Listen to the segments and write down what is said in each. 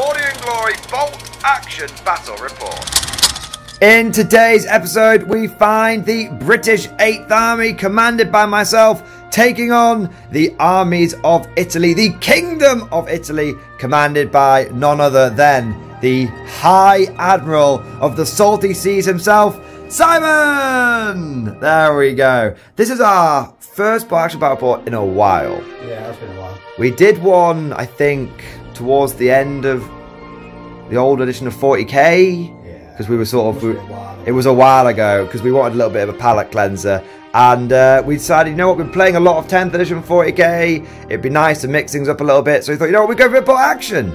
another Mordian Glory Bolt Action Battle Report. In today's episode, we find the British 8th Army, commanded by myself, taking on the armies of Italy, the Kingdom of Italy, commanded by none other than the High Admiral of the Salty Seas himself, Simon! There we go. This is our first Bolt Action Battle Report in a while. Yeah, that's been a while. We did one, I think, towards the end of the old edition of 40k. Yeah. Because we were sort of. Must We, be a while it was a while ago because we wanted a little bit of a palate cleanser. And uh, we decided, you know what, we're playing a lot of 10th edition 40k. It'd be nice to mix things up a little bit. So we thought, you know what, we go for a bit bolt action.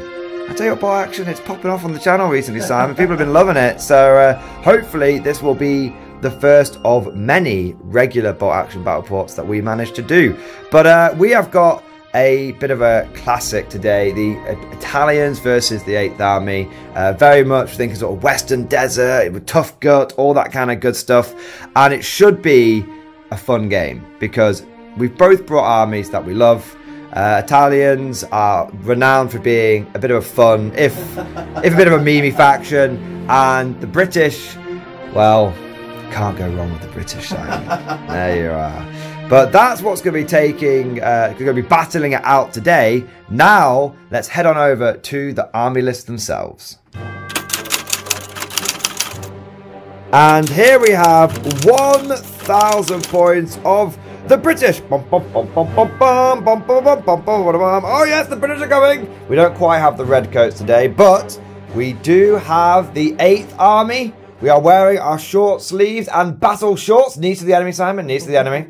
I tell you what, bolt action, it's popping off on the channel recently, Simon. People have been loving it. So uh, hopefully, this will be the first of many regular bolt action battle ports that we managed to do. But uh, we have got a bit of a classic today the Italians versus the 8th Army. Uh, very much thinking sort of Western Desert, tough gut, all that kind of good stuff. And it should be a fun game because we've both brought armies that we love. Uh, Italians are renowned for being a bit of a fun, if if a bit of a memey faction, and the British, well, can't go wrong with the British there you are. But that's what's going to be taking, uh, going to be battling it out today. Now, let's head on over to the army list themselves. And here we have 1,000 points of the British. Oh yes, the British are coming. We don't quite have the redcoats today, but we do have the 8th Army we are wearing our short sleeves and battle shorts. Knees to the enemy, Simon. Knees to the enemy.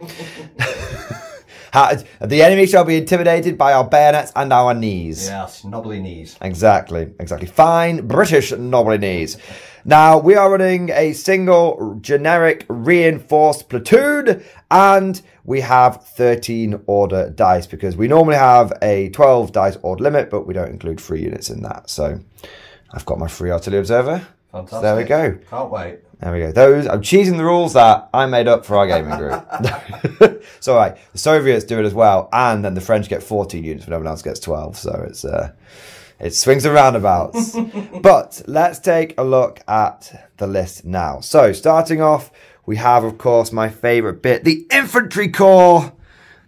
The enemy shall be intimidated by our bayonets and our knees. Yes, knobbly knees. Exactly, exactly. Fine British knobbly knees. Now we are running a single generic reinforced platoon, and we have 13 order dice because we normally have a 12 dice order limit, but we don't include free units in that. So I've got my free artillery observer. Fantastic. There we go. Can't wait. There we go. Those I'm cheating the rules that I made up for our gaming group. so all right. The Soviets do it as well, and then the French get 14 units but everyone else gets 12. So it's uh, it swings and roundabouts. but let's take a look at the list now. So starting off, we have of course my favourite bit, the infantry corps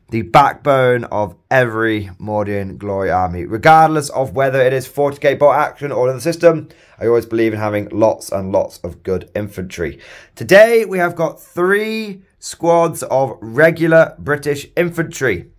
the backbone of every Mordian Glory army. Regardless of whether it is 40k bolt action or another system, I always believe in having lots and lots of good infantry. Today we have got three squads of regular British infantry.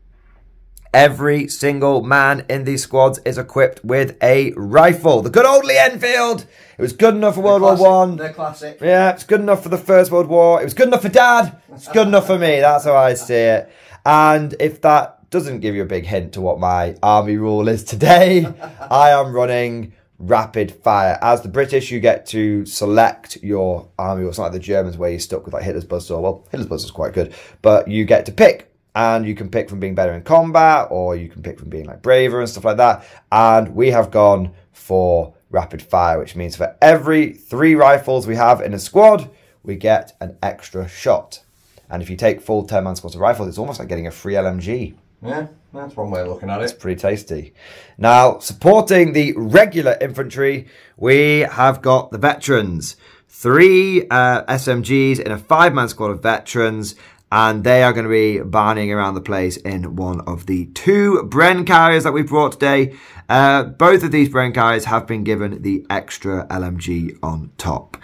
Every single man in these squads is equipped with a rifle. The good old Lee Enfield. It was good enough for World War One. They're classic. Yeah, it's good enough for the First World War. It was good enough for Dad. It's good enough for me. That's how I see it. And if that doesn't give you a big hint to what my army rule is today, I am running rapid fire. As the British, you get to select your army. It's not like the Germans where you're stuck with like Hitler's Buzzsaw. Well, Hitler's Buzzsaw is quite good, but you get to pick. And you can pick from being better in combat, or you can pick from being like braver and stuff like that. And we have gone for rapid fire, which means for every three rifles we have in a squad, we get an extra shot. And if you take full 10 man squads of rifles, it's almost like getting a free LMG. Yeah, that's one way of looking at it. It's pretty tasty. Now, supporting the regular infantry, we have got the veterans. Three uh, SMGs in a five man squad of veterans, and they are going to be barning around the place in one of the two Bren carriers that we brought today. Uh, both of these Bren carriers have been given the extra LMG on top.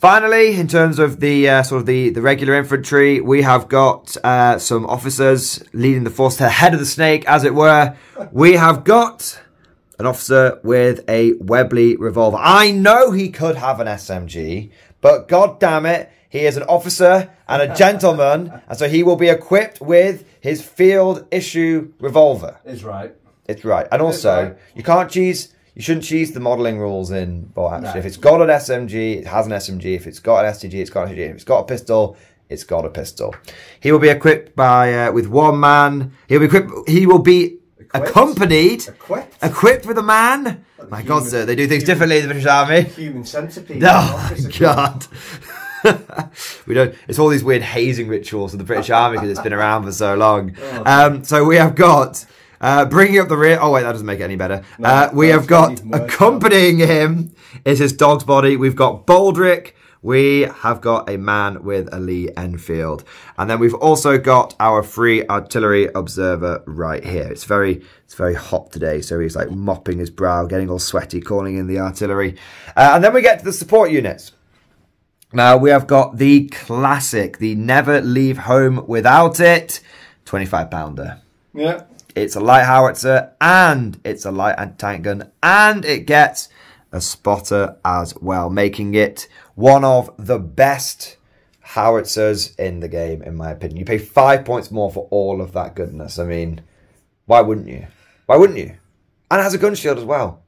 Finally, in terms of the uh, sort of the, the regular infantry, we have got uh, some officers leading the force to the head of the snake, as it were. We have got an officer with a Webley revolver. I know he could have an SMG, but god damn it, he is an officer and a gentleman, and so he will be equipped with his field issue revolver. It's right. It's right. And also, right. you can't cheese. You shouldn't cheese the modelling rules in Bolt Action. No. If it's got an SMG, it has an SMG. If it's got an STG, it's got an STG. If it's got a pistol, it's got a pistol. He will be equipped by uh, with one man. He'll be equipped. He will be Equipped? accompanied, Equipped? equipped with a man. My God, sir, they do things differently in the British Army. Human centipede. Oh my god. we don't. It's all these weird hazing rituals of the British Army because it's been around for so long. Um, so we have got Uh, bringing up the rear. Oh wait, that doesn't make it any better. No, uh, we have got accompanying him is his dog's body. We've got Baldrick. We have got a man with a Lee Enfield, and then we've also got our free artillery observer right here. It's very, it's very hot today, so he's like mopping his brow, getting all sweaty, calling in the artillery, uh, and then we get to the support units. Now we have got the classic, the never leave home without it, 25 pounder. Yeah. It's a light howitzer and it's a light anti-tank gun and it gets a spotter as well, making it one of the best howitzers in the game, in my opinion. You pay five points more for all of that goodness. I mean, why wouldn't you? Why wouldn't you? And it has a gun shield as well.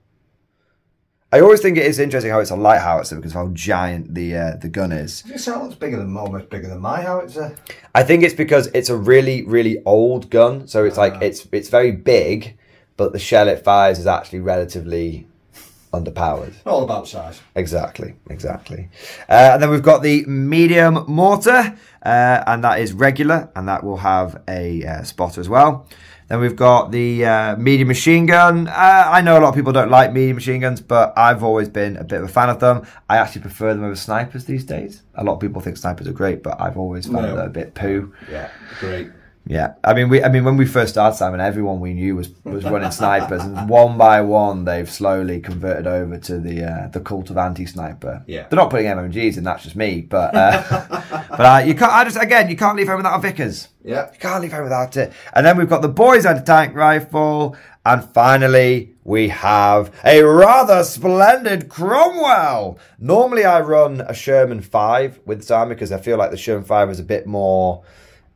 I always think it is interesting how it's a light howitzer because of how giant the uh, the gun is. It sounds bigger than almost bigger than my howitzer. I think it's because it's a really, really old gun, so it's like it's it's very big, but the shell it fires is actually relatively underpowered. All about size. Exactly, exactly. Uh, and then we've got the medium mortar, uh, and that is regular, and that will have a uh, spotter as well. Then we've got the uh, medium machine gun. Uh, I know a lot of people don't like medium machine guns, but I've always been a bit of a fan of them. I actually prefer them over snipers these days. A lot of people think snipers are great, but I've always found No. them a bit poo. Yeah. Great. Yeah, I mean, we, I mean, when we first started, Simon, everyone we knew was was running snipers, and one by one, they've slowly converted over to the uh, the cult of anti-sniper. Yeah. they're not putting MMGs in. That's just me, but uh, but uh, you can't. I just again, you can't leave home without a Vickers. Yeah. You can't leave home without it. And then we've got the boys anti-tank rifle, and finally we have a rather splendid Cromwell. Normally, I run a Sherman Five with army because I feel like the Sherman Five is a bit more.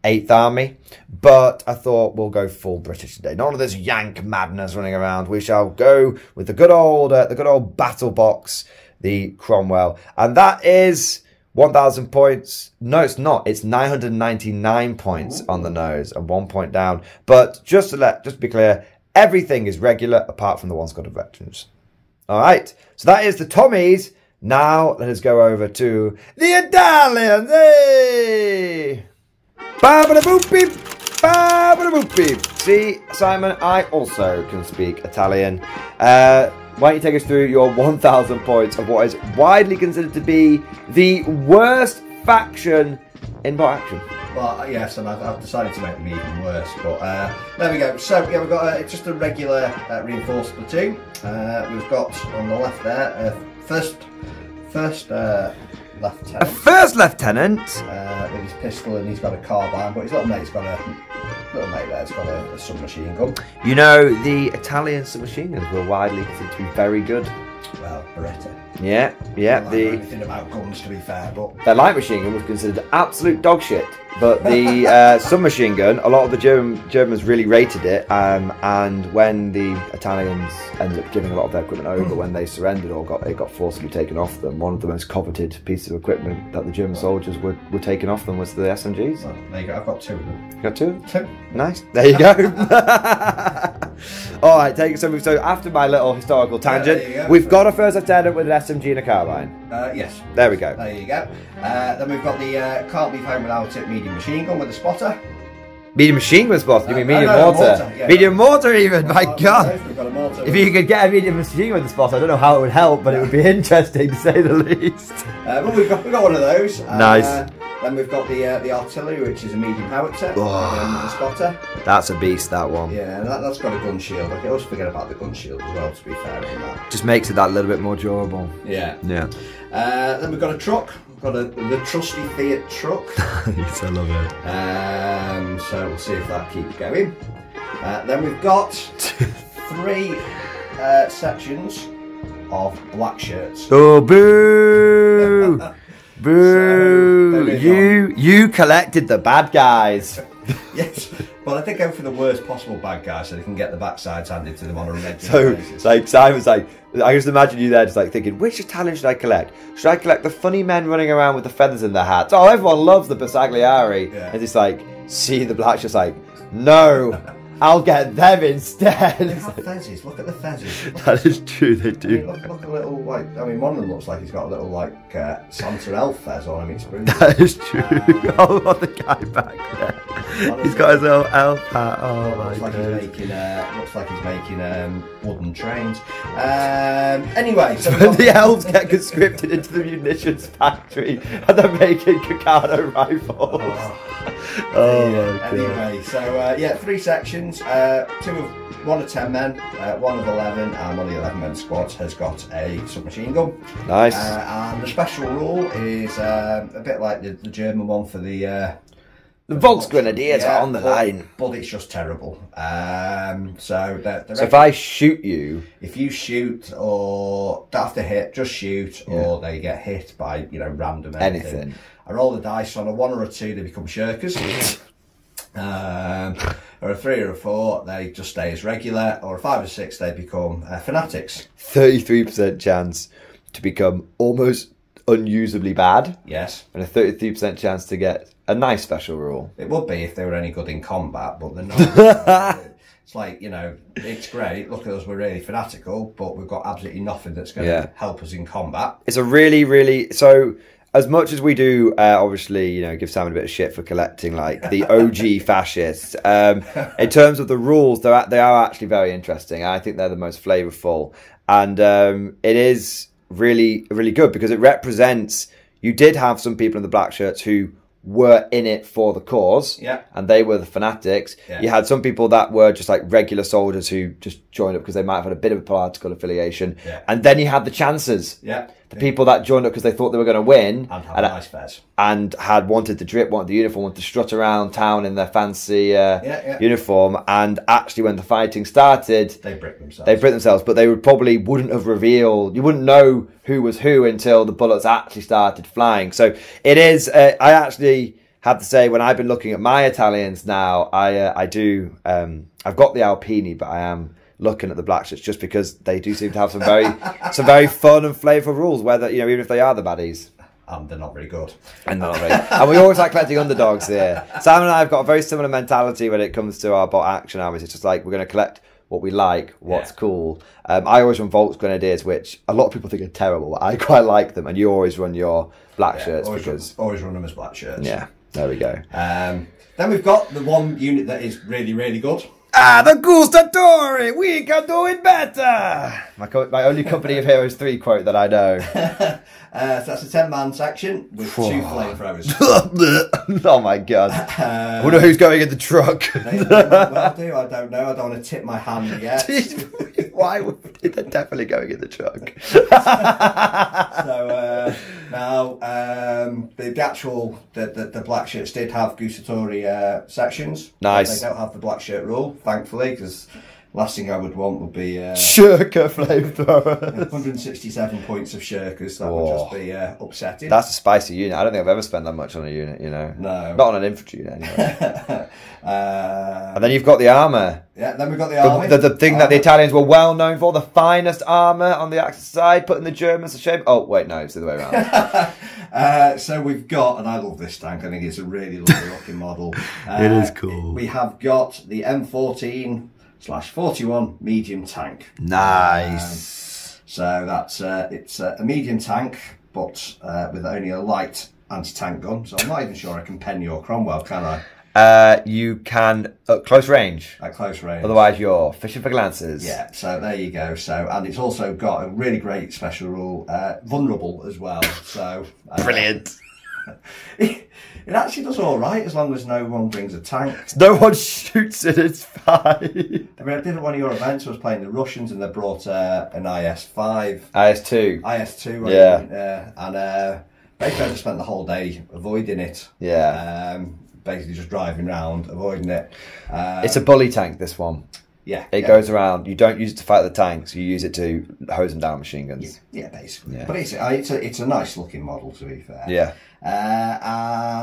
Eighth Army, but I thought we'll go full British today. None of this Yank madness running around. We shall go with the good old, uh, the good old battle box, the Cromwell, and that is 1,000 points. No, it's not. It's 999 points on the nose and one point down. But just to let, just to be clear, everything is regular apart from the one of Veterans. All right, so that is the Tommies. Now let us go over to the Italians. Hey! Ba-ba-da-boop beep, ba-ba-da-boop beep. See, Simon, I also can speak Italian. Uh, why don't you take us through your 1,000 points of what is widely considered to be the worst faction in bolt action? Well, uh, yes, and I've, I've decided to make them even worse. But uh, there we go. So yeah, we've got uh, just a regular uh, reinforced platoon. Uh, we've got on the left there uh, first, first uh, A first lieutenant. uh, with his pistol, and he's got a carbine. But his little mate's got a little mate there's got a, a submachine gun. You know, the Italian submachine guns were widely considered to be very good. Well, Beretta. Yeah, yeah. The anything about guns, to be fair, but their light machine gun was considered absolute dog shit. But the uh, submachine gun, a lot of the German, Germans really rated it. Um, and when the Italians ended up giving a lot of their equipment over, when they surrendered or got it got forcibly taken off them, one of the most coveted pieces of equipment that the German soldiers were, were taken off them was the SMGs. well, there you go. I've got two of them. You got two? Two. Nice. There you go. All right, take so. So after my little historical tangent, you go. we've got a first lieutenant with an SMG and a carbine. Uh, yes. There we go. There you go. Uh, then we've got the uh, can't leave home without it medium machine gun with a spotter. Medium machine gun spot. You mean Uh, medium no, no, mortar? mortar, yeah. medium mortar, even. My Uh, God. If you could get a medium machine gun with the spot, I don't know how it would help, but it would be interesting to say the least. Uh, but we've got, we've got one of those. Uh, Nice. Then we've got the uh, the artillery, which is a medium howitzer Oh. spotter. That's a beast. That one. Yeah, that, that's got a gun shield. I always forget about the gun shield as well, to be fair on that. Just makes it that little bit more durable. Yeah. Yeah. Uh, then we've got a truck. Got a, the trusty Fiat truck. yes, I love it. Um, so we'll see if that keeps going. Uh, then we've got three uh, sections of black shirts. Oh, boo! Boo! So, you you collected the bad guys. yes. Well, I think go for the worst possible bad guy so they can get the backsides handed to them on a regular So basis. it's like Simon's like I just imagine you there just like thinking, which talent should I collect? Should I collect the funny men running around with the feathers in their hats? Oh, everyone loves the Bersaglieri. Yeah. And it's like, see the black just like, no, I'll get them instead. They have fezzes. Look at the fezzes. that is true, they I mean, do. look, look a little like. I mean, one of them looks like he's got a little like uh, Santa elf fez on him. It's brilliant. That is true. Oh, look at the guy back there. He's got his little elf hat. Oh my looks like he's making. Uh, looks like he's making um, wooden trains. Um, anyway, so When the elves get conscripted into the munitions factory and they're making Carcano rifles. Oh Yeah, my god. Anyway, so uh, yeah, three sections. Uh, two of one of ten men, uh, one of eleven, and one of the eleven men squads has got a submachine gun. Nice. Uh, and the special rule is um, a bit like the, the German one for the. Uh, the Volksgrenadiers yeah, are on the but- line. but it's just terrible. Um, so the, the So if I shoot you, if you shoot or don't have to hit, just shoot, or they get hit by you know random anything. Anything. I roll the dice on a one or a two, they become shirkers. um, or a three or a four, they just stay as regular. Or a five or six, they become uh, fanatics. 33% chance to become almost unusably bad, Yes, and a 33% chance to get a nice special rule. it would be if they were any good in combat, but they're not. It's like, you know, it's great. Look at us, we're really fanatical, but we've got absolutely nothing that's going to Yeah. help us in combat. It's a really, really so. As much as we do, uh, obviously, you know, give Simon a bit of shit for collecting like the OG fascists. Um, in terms of the rules, they're they are actually very interesting. I think they're the most flavourful, and um, it is really, really good because it represents. You did have some people in the black shirts who were in it for the cause, Yeah. and they were the fanatics. Yeah. You had some people that were just like regular soldiers who just joined up because they might have had a bit of a political affiliation, Yeah. and then you had the chances Yeah. The people that joined up because they thought they were going to win And and, nice fairs. and had wanted the drip, wanted the uniform, wanted to strut around town in their fancy uh, Yeah, yeah. uniform. And actually, when the fighting started, They brick themselves. they bricked themselves, but they would probably wouldn't have revealed. You wouldn't know who was who until the bullets actually started flying. So it is. Uh, I actually have to say, when I've been looking at my Italians now, I uh, I do. Um, I've got the Alpini, but I am looking at the black shirts just because they do seem to have some very some very fun and flavourful rules. Whether you know, even if they are the baddies. and they're not very good. And, they're not very- and we always like collecting underdogs here. Sam and I have got a very similar mentality when it comes to our bolt action armies. It's just like we're going to collect what we like, what's Yeah. cool. Um, I always run Volks Grenadiers, which a lot of people think are terrible, but I quite like them. And you always run your black Yeah, shirts always, because, run, always run them as black shirts. yeah, there we go. Um, then we've got the one unit that is really, really good. Ah, the Gustatori! We can do it better! My, co- my only Company of Heroes 3 quote that I know. Uh, so that's a 10 man section with two flamethrowers. oh my god. I wonder who's going in the truck. They- they well do, I don't know. I don't want to tip my hand yet. Why would they? They're definitely going in the truck. so uh, now um, the, the actual the, the, the black shirts did have Gustatori uh, sections. Nice. They don't have the black shirt rule, thankfully, because last thing I would want would be uh, Shirker flamethrowers. 167 points of shirkers. That Whoa. would just be uh, upsetting. That's a spicy unit. I don't think I've ever spent that much on a unit, you know. No. Not on an infantry unit, anyway. uh, and then you've got the armour. yeah, then we've got the The, the, the thing that the Italians were well known for, the finest armour on the Axis side, putting the Germans to shame. Oh, wait, no, it's the other way around. Uh, so we've got, and I love this tank. I think it's a really lovely looking model. Uh, It is cool. We have got the M14 slash 41 medium tank. nice. So that's uh, it's uh, a medium tank, but uh, with only a light anti-tank gun. So I'm not even sure I can pen your Cromwell, can I? Uh, you can, at close range. At close range. Otherwise, you're fishing for glances. Yeah, so there you go. So, and it's also got a really great special rule, uh, vulnerable as well. So, uh, Brilliant. It, actually does all right as long as no one brings a tank. No one shoots it, it's fine. I mean, I did at one of your events. I was playing the Russians, and they brought uh, an IS-5, IS2. IS-2, Yeah. uh, and uh, basically I just spent the whole day avoiding it. Yeah. Um, basically just driving around, avoiding it. Uh, It's a bully tank, this one. Yeah. It yeah. goes around. You don't use it to fight the tanks. You use it to hose them down machine guns. Yeah, basically. Yeah. But it's it's a it's a nice looking model to be fair. Yeah. Uh,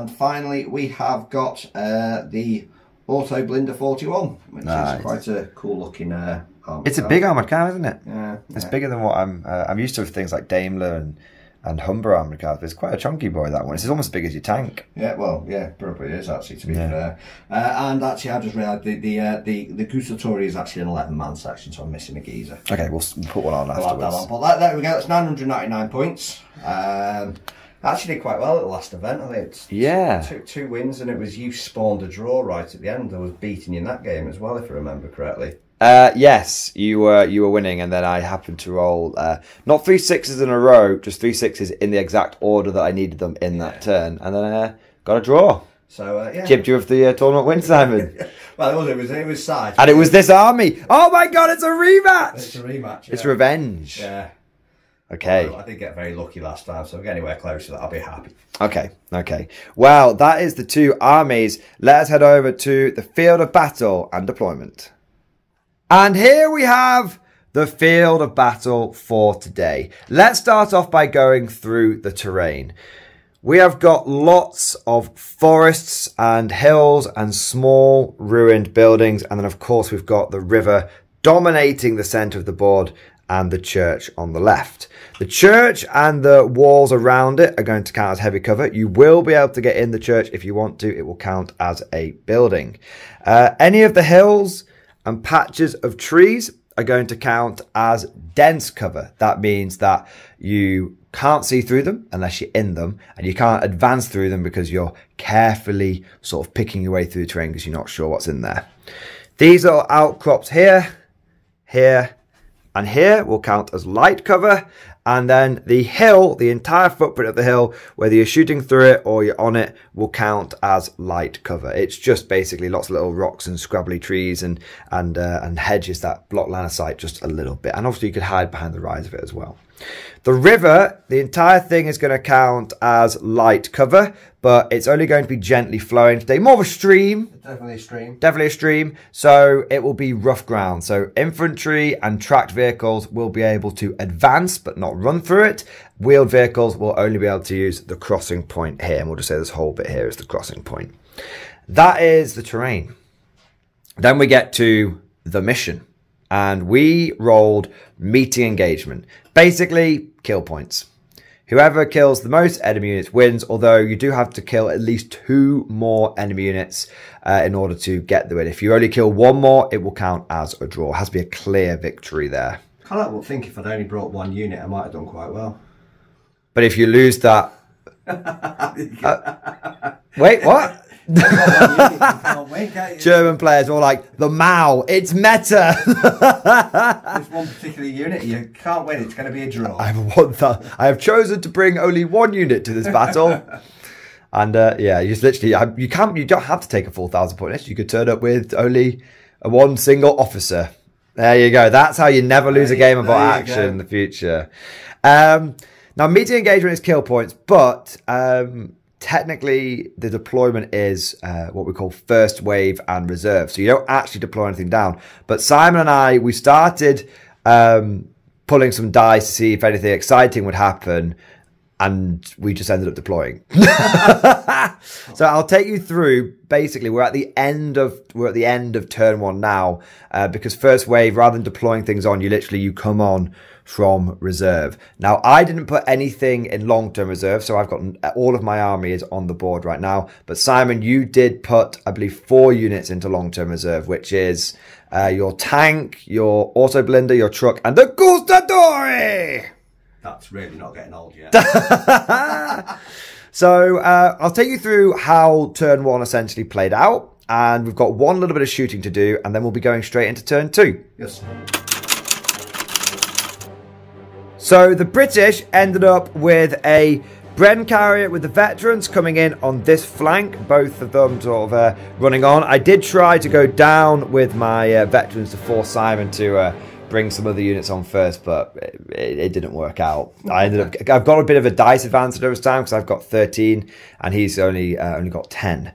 and finally, we have got uh, the Autoblinda 41, which Nice. is quite a cool looking. Uh, It's a car. big armored car, isn't it? Yeah, It's yeah. bigger than what I'm. Uh, I'm used to things like Daimler and and Humber. But it's quite a chunky boy, that one. It's almost as big as your tank. Yeah, well, yeah, probably is actually to be Yeah. fair. Uh, and actually, I just realised the the uh, the the Gustatori is actually an eleven man section, so I'm missing a geezer. Okay, we'll, we'll put one on that afterwards. on. But that, there we go. That's 999 points. Um, actually did quite well at the last event. I think it's Yeah. two, two wins, and it was you spawned a draw right at the end. I was beating you in that game as well, if I remember correctly. Uh, yes, you were you were winning, and then I happened to roll uh, not three sixes in a row, just three sixes in the exact order that I needed them in that turn, and then uh, got a draw. So uh, yeah. Chipped you of the uh, tournament win, Simon, Well, it was it was it was side. and it was this army. Oh my god, it's a rematch! It's a rematch. It's revenge. Yeah. Okay. Well, I did get very lucky last time, so if I get anywhere close to that, I'll be happy. Okay, okay. Well, that is the two armies. Let us head over to the field of battle and deployment. And here we have the field of battle for today. Let's start off by going through the terrain. We have got lots of forests and hills and small ruined buildings. And then, of course, we've got the river dominating the center of the board and the church on the left. The church and the walls around it are going to count as heavy cover. You will be able to get in the church if you want to. It will count as a building. Uh, any of the hills and patches of trees are going to count as dense cover. That means that you can't see through them unless you're in them, and you can't advance through them because you're carefully sort of picking your way through the terrain because you're not sure what's in there. These little outcrops here, here, and here will count as light cover. And then the hill, the entire footprint of the hill, whether you're shooting through it or you're on it, will count as light cover. It's just basically lots of little rocks and scrabbly trees and and uh, and hedges that block line of sight just a little bit. And obviously you could hide behind the rise of it as well. The river, the entire thing is going to count as light cover, but it's only going to be gently flowing today. More of a stream, Definitely a stream. definitely a stream. So it will be rough ground. So infantry and tracked vehicles will be able to advance but not run through it. Wheeled vehicles will only be able to use the crossing point here. And we'll just say this whole bit here is the crossing point. That is the terrain. Then we get to the mission. And we rolled meeting engagement. Basically, kill points. Whoever kills the most enemy units wins, although you do have to kill at least two more enemy units uh, in order to get the win. If you only kill one more, it will count as a draw. It has to be a clear victory there. Can't help but think if I'd only brought one unit, I might have done quite well. But if you lose that. Uh, wait, what? German players are all like, the Maus, it's meta. This one particular unit, you can't win. It's going to be a draw. I have one th- I have chosen to bring only one unit to this battle. and uh, yeah, you just literally you can't you don't have to take a full thousand point list. You could turn up with only one single officer. There you go. That's how you never lose a There you- game about action go. in the future. Um, now, media engagement is kill points, but um, technically the deployment is uh, what we call first wave and reserve. So you don't actually deploy anything down. But Simon and I, we started um, pulling some dice to see if anything exciting would happen. And we just ended up deploying. so I'll take you through. Basically, we're at the end of we're at the end of turn one now, uh, because first wave, rather than deploying things on, you literally you come on from reserve. Now, I didn't put anything in long term reserve, so I've got all of my army is on the board right now. But Simon, you did put, I believe, four units into long term reserve, which is uh, your tank, your auto blender, your truck, and the Gustadori. That's really not getting old yet. So uh, I'll take you through how turn one essentially played out, and we've got one little bit of shooting to do, and then we'll be going straight into turn two. yes. So the British ended up with a Bren carrier with the veterans coming in on this flank, both of them sort of uh, running on. I did try to go down with my uh, veterans to force Simon to uh, bring some other units on first, but it, it, it didn't work out. I ended up, I've got a bit of a dice advantage over time because I've got 13 and he's only uh, only got 10.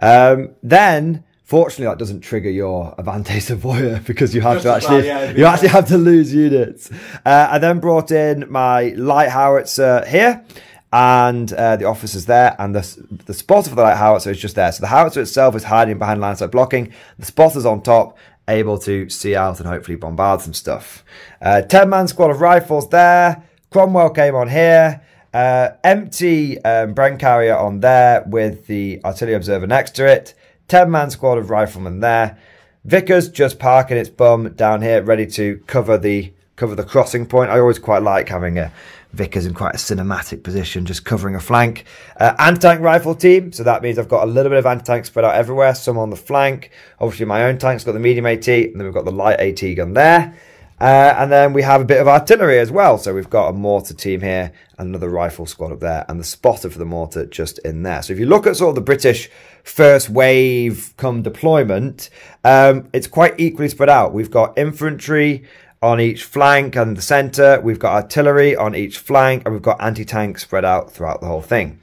Um, then. Fortunately, that doesn't trigger your Avanti Savoia because you have Just to about, actually yeah, you actually have to lose units. Uh, I then brought in my light howitzer here and uh, the officers there, and the the spotter for the light howitzer is just there. So the howitzer itself is hiding behind line side blocking. The spotter's on top, able to see out and hopefully bombard some stuff. Uh, Ten man squad of rifles there. Cromwell came on here. Uh, empty um, Bren carrier on there with the artillery observer next to it. 10 man squad of riflemen there. Vickers just parking its bum down here, ready to cover the cover the crossing point. I always quite like having a Vickers in quite a cinematic position, just covering a flank. Uh, anti-tank rifle team, so that means I've got a little bit of anti-tank spread out everywhere, some on the flank. Obviously my own tank's got the medium AT, and then we've got the light AT gun there. Uh, and then we have a bit of artillery as well. So we've got a mortar team here another rifle squad up there and the spotter for the mortar just in there. So if you look at sort of the British first wave come deployment, um, it's quite equally spread out. We've got infantry on each flank and the centre. We've got artillery on each flank and we've got anti-tank spread out throughout the whole thing.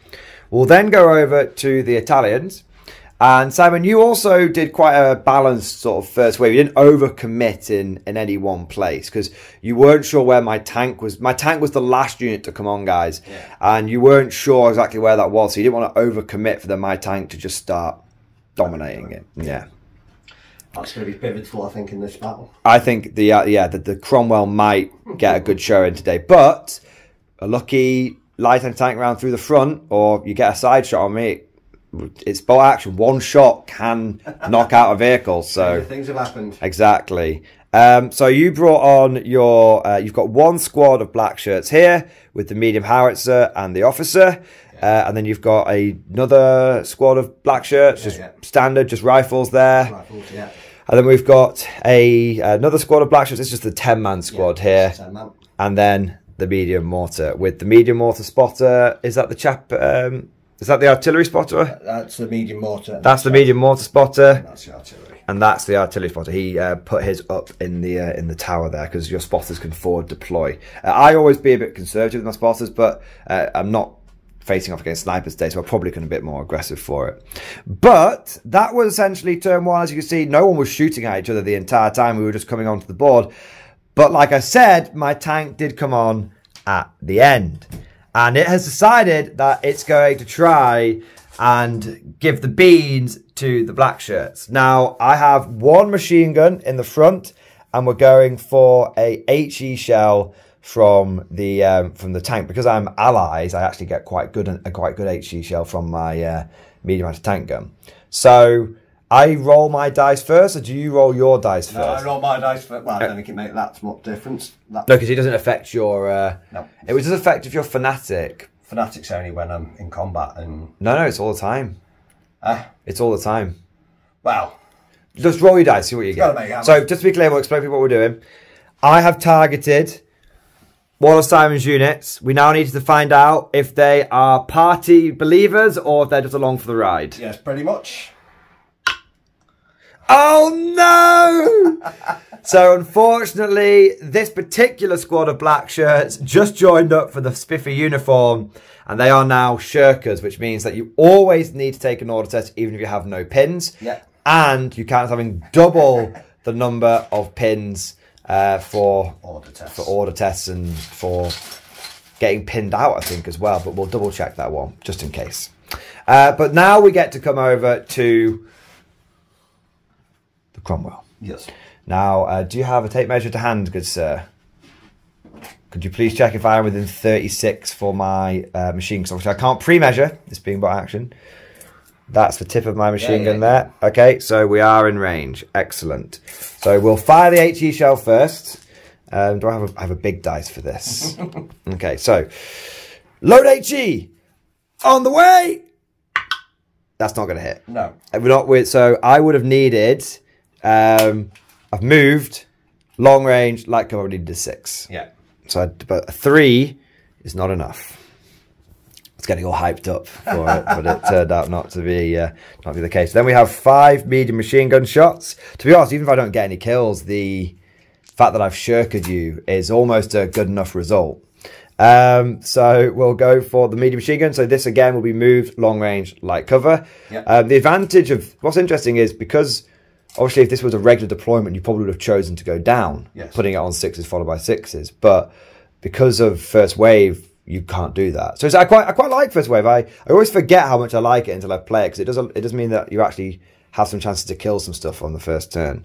We'll then go over to the Italians. And Simon, you also did quite a balanced sort of first wave. You didn't overcommit in, in any one place because you weren't sure where my tank was. My tank was the last unit to come on, guys, yeah. and you weren't sure exactly where that was. So you didn't want to overcommit for the my tank to just start dominating it. Yeah. That's going to be pivotal, I think, in this battle. I think the uh, yeah the, the Cromwell might get a good show in today, but a lucky light and tank round through the front, or you get a side shot on me it's bolt action. One shot can knock out a vehicle. So things have happened. Exactly. Um, so you brought on your. Uh, you've got one squad of black shirts here with the medium howitzer and the officer. Uh, and then you've got a, another squad of black shirts, just yeah. standard, just rifles there. Rifles, yeah. And then we've got a another squad of black shirts. It's just the ten man squad here, 10 man. and then the medium mortar with the medium mortar spotter. Is that the chap? Um, is that the artillery spotter? That's the medium mortar. That's the medium mortar spotter. That's the artillery. And that's the artillery spotter. He uh, put his up in the uh, in the tower there because your spotters can forward deploy. Uh, I always be a bit conservative with my spotters, but uh, I'm not facing off against snipers today, so I'm probably going to be a bit more aggressive for it. But that was essentially turn one. As you can see, no one was shooting at each other the entire time. We were just coming onto the board. But like I said, my tank did come on at the end and it has decided that it's going to try and give the beans to the black shirts. Now, I have one machine gun in the front, and we're going for a HE shell from the um, from the tank because I'm allies. I actually get quite good a quite good HE shell from my uh, medium anti tank gun. So I roll my dice first, or do you roll your dice no, first? I roll my dice first. Well, I don't think it makes that much difference. That... No, because it doesn't affect your. Uh, no. It does affect if you're fanatic. Fanatic's only when I'm in combat and. No, no, it's all the time. Uh, it's all the time. Well. Just roll your dice, see what you get. So, just to be clear, we'll explain what we're doing. I have targeted one of Simon's units. We now need to find out if they are party believers or if they're just along for the ride. Yes, pretty much. Oh no! so unfortunately, this particular squad of black shirts just joined up for the spiffy uniform and they are now shirkers, which means that you always need to take an order test even if you have no pins. Yeah. And you count having double the number of pins uh, for order tests. for order tests and for getting pinned out, I think, as well. But we'll double check that one just in case. Uh, but now we get to come over to Cromwell. Yes. Now, uh, do you have a tape measure to hand, good sir? Could you please check if I am within 36 for my uh, machine? Because obviously I can't pre-measure, this being bolt action. That's the tip of my machine yeah, gun yeah. there. Okay, so we are in range. Excellent. So we'll fire the HE shell first. Um, do I have a, I have a big dice for this? okay, so load HE on the way. That's not going to hit. No. We're not with. So I would have needed um, I've moved long range, light cover, I needed a six. Yeah. So, I, but a three is not enough. It's getting all hyped up for it, but it turned out not to be uh, not be the case. Then we have five medium machine gun shots. To be honest, even if I don't get any kills, the fact that I've shirked you is almost a good enough result. Um, so we'll go for the medium machine gun. So this again will be moved long range light cover. Yep. Um, the advantage of what's interesting is because Obviously, if this was a regular deployment, you probably would have chosen to go down, yes. putting it on sixes followed by sixes. But because of first wave, you can't do that. So I quite I quite like first wave. I, I always forget how much I like it until I play it because it does it does mean that you actually have some chances to kill some stuff on the first turn.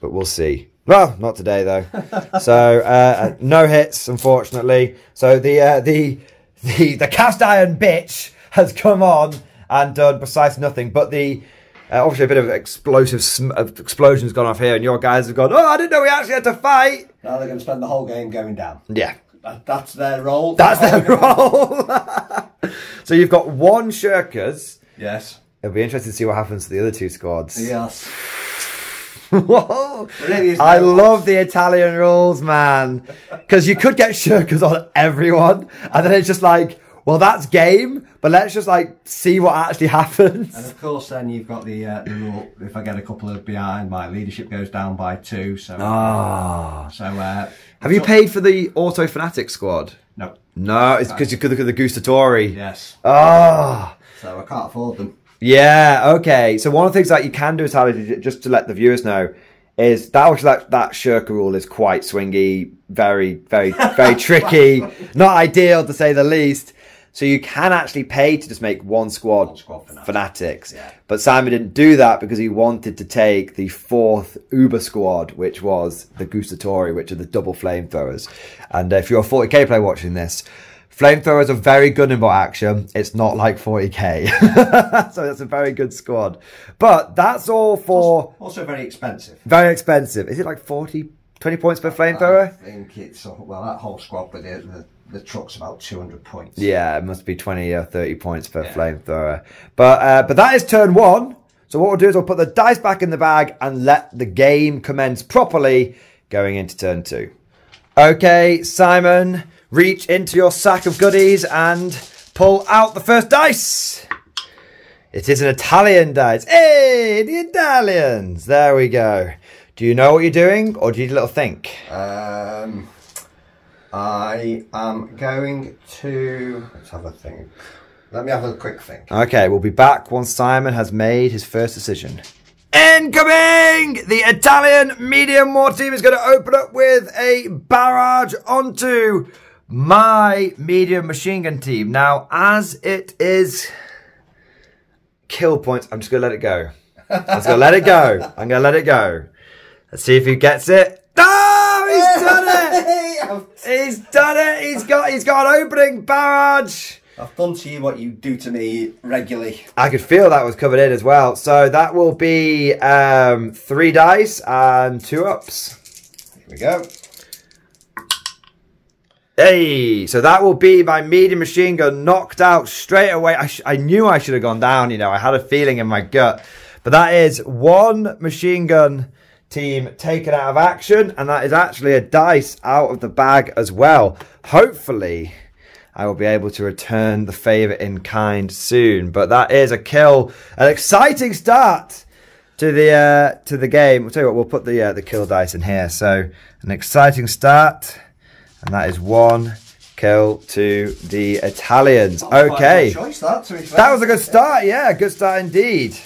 But we'll see. Well, not today though. so uh, uh, no hits, unfortunately. So the uh, the the the cast iron bitch has come on and done precise nothing. But the uh, obviously a bit of explosive sm- explosions gone off here, and your guys have gone. Oh, I didn't know we actually had to fight. Now they're going to spend the whole game going down. Yeah, That, that's their role. that's their role. so you've got one shirkers. Yes. It'll be interesting to see what happens to the other two squads. Yes. Whoa. Really I love the Italian rules, man. Because you could get shirkers on everyone, and then it's just like, well, that's game, but let's just like see what actually happens. And of course, then you've got the uh, the rule. If I get a couple of behind, my leadership goes down by two. So, Ah. so uh, Have you paid for the Auto Fanatic squad? No. No, it's because you could look at the Gustatori. Yes. Ah. So I can't afford them. Yeah, okay. So one of the things that you can do, Sally, just to let the viewers know, is that actually that, that Shirker rule is quite swingy, very, very, very tricky, not ideal to say the least. So you can actually pay to just make one squad, One squad fanatics. fanatics. Yeah. But Simon didn't do that because he wanted to take the fourth Uber squad, which was the Gustatori, which are the double flamethrowers. And if you're a 40k player watching this, flamethrowers are very good in bolt action. It's not like 40k. so that's a very good squad. But that's all for Also very expensive. very expensive. Is it like 40, 20 points per flamethrower? I think it's well that whole squad with the the, the truck's about two hundred points. Yeah, it must be 20 or 30 points per Yeah. flamethrower. But uh, but that is turn one. So what we'll do is we'll put the dice back in the bag and let the game commence properly going into turn two. Okay, Simon, reach into your sack of goodies and pull out the first dice. It is an Italian dice. Hey, the Italians. There we go. Do you know what you're doing or do you need a little think? Um, I am going to let's have a think. Let me have a quick think. Okay, we'll be back once Simon has made his first decision. Incoming! The Italian medium war team is going to open up with a barrage onto my medium machine gun team. Now, as it is kill points, I'm just going to let it go. I'm just going to let it go. I'm going to let it go. Let's see if he gets it. Oh, he's done it! He's done it! He's got, he's got an opening barrage! I've done to you what you do to me regularly. I could feel that was covered in as well. So that will be um, three dice and two ups. Here we go. Hey, so that will be my medium machine gun knocked out straight away. I, I knew I should have gone down, you know, I had a feeling in my gut. But that is one machine gun team taken out of action, and that is actually a dice out of the bag as well. Hopefully, I will be able to return the favour in kind soon. But that is a kill, an exciting start to the uh, to the game. We'll tell you what, we'll put the uh, the kill dice in here. So an exciting start, and that is one kill to the Italians. Quite a good Okay, choice that. To that was a good start. Yeah, good start indeed.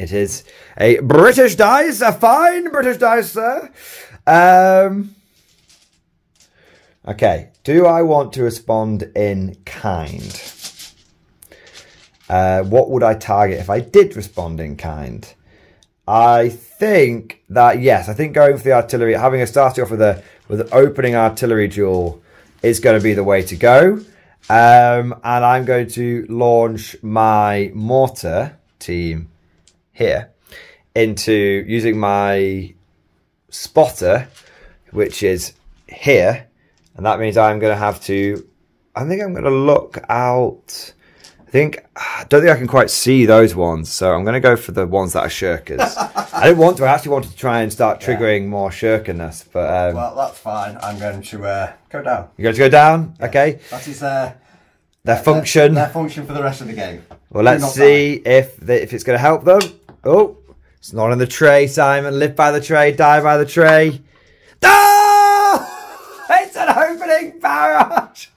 It is a British dice, a fine British dice, sir. Um, okay, do I want to respond in kind? Uh, what would I target if I did respond in kind? I think that yes, I think going for the artillery, having a starting off with a with an opening artillery duel is going to be the way to go. Um, and I'm going to launch my mortar team here into using my spotter, which is here, and that means I'm going to have to. I think I'm going to look out. I think I don't think I can quite see those ones, so I'm going to go for the ones that are shirkers. I didn't want to. I actually wanted to try and start triggering more shirkerness, but um, Well, that's fine. I'm going to uh, go down. you're going to go down. Okay, That is uh, their function. Their function for the rest of the game. Well, let's see if they, if it's going to help them. Oh, it's not in the tray, Simon. Live by the tray, die by the tray. Oh! It's an opening barrage.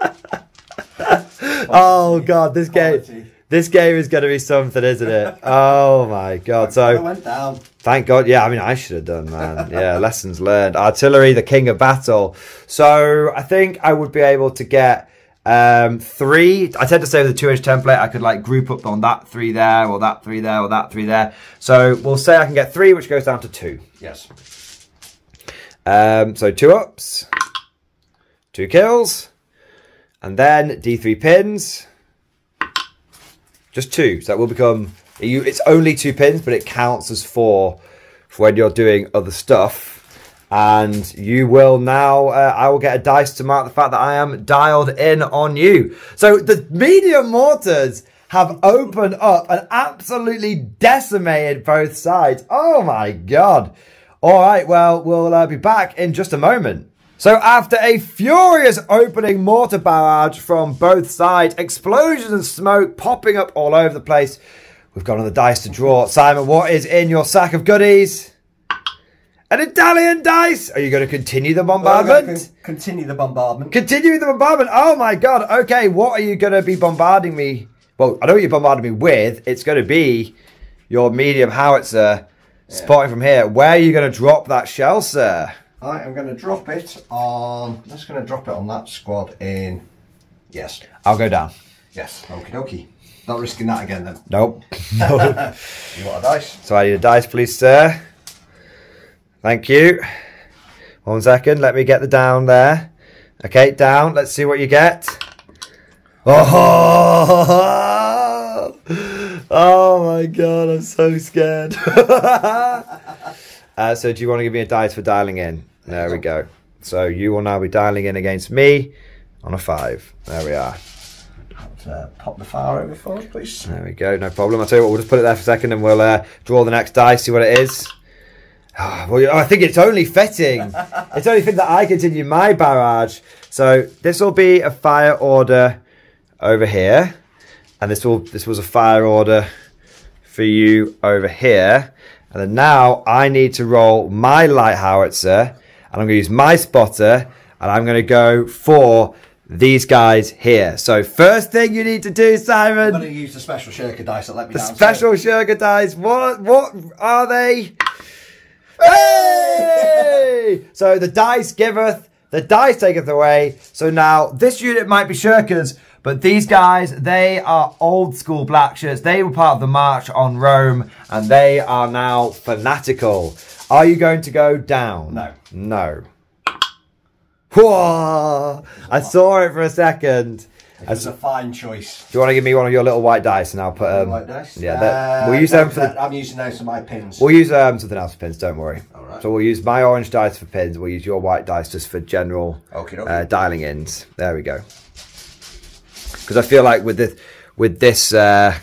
oh God, this game, this game is going to be something, isn't it? Oh my God! I So went down. Thank God. Yeah, I mean, I should have done, man. Yeah, lessons learned. Artillery, the king of battle. So I think I would be able to get um, three. I tend to say with a two inch template, I could like group up on that three there, or that three there, or that three there. So we'll say I can get three, which goes down to two. Yes. Um, so two ups. Two kills. And then D3 pins. Just two. So that will become... You, it's only two pins, but it counts as four for when you're doing other stuff. And you will now... Uh, I will get a dice to mark the fact that I am dialed in on you. So the medium mortars have opened up and absolutely decimated both sides. Oh my god. All right, well, we'll uh, be back in just a moment. So after a furious opening mortar barrage from both sides, explosions and smoke popping up all over the place, we've got another dice to draw. Simon, what is in your sack of goodies? An Italian dice! Are you going to continue the bombardment? Well, continue the bombardment. Continue the bombardment. Oh my god. Okay, what are you going to be bombarding me? Well, I know what you're bombarding me with. It's going to be your medium howitzer yeah. spotting from here. Where are you going to drop that shell, sir? I am going to drop it on. I'm just going to drop it on that squad in. Yes. I'll go down. Yes. Okie dokie. Not risking that again then. Nope. no. you want a dice? So I need a dice, please, sir. Thank you. One second. Let me get the down there. Okay, down. Let's see what you get. Oh, oh my god, I'm so scared. uh, so, do you want to give me a dice for dialing in? There we go. So, you will now be dialing in against me on a five. There we are. Uh, pop the fire over for us, please. There we go, no problem. I'll tell you what, we'll just put it there for a second and we'll uh, draw the next dice, see what it is. Oh, well, I think it's only fitting. it's only fitting that I continue my barrage. So this will be a fire order over here. And this will this was a fire order for you over here. And then now I need to roll my light howitzer. And I'm going to use my spotter. And I'm going to go for these guys here. So first thing you need to do, Simon. I'm going to use the special Shirker dice that let me the down. special Shirker dice. What what are they? Hey! so the dice giveth, the dice taketh away. So now this unit might be Shirkers, but these guys, they are old school black shirts. They were part of the march on Rome, and they are now fanatical. Are you going to go down? No. No. Whoa! I saw it for a second. It's a fine choice. Do you want to give me one of your little white dice, and I'll put um, white dice. Yeah, that, Uh, we'll use no, them for. The, I'm using those for my pins. we'll use um, something else for pins. Don't worry. Alright. So we'll use my orange dice for pins. We'll use your white dice just for general Okie dokie. uh, dialing ins. There we go. Because I feel like with this, with this, uh,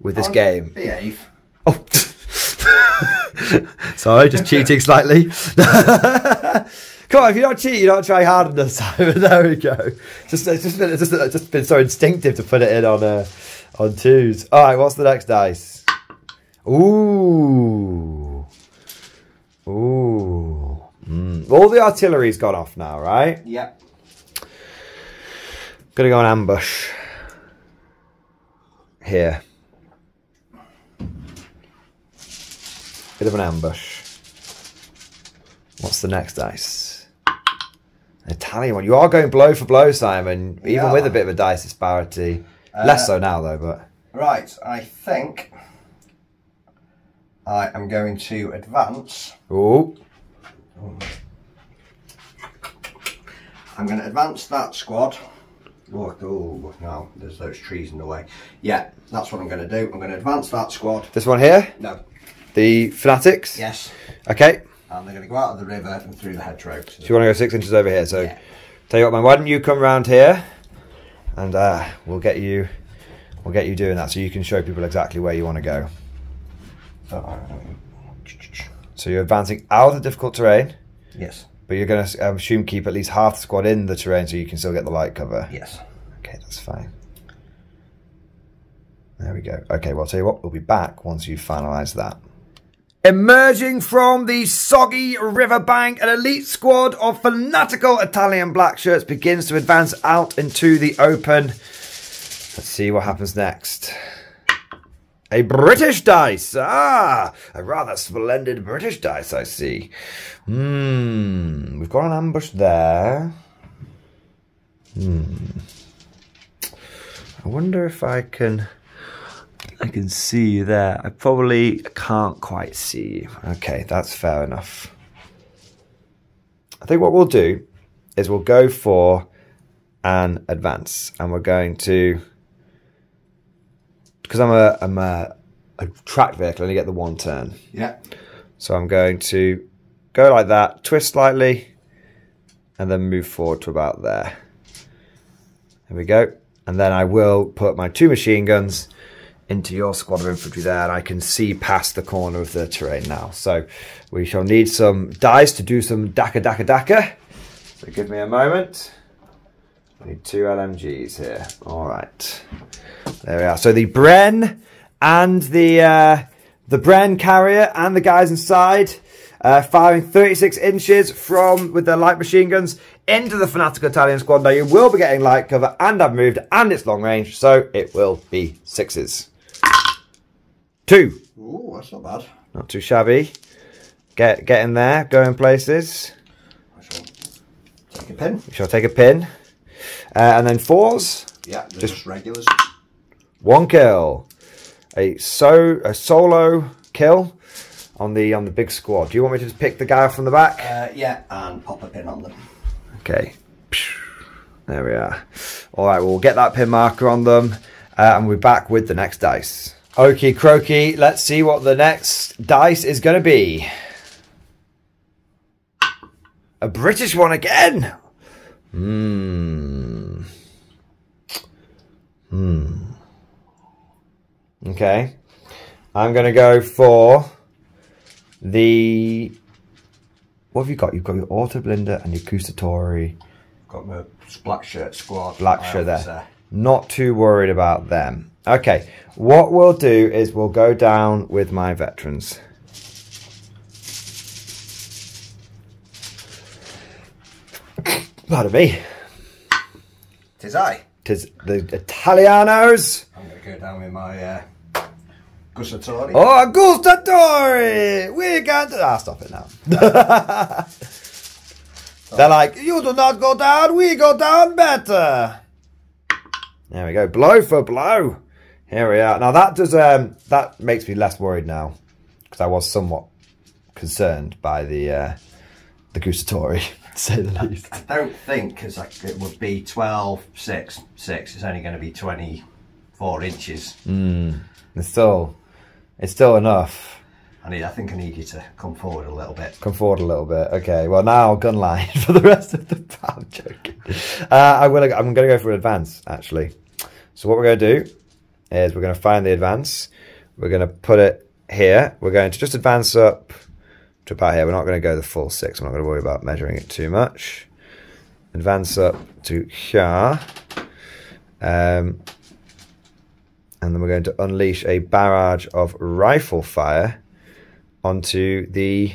with this On- game. Behave. Oh, sorry, just cheating slightly. Come on, if you don't cheat, you don't try hard enough, Simon. There we go. Just, it's just been, it's just, it's just been so instinctive to put it in on uh, on twos. All right, what's the next dice? Ooh, ooh. Mm. All the artillery's gone off now, right? Yep. Gonna go on ambush here. Bit of an ambush. What's the next dice? An Italian one. You are going blow for blow, Simon. Even Yeah. with a bit of a dice disparity. Less so uh, now, though. But Right, I think I am going to advance. ooh, I'm going to advance that squad. Oh, oh, no, there's those trees in the way. Yeah, that's what I'm going to do. I'm going to advance that squad. this one here, No, the fanatics. yes. Okay. And they're going to go out of the river and through the hedgerow. So you want to go six inches over here. So Yeah. tell you what, man. Why don't you come round here, and uh, we'll get you, we'll get you doing that, so you can show people exactly where you want to go. So you're advancing out of the difficult terrain, yes, but you're going to um, assume keep at least half the squad in the terrain, so you can still get the light cover. yes. Okay, that's fine. There we go. Okay, well, I'll tell you what, we'll be back once you've finalised that. Emerging from the soggy riverbank, an elite squad of fanatical Italian black shirts begins to advance out into the open. Let's see what happens next. A British dice. Ah, a rather splendid British dice, I see. Hmm, we've got an ambush there. Hmm. I wonder if I can. I can see you there. I probably can't quite see you. Okay, that's fair enough. I think what we'll do is we'll go for an advance, and we're going to because I'm a I'm a, a track vehicle. I only get the one turn, Yeah. so I'm going to go like that, twist slightly, and then move forward to about there. There we go, and then I will put my two machine guns into your squad of infantry there, and I can see past the corner of the terrain now. So we shall need some dice to do some daka daka daka. So give me a moment. I need two LMGs here. All right, there we are. So the Bren and the uh, the Bren carrier and the guys inside. Uh, firing 36 inches from with their light machine guns into the fanatical Italian squad. Now you will be getting light cover, and I've moved, and it's long range, so it will be sixes. Two. Ooh, that's not bad. Not too shabby. Get get in there, going places. I shall take a pin. We shall take a pin. Uh, and then fours. Yeah, Just- just regulars. One kill. A so a solo kill on the on the big squad. Do you want me to just pick the guy from the back? Uh, yeah, and pop a pin on them. Okay. There we are. All right, we'll get that pin marker on them, uh, and we're back with the next dice. Okie croaky, let's see what the next dice is going to be. A British one again. Hmm. Hmm. Okay. I'm going to go for the. What have you got? You've got your Autoblinda and your Guastatori Got my black shirt squad. black shirt there. Not too worried about them. Okay, what we'll do is we'll go down with my veterans. Pardon me. Tis I. Tis the Italianos. I'm going to go down with my uh, Guastatori. Oh, Guastatori! We got to... Ah, stop it now. They're like, you do not go down, we go down better. There we go, blow for blow. Here we are. Now that does um that makes me less worried now because I was somewhat concerned by the uh, the Guastatori, to say the least. I don't think because it would be 12, 6, 6. It's only going to be 24 inches. It's still it's still enough. I need. I think I need you to come forward a little bit. Come forward a little bit. Okay. Well, now gun line for the rest of the. time. I'm joking. Uh, I will. I'm going to go for advance actually. So what we're going to do is we're going to find the advance. We're going to put it here. We're going to just advance up to about here. We're not going to go the full six. I'm not going to worry about measuring it too much. Advance up to here. Um, and then we're going to unleash a barrage of rifle fire onto the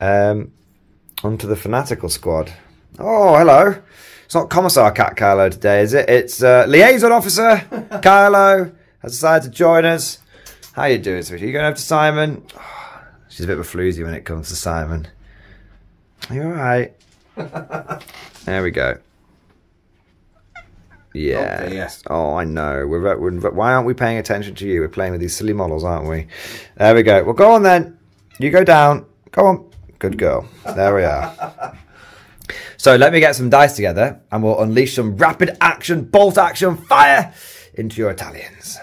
um, onto the fanatical squad. Oh, hello. It's not Commissar Cat Kylo today, is it? It's uh, liaison officer Kylo has decided to join us. How are you doing, sweetie? You going over to Simon? Oh, she's a bit of a floozy when it comes to Simon. Are you all right? there we go. Yeah. Okay, yes. Oh, I know. We're, we're, why aren't we paying attention to you? We're playing with these silly models, aren't we? There we go. Well, go on then. You go down. Go on. Good girl. There we are. So let me get some dice together and we'll unleash some rapid action, bolt action fire into your Italians.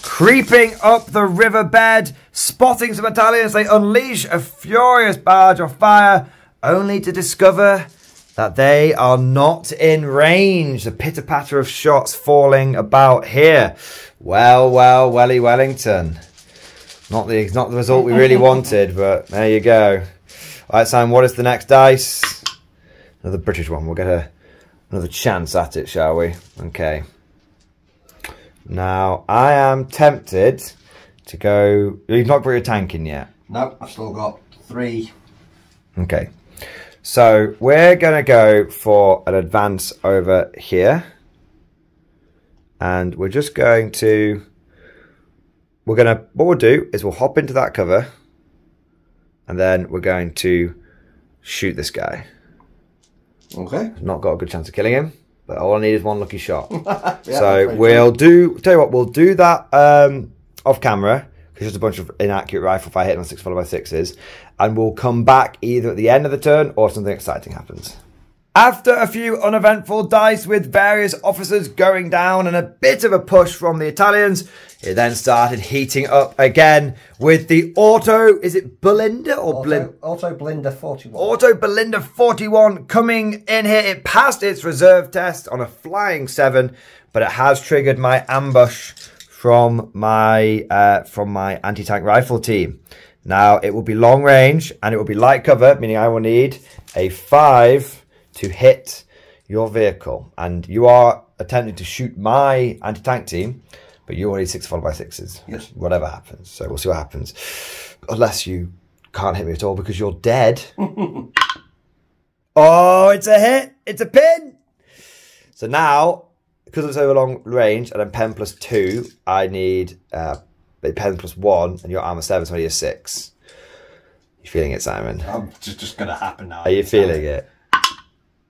Creeping up the riverbed, spotting some Italians, they unleash a furious barrage of fire, only to discover that they are not in range. The pitter patter of shots falling about here. Well, well, Welly Wellington. Not the not the result we really wanted, but there you go. All right, Sam. What is the next dice? Another British one. We'll get a another chance at it, shall we? Okay. Now I am tempted to go. You've not brought your tank in yet. No, I've still got three. Okay. So we're going to go for an advance over here. And we're just going to, we're going to, what we'll do is we'll hop into that cover. And then we're going to shoot this guy. Okay. Not got a good chance of killing him. But all I need is one lucky shot. Yeah, so we'll do, tell you what, we'll do that um, off camera. Because just a bunch of inaccurate rifle fire hitting on six followed by sixes. And we'll come back either at the end of the turn or something exciting happens. After a few uneventful dice with various officers going down and a bit of a push from the Italians, it then started heating up again with the auto. Is it Belinda or Blin? Auto, Blinder 41. Auto Belinda 41 coming in here. It passed its reserve test on a flying seven, but it has triggered my ambush from my uh, from my anti-tank rifle team. Now it will be long range and it will be light cover, meaning I will need a five to hit your vehicle. And you are attempting to shoot my anti-tank team, but you already six followed by sixes. Yes. Whatever happens. So we'll see what happens. Unless you can't hit me at all because you're dead. oh, it's a hit. It's a pin. So now, because it's over long range and I'm pen plus two, I need uh, a pen plus one and your armor seven, so I need a six. You feeling it, Simon? I'm just, just going to happen now. Are you feeling it?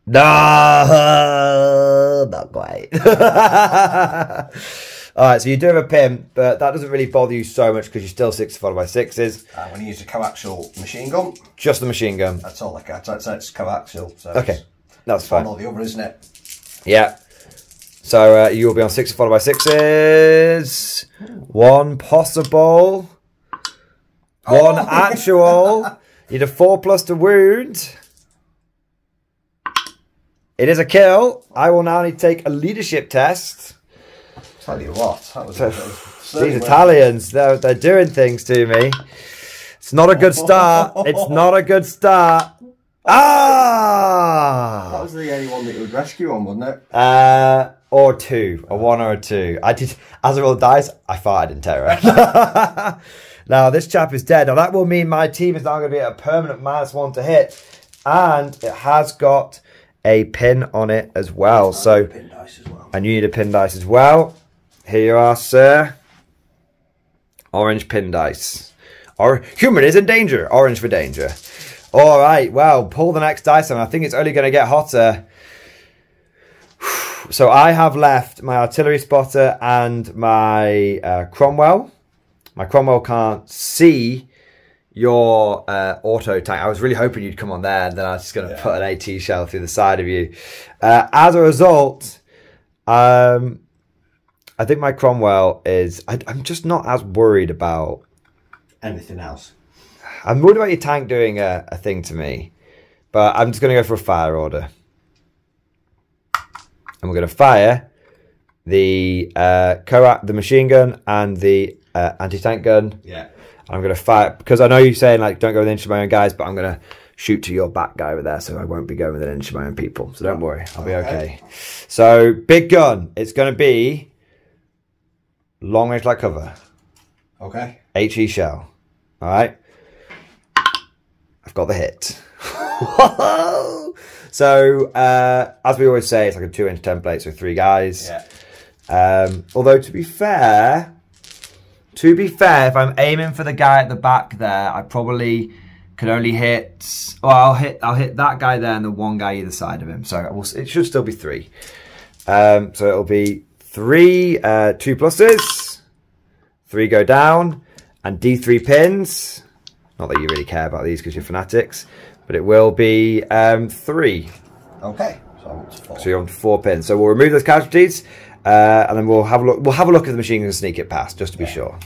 No, not quite. All right, so you do have a pin, but that doesn't really bother you so much because you're still six followed by sixes. I'm going to use a coaxial machine gun. Just the machine gun. That's all I got. That's, that's coaxial. So Okay, that's one fine. or the other, isn't it? Yeah. So uh, you will be on six followed by sixes. One possible. One actual. You need a four plus to wound. It is a kill. I will now need to take a leadership test. Tell you what, that was These Italians, they're, they're doing things to me. It's not a good start. It's not a good start. Ah! That was the only one that you would rescue on, wasn't it? Uh, or two, a one or a two. I did, as a rolled dice, I farted in terror. now, this chap is dead. Now, that will mean my team is now going to be at a permanent minus one to hit. And it has got a pin on it as well. So, Pin dice as well. and you need a pin dice as well. Here you are, sir. Orange pin dice. Or human is in danger. Orange for danger. All right. Well, pull the next dice, and I think it's only going to get hotter. So I have left my artillery spotter and my uh, Cromwell. My Cromwell can't see your uh, auto tank. I was really hoping you'd come on there, and then I was just going to Yeah. put an AT shell through the side of you. Uh, as a result, um, I think my Cromwell is. I, I'm just not as worried about. Anything else? I'm worried about your tank doing a, a thing to me, but I'm just going to go for a fire order, and we're going to fire the uh, co the machine gun and the uh, anti tank gun. Yeah. I'm going to fire because I know you're saying like don't go with an inch of my own guys, but I'm going to shoot to your back guy over there, so I won't be going with an inch of my own people. So don't worry, I'll be okay. So big gun, it's going to be long range light cover, Okay. HE shell. All right, I've got the hit. so uh, as we always say, it's like a two inch template, so three guys. Yeah. Um, although to be fair, to be fair, if I'm aiming for the guy at the back there, I probably could only hit. Well, I'll hit. I'll hit that guy there and the one guy either side of him. So will, it should still be three. Um, so it'll be three uh, two pluses, three go down, and D three pins. Not that you really care about these because you're fanatics, but it will be um, three. Okay. So I'm up to four. So you're on four pins. So we'll remove those casualties, uh, and then we'll have a look. We'll have a look at the machine and sneak it past, just to be sure.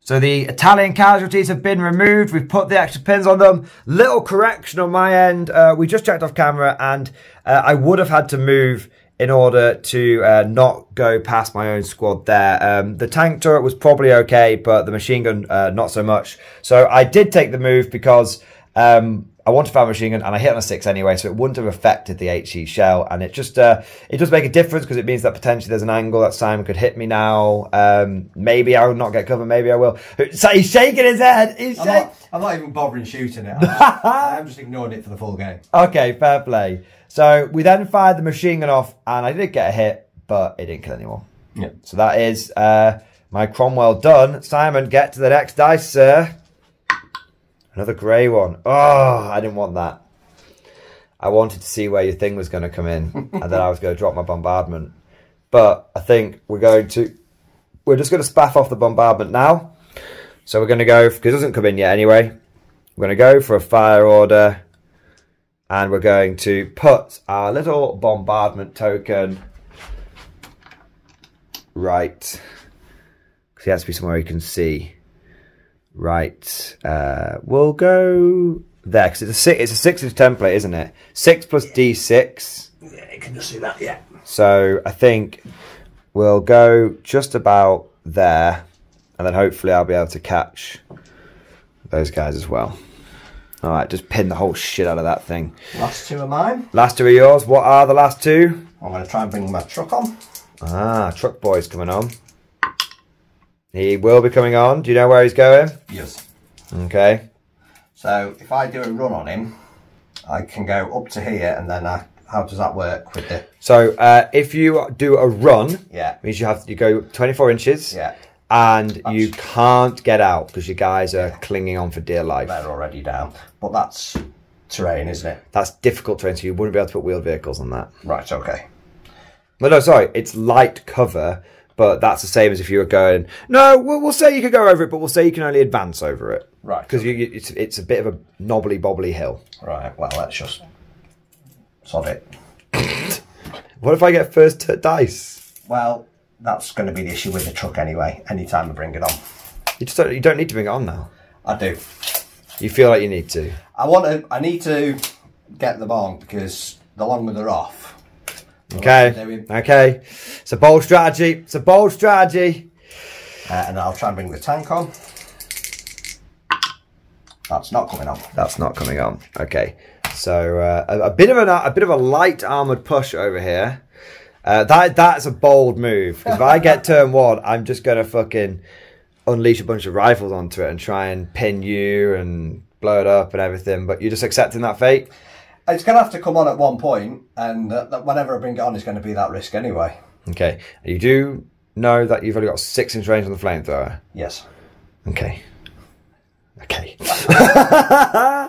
So the Italian casualties have been removed. We've put the extra pins on them. Little correction on my end. Uh, we just checked off camera, and uh, I would have had to move in order to uh, not go past my own squad there. Um, the tank turret was probably okay, but the machine gun uh, not so much. So I did take the move because um, I wanted a machine gun and I hit on a six anyway, so it wouldn't have affected the HE shell. And it just uh, it does make a difference because it means that potentially there's an angle that Simon could hit me now. Um, maybe I will not get cover, maybe I will. So he's shaking his head. He's I'm shaking. not, I'm not even bothering shooting it. I'm just, I'm just ignoring it for the full game. Okay, fair play. So we then fired the machine gun off, and I did get a hit, but it didn't kill anyone. Yeah. So that is uh, my Cromwell done. Simon, get to the next dice, sir. Another grey one. Oh, I didn't want that. I wanted to see where your thing was going to come in, and then I was going to drop my bombardment. But I think we're going to, we're just going to spaff off the bombardment now. So we're going to go, because it doesn't come in yet anyway. We're going to go for a fire order. And we're going to put our little bombardment token right. Because he has to be somewhere you can see. Right. Uh, we'll go there, because it's a six, it's a six inch template, isn't it? Six plus D6. Yeah, you can just see that, yeah. So I think we'll go just about there, and then hopefully I'll be able to catch those guys as well. All right, just pin the whole shit out of that thing. Last two are mine. Last two are yours. What are the last two? I'm going to try and bring my truck on. Ah, truck boy's coming on. He will be coming on. Do you know where he's going? Yes. Okay. So if I do a run on him, I can go up to here and then I, how does that work with the... So uh, if you do a run, Yeah. means you have you go 24 inches, Yeah. And you can't get out because you guys are clinging on for dear life. They're already down. But that's terrain, isn't it? That's difficult terrain, so you wouldn't be able to put wheeled vehicles on that. Right, okay. Well, no, sorry, it's light cover, but that's the same as if you were going. No, we'll, we'll say you could go over it, but we'll say you can only advance over it. Right. Because you, you, it's it's a bit of a knobbly bobbly hill. Right, well, let's just sod it. What if I get first dice? Well, that's going to be the issue with the truck anyway, anytime I bring it on. You just don't, you don't need to bring it on now. I do. You feel like you need to. I want to, I need to get them on because the longer they're off, the Okay. they're. Okay. It's a bold strategy. It's a bold strategy. Uh, and I'll try and bring the tank on. That's not coming on. That's not coming on. Okay. So uh, a, a bit of an a bit of a light armored push over here. Uh, that that's a bold move. 'Cause if I get turn one, I'm just gonna fucking unleash a bunch of rifles onto it and try and pin you and blow it up and everything. But you're just accepting that fate. It's going to have to come on at one point, and uh, whenever I bring it on, it's going to be that risk anyway. Okay. You do know that you've only got six inch range on the flamethrower. Yes. Okay. Okay. uh,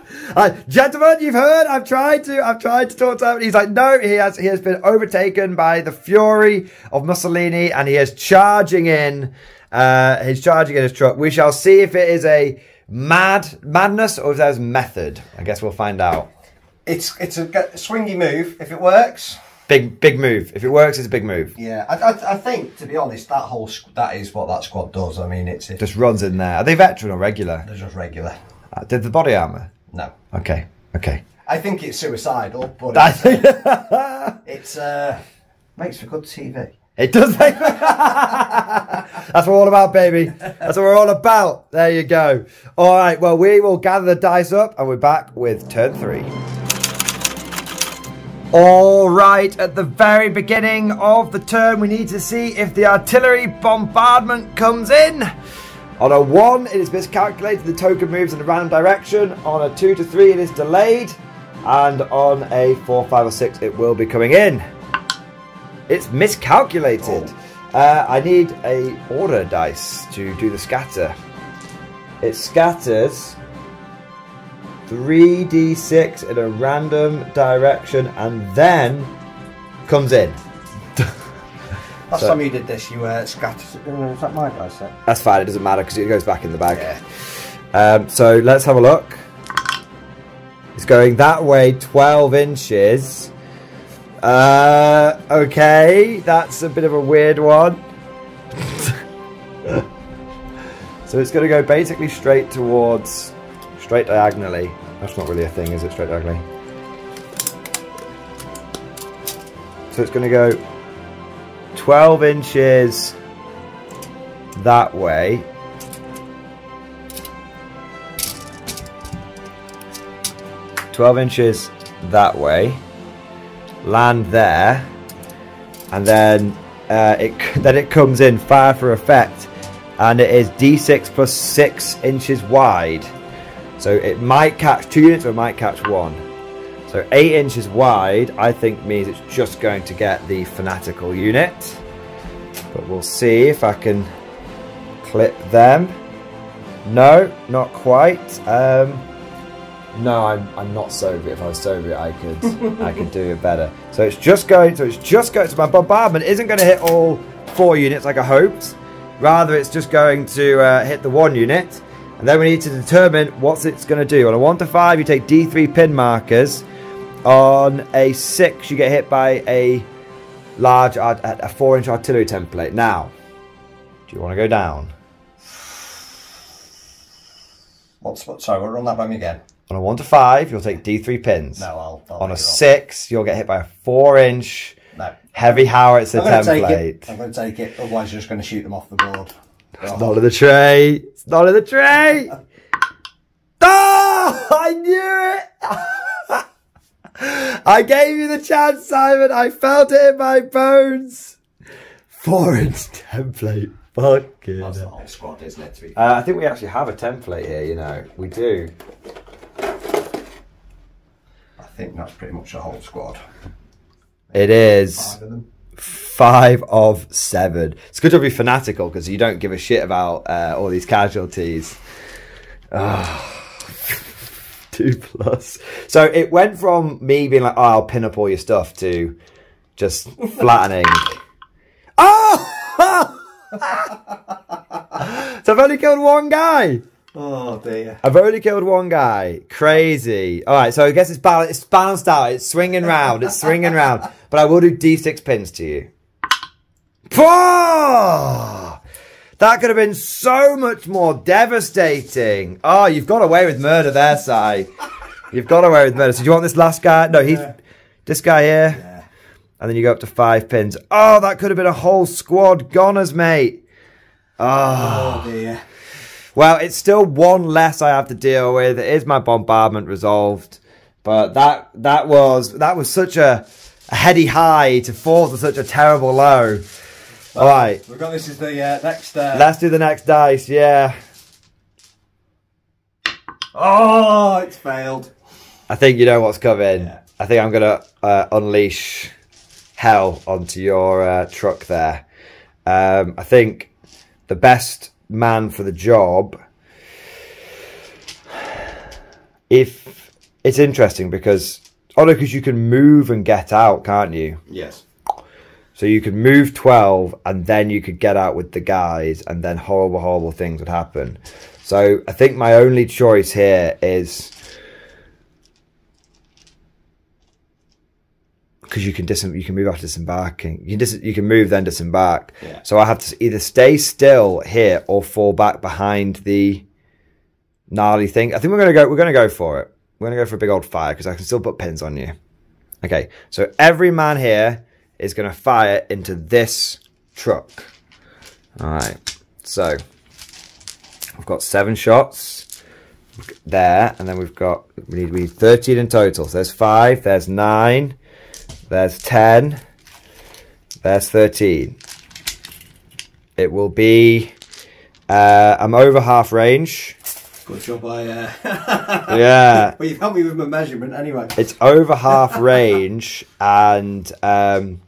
gentlemen, you've heard. I've tried to. I've tried to talk to him. He's like, no. He has. He has been overtaken by the fury of Mussolini, and he is charging in. Uh, he's charging in his truck. We shall see if it is a mad madness or if there's method. I guess we'll find out. It's it's a swingy move. If it works, Big big move. If it works, it's a big move. yeah. I, I, I think, to be honest, that whole that is what that squad does. I mean, it's, it's Just runs in there. Are they veteran or regular? they're just regular. Uh, did the body armor? No, Okay. Okay. I think it's suicidal, but I it's, think it's uh, makes for good TV. It does make That's what we're all about, baby. That's what we're all about. There you go. All right, well, we will gather the dice up and we're back with turn three. All right, at the very beginning of the turn, we need to see if the artillery bombardment comes in. On a one, it is miscalculated. The token moves in a random direction. On a two to three, it is delayed. And on a four, five, or six, it will be coming in. It's miscalculated. Uh, I need a order dice to do the scatter. It scatters 3d6 in a random direction and then comes in. Last So- time you did this, you uh, scattered. Uh, is that my dice set? That's fine, it doesn't matter because it goes back in the bag. Yeah. Um, so let's have a look. It's going that way 12 inches. Uh, okay, that's a bit of a weird one. so it's going to go basically straight towards, straight diagonally. That's not really a thing, is it? Straight diagonally. So it's going to go 12 inches that way. Twelve inches that way, land there, and then uh, it then it comes in fire for effect, and it is d6 plus six inches wide. So it might catch two units or it might catch one. So eight inches wide, I think means it's just going to get the fanatical unit. But we'll see if I can clip them. No, not quite. Um, no, I'm, I'm not Soviet. If I was Soviet, I could I could do it better. So it's just going. So it's just going. So my bombardment isn't going to hit all four units like I hoped. Rather, it's just going to uh, hit the one unit. And then we need to determine what it's going to do. On a 1 to 5, you take D3 pin markers. On a 6, you get hit by a large, a 4 inch artillery template. Now, do you want to go down? What's what? Sorry, we'll run that by me again. On a 1 to 5, you'll take D3 pins. No, I'll. I'll On a make it 6, you'll get hit by a 4 inch No. heavy howitzer I'm going to take template. it. I'm going to take it. Otherwise, you're just going to shoot them off the board. It's not in the tray. It's not in the tray. Oh, I knew it. I gave you the chance, Simon. I felt it in my bones. Four inch template. Fucking. That's the whole squad, isn't it? Be Uh, I think we actually have a template here. You know, we do. I think that's pretty much the whole squad. It is Five of seven. It's good to be fanatical because you don't give a shit about uh, all these casualties. Ah, two plus. So it went from me being like, "Oh, I'll pin up all your stuff," to just flattening. oh! so I've only killed one guy. Oh dear. I've only killed one guy. Crazy. All right, so I guess it's, bal- it's balanced out. It's swinging round. It's swinging round. But I will do D6 pins to you. Pwah! That could have been so much more devastating. Oh, you've got away with murder there, Si. You've got away with murder. So do you want this last guy? No, he's Yeah. this guy here. Yeah. And then you go up to five pins. Oh, that could have been a whole squad goners, mate. Ah. Oh dear. Well, it's still one less I have to deal with. It is my bombardment resolved, but that that was that was such a, a heady high to fall to such a terrible low. All right, We've got this is the uh, next. Uh, let's do the next dice. Yeah, oh, it's failed. I think you know what's coming. Yeah. I think I'm gonna uh, unleash hell onto your uh, truck there. Um, I think the best man for the job. If it's interesting because oh no, because you can move and get out, can't you? Yes. So you could move 12 and then you could get out with the guys and then horrible, horrible things would happen. So I think my only choice here is because you can dis- you can move after disembarking. You can dis- you can move then disembark. Yeah. So I have to either stay still here or fall back behind the gnarly thing. I think we're gonna go. We're gonna go for it. We're gonna go for a big old fire because I can still put pins on you. Okay. So every man here is gonna fire into this truck. All right. So I've got seven shots there, and then we've got we need we need thirteen in total. So there's five. There's nine. There's 10. There's 13. It will be. Uh, I'm over half range. Good job, I. Uh... Yeah. well, you've helped me with my measurement anyway. It's over half range, and um,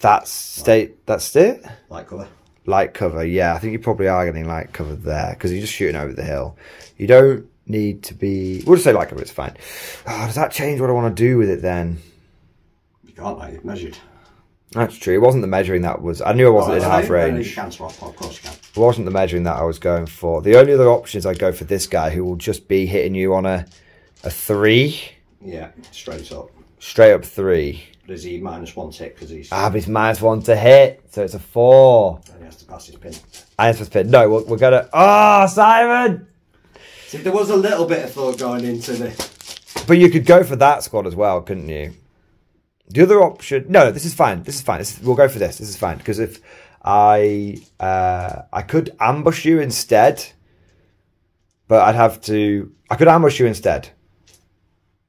that's state. That's it. Light cover. Light cover. Yeah, I think you probably are getting light cover there because you're just shooting over the hill. You don't need to be. We'll just say cover. It's fine. Oh, does that change what I want to do with it then? You can't like you've measured. That's true. It wasn't the measuring that was. I knew I wasn't in Oh, half You range. can swap, of course you can. It wasn't the measuring that I was going for. The only other option is I go for this guy who will just be hitting you on a a three, Yeah, straight up. straight up three. But is he minus one tick because he's. Ah, but it's minus one to hit, so it's a four. and he has to pass his pin. And it's a pin. No, we're, we're gonna. Oh, Simon! See, there was a little bit of thought going into this. But you could go for that squad as well, couldn't you? The other option. No, this is fine. This is fine. This is, we'll go for this. This is fine because if I uh, I could ambush you instead, but I'd have to. I could ambush you instead,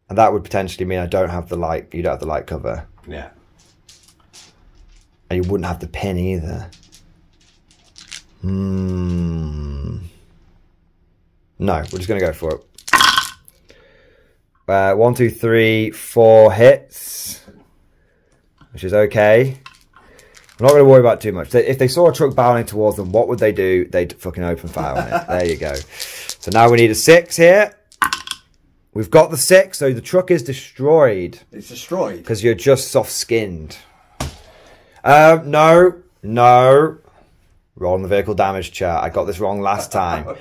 and that would potentially mean I don't have the light. You don't have the light cover, Yeah. and you wouldn't have the pin either. Hmm. No, we're just gonna go for it. Uh, one, two, three, four hits, which is okay. I'm not going to worry about it too much. If they saw a truck barreling towards them, what would they do? They'd fucking open fire on it. There you go. So now we need a six here. We've got the six, so the truck is destroyed It's destroyed. because you're just soft skinned. Um, no, no, Roll on the vehicle damage chart. I got this wrong last time.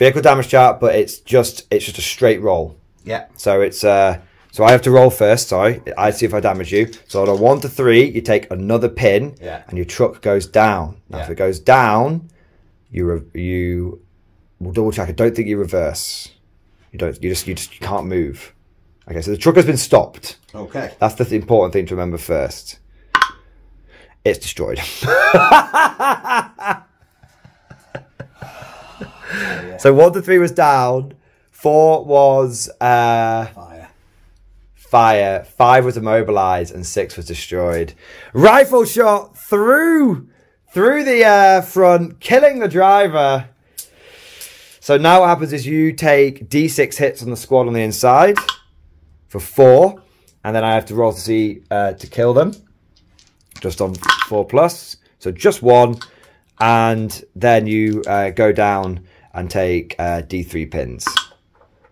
Vehicle damage chart, but it's just it's just a straight roll. Yeah. So it's uh so I have to roll first, sorry. I see if I damage you. So on a one to three, you take another pin Yeah. and your truck goes down. Now if it goes down, you re- you will double check. I don't think you reverse. You don't you just you just you can't move. Okay, so the truck has been stopped. Okay. That's the th- important thing to remember first. It's destroyed. So one to three was down. Four was uh, Fire. fire. Five was immobilized, and six was destroyed. Rifle shot through through the uh, front, killing the driver. So now what happens is you take D6 hits on the squad on the inside for four, and then I have to roll to see uh, to kill them, just on four plus. So just one, and then you uh, go down and take uh, D3 pins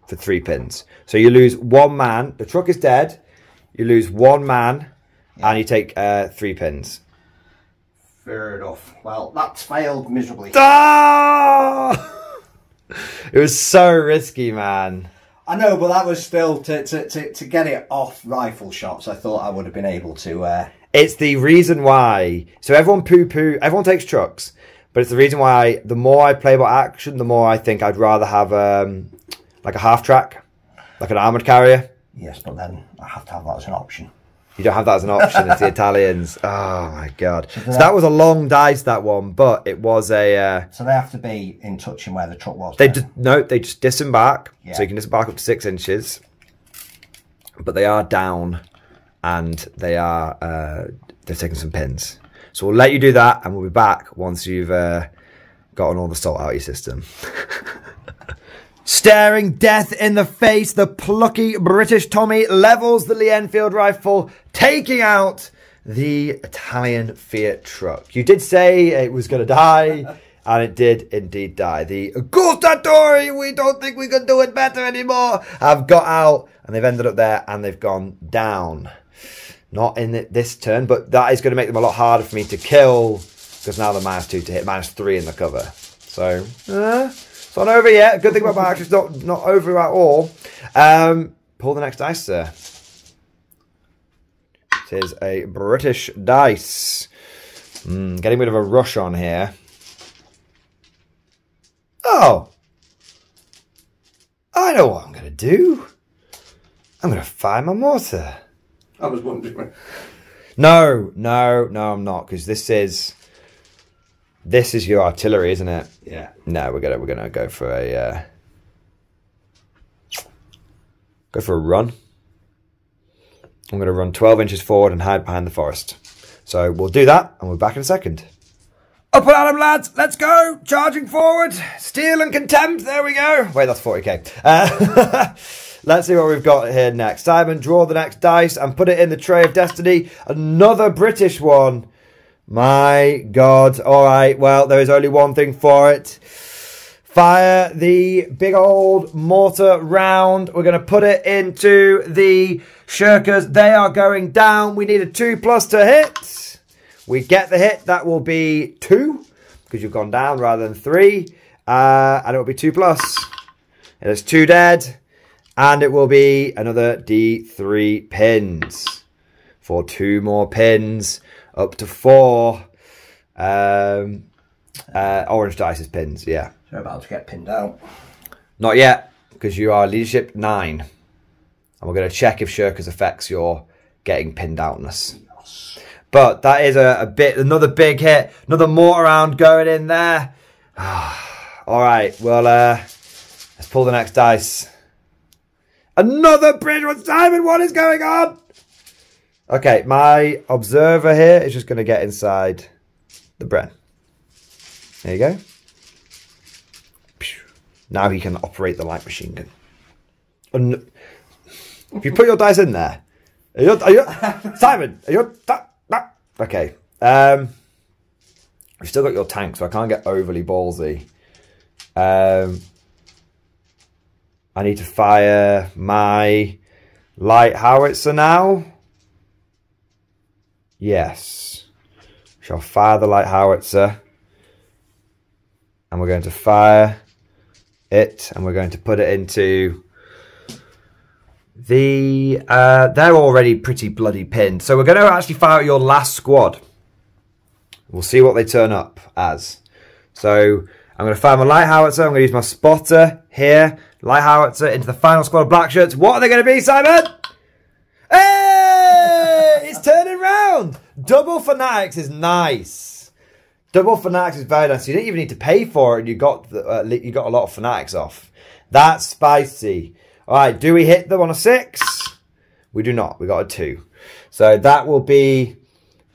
for three pins. So you lose one man. The truck is dead. You lose one man, and you take uh, three pins. Fair enough. Well, that's failed miserably. Ah! it was so risky, man. I know, but that was still to, to, to, to get it off rifle shots. I thought I would have been able to. Uh, It's the reason why. So everyone poo poo. Everyone takes trucks, but it's the reason why. The more I play Bolt Action, the more I think I'd rather have um, like a half track, like an armored carrier. yes, but then I have to have that as an option. You don't have that as an option. it's the Italians. Oh my god! So that was a long dice that one, but it was a. Uh, So they have to be in touching where the truck was. They just no, they just disembark, Yeah. so you can disembark up to six inches, but they are down, and they are uh, they're taking some pins. So we'll let you do that, and we'll be back once you've uh, gotten all the salt out of your system. Staring death in the face, the plucky British Tommy levels the Lee Enfield rifle, taking out the Italian Fiat truck. You did say it was going to die, and it did indeed die. The Guastatori, we don't think we can do it better anymore, have got out, and they've ended up there, and they've gone down. Not in this turn, but that is going to make them a lot harder for me to kill, because now they're minus two to hit, minus three in the cover. So, uh, it's not over yet. Good thing about my action, is not, not over at all. Um, pull the next dice, sir. It is a British dice. Mm, getting rid of a rush on here. Oh. I know what I'm going to do. I'm going to fire my mortar. I was wondering. No, no, no, I'm not, because this is this is your artillery, isn't it? Yeah. No, we're gonna we're gonna go for a uh, go for a run. I'm gonna run 12 inches forward and hide behind the forest. So we'll do that, and we're back in a second. Up and at 'em, lads! Let's go! Charging forward! Steel and contempt! There we go! Wait, that's 40k. Uh, let's see what we've got here next. Simon, draw the next dice and put it in the tray of destiny. Another British one. My God. Alright, well, there is only one thing for it. Fire the big old mortar round. We're going to put it into the shirkers. They are going down. We need a 2 plus to hit. We get the hit. That will be 2 because you've gone down rather than 3. Uh, and it will be 2 plus. It is 2 dead. And it will be another D3 pins for 2 more pins up to 4. Um, uh, orange dice is pins, yeah. So we're about to get pinned out. Not yet, because you are leadership nine. And we're going to check if Shirkers affects your getting pinned outness. But that is a, a bit, another big hit, another mortar round going in there. All right, well, uh, let's pull the next dice. Another bridge with Simon, what is going on? Okay, my observer here is just going to get inside the Bren. There you go. Now he can operate the light machine gun. And if you put your dice in there, are you, are you, Simon, are you, okay. Um, we've still got your tank, so I can't get overly ballsy. Um, I need to fire my light howitzer now. Yes. Shall fire the light howitzer And we're going to fire it. And we're going to put it into the... Uh, they're already pretty bloody pinned. So we're going to actually fire your last squad. We'll see what they turn up as. So I'm going to fire my light howitzer. I'm going to use my spotter here. Light howitzer into the final squad of black shirts. What are they going to be, Simon? Hey! It's turning round. Double fanatics is nice. Double fanatics is very nice. You didn't even need to pay for it, and you got uh, you got a lot of fanatics off. That's spicy. All right, do we hit them on a six? We do not. We got a two. So that will be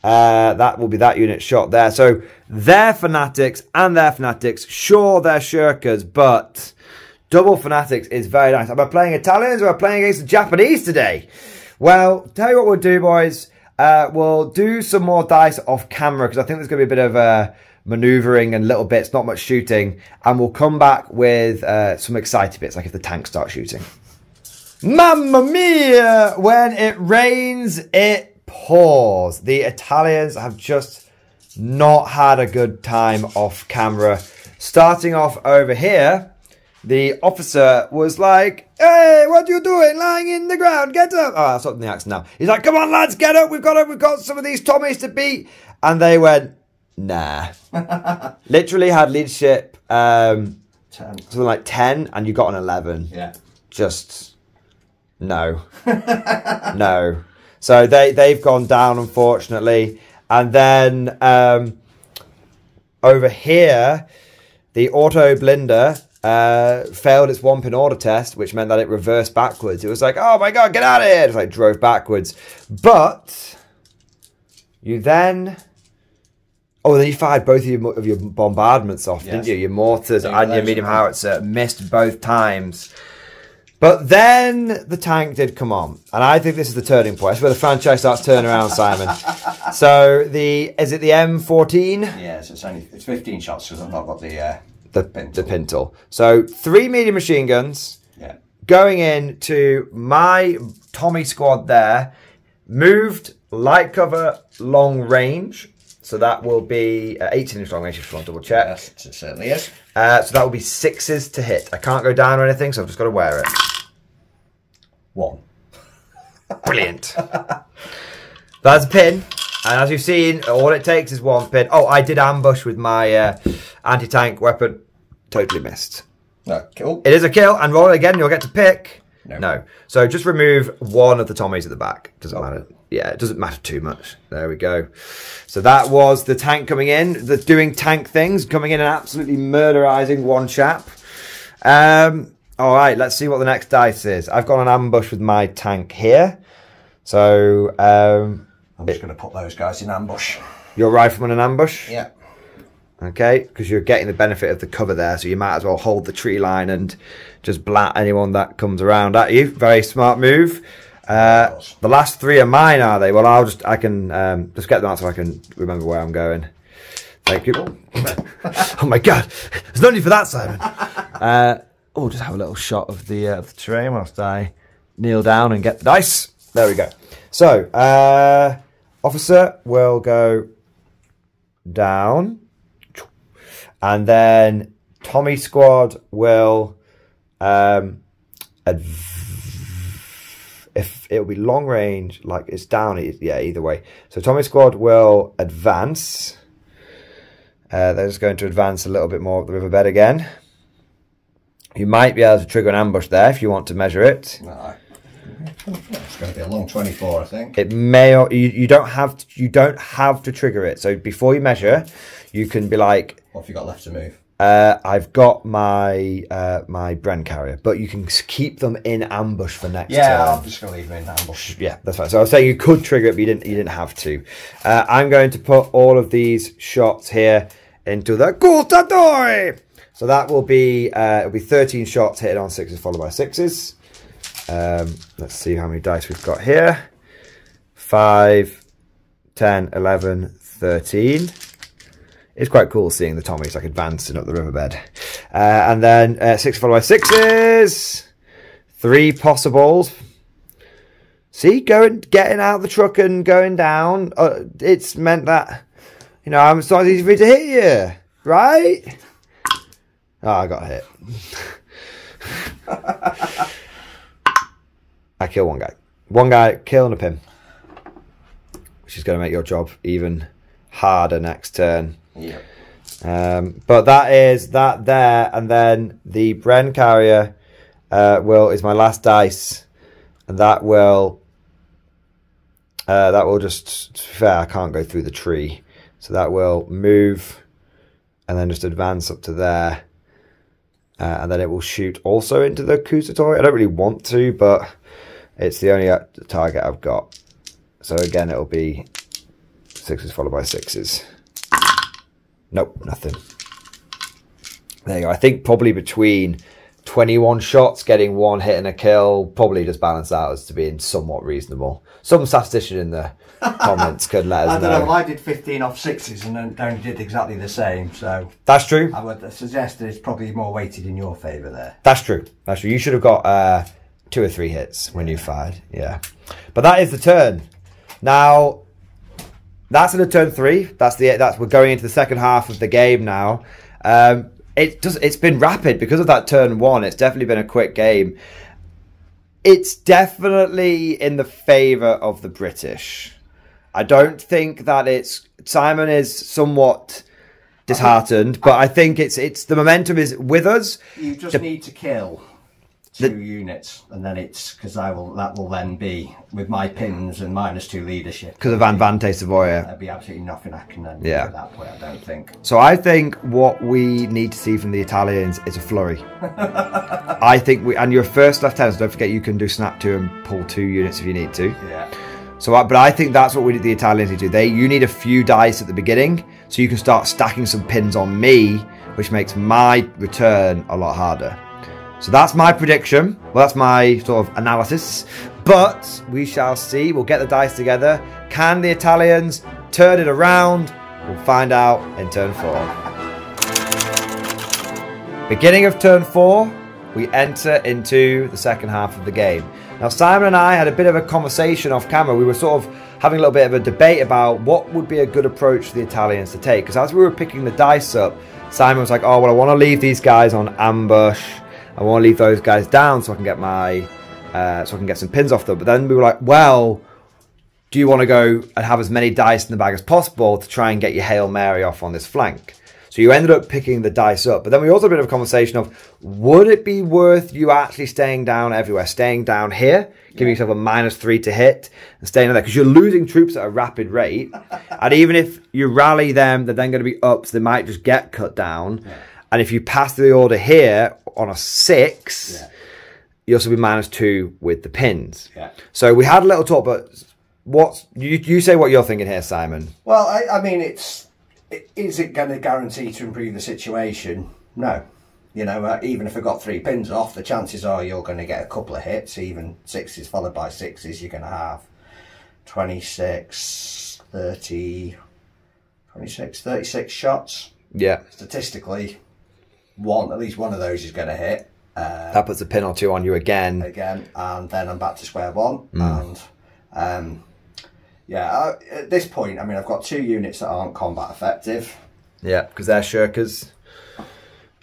uh, that will be that unit shot there. So their fanatics and their fanatics, sure they're shirkers, but double fanatics is very nice. Am I playing Italians or am I playing against the Japanese today? Well, tell you what we'll do, boys. Uh, we'll do some more dice off camera because I think there's going to be a bit of uh, maneuvering and little bits, not much shooting. And we'll come back with uh, some exciting bits, like if the tanks start shooting. Mamma mia! When it rains, it pours. The Italians have just not had a good time off camera. Starting off over here, the officer was like, Hey, what are you doing? Lying in the ground, get up. Oh, that's in the accent now. He's like, Come on, lads, get up. We've got We've got some of these Tommies to beat. And they went, Nah. Literally had leadership um, Ten. something like 10, and you got an 11 Yeah. just no no so they they've gone down unfortunately and then um over here the Autoblinda uh failed its one pin order test which meant that it reversed backwards it was like oh my god get out of here it's like drove backwards but you then Oh, then you fired both of your, of your bombardments off, didn't you? Your mortars and your medium howitzer missed both times. But then the tank did come on, and I think this is the turning point. That's where the franchise starts turning around, Simon. So the is it the M14, Yeah, so it's only it's 15 shots because I've not got the uh, the Pintle. the Pintle? So three medium machine guns yeah. going in to my Tommy squad there. Moved light cover, long range. So that will be uh, 18 inch long range. If you want to double check. Yes, it certainly is. Uh, so that will be sixes to hit. I can't go down or anything, so I've just got to wear it. One. Brilliant. That's a pin. And as you've seen, all it takes is one pin. Oh, I did ambush with my uh, anti-tank weapon. Totally missed. No, cool. It is a kill, and roll it again, you'll get to pick. No. So just remove one of the Tommies at the back. Doesn't matter. Yeah, it doesn't matter too much. There we go. So that was the tank coming in, the doing tank things, coming in and absolutely murderizing one chap. Um, all right, let's see what the next dice is. I've got an ambush with my tank here. So um, I'm just going to put those guys in ambush. your rifleman in ambush. Yeah. Okay, because you're getting the benefit of the cover there, so you might as well hold the tree line and just blat anyone that comes around at you. Very smart move. Uh, the last three are mine, are they? Well, I'll just I can um, just get them out so I can remember where I'm going. Thank you. oh my god, there's no need for that, Simon. Uh, oh, just have a little shot of the, uh, of the terrain whilst I kneel down and get the dice. There we go. So, uh, officer will go down. And then Tommy Squad will um if it'll be long range, like it's down, yeah, either way. So Tommy Squad will advance. Uh, they're just going to advance a little bit more up the riverbed again. You might be able to trigger an ambush there if you want to measure it. No. It's going to be a long 24, I think. It may or you, you don't have to, you don't have to trigger it. So before you measure, you can be like, What have you got left to move? Uh, I've got my uh, my Bren carrier, but you can keep them in ambush for next Yeah, turn. I'm just going to leave them in ambush. Yeah, that's fine. So I was saying you could trigger it, but you didn't. You didn't have to. Uh, I'm going to put all of these shots here into the Guastatori. So that will be uh, it'll be 13 shots hitting on sixes, followed by sixes. Um, let's see how many dice we've got here. 5, 10, 11, 13. It's quite cool seeing the Tommies like advancing up the riverbed. Uh, and then uh, six followed by sixes. Three possibles. See, going, getting out the truck and going down. Uh, it's meant that, you know, I'm not easy for me to hit you, right? Oh, I got hit. I kill one guy. One guy, kill and a pin. Which is going to make your job even harder next turn. Yeah. Um, but that is that there, and then the Bren carrier uh, will is my last dice, and that will uh, that will just to be fair. I can't go through the tree, so that will move, and then just advance up to there, uh, and then it will shoot also into the Guastatori. I don't really want to, but it's the only uh, target I've got. So again, it'll be sixes followed by sixes. Nope, nothing. There you go. I think probably between 21 shots, getting one hit and a kill, probably just balance out as to being somewhat reasonable. Some statistician in the comments could let us know. I don't know. know. I did 15 off sixes and then only did exactly the same. So That's true. I would suggest that it's probably more weighted in your favour there. That's true. That's true. You should have got uh, two or three hits when you fired. Yeah. But that is the turn. Now, that's in the turn three. That's the that's we're going into the second half of the game now. Um, it does. It's been rapid because of that turn one. It's definitely been a quick game. It's definitely in the favour of the British. I don't think that it's Simon is somewhat disheartened, but I think it's it's the momentum is with us. You just need to kill two units, and then it's because I will. That will then be with my pins and minus two leadership. because of Van Vante Savoya. There'll be absolutely nothing I can then Yeah. at that point. I don't think. So I think what we need to see from the Italians is a flurry. I think we and your first lieutenants. Don't forget you can do snap two and pull two units if you need to. Yeah. So, I- but I think that's what we the Italians need to do. They you need a few dice at the beginning so you can start stacking some pins on me, which makes my return a lot harder. So that's my prediction. Well, that's my sort of analysis. But we shall see. We'll get the dice together. Can the Italians turn it around? We'll find out in turn four. Beginning of turn four, we enter into the second half of the game. Now, Simon and I had a bit of a conversation off camera. We were sort of having a little bit of a debate about what would be a good approach for the Italians to take. Because as we were picking the dice up, Simon was like, "Oh, well, I want to leave these guys on ambush. I want to leave those guys down so I can get my, uh, so I can get some pins off them." But then we were like, "Well." do you want to go and have as many dice in the bag as possible to try and get your Hail Mary off on this flank? So you ended up picking the dice up. But then we also had a bit of a conversation of would it be worth you actually staying down everywhere? Staying down here, giving yourself a minus three to hit, and staying there because you're losing troops at a rapid rate. and even if you rally them, they're then going to be up, so they might just get cut down. And if you pass the order here on a six, Yeah. you also be minus two with the pins. Yeah. So we had a little talk, but what you you say what you're thinking here, Simon? Well, I, I mean, it's i- is it going to guarantee to improve the situation? No. You know, uh, even if I got three pins off, the chances are you're going to get a couple of hits, even sixes followed by sixes. You're going to have 26, 30, 26, 36 shots. Yeah, Statistically, one, at least one of those is going to hit that puts a pin or two on you again. again, and then I'm back to square one. And um, yeah, I, at this point, I mean, I've got two units that aren't combat effective. Yeah, because they're shirkers.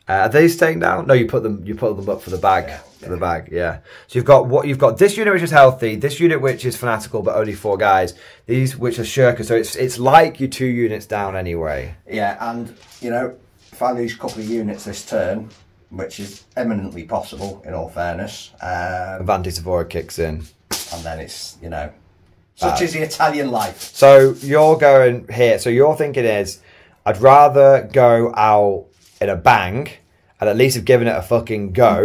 Uh, are they staying down? No, you put them. You put them up for the bag. Yeah, for the bag. Yeah. So you've got what you've got. This unit which is healthy. This unit which is fanatical, but only four guys. These which are shirkers. So it's it's like you're two units down anyway. Yeah, and you know, if I lose a couple of units this turn, which is eminently possible in all fairness, um, Avanti Savoia kicks in. and then it's you know, such is the Italian life. So you're going here. So your thinking is, I'd rather go out in a bang and at least have given it a fucking go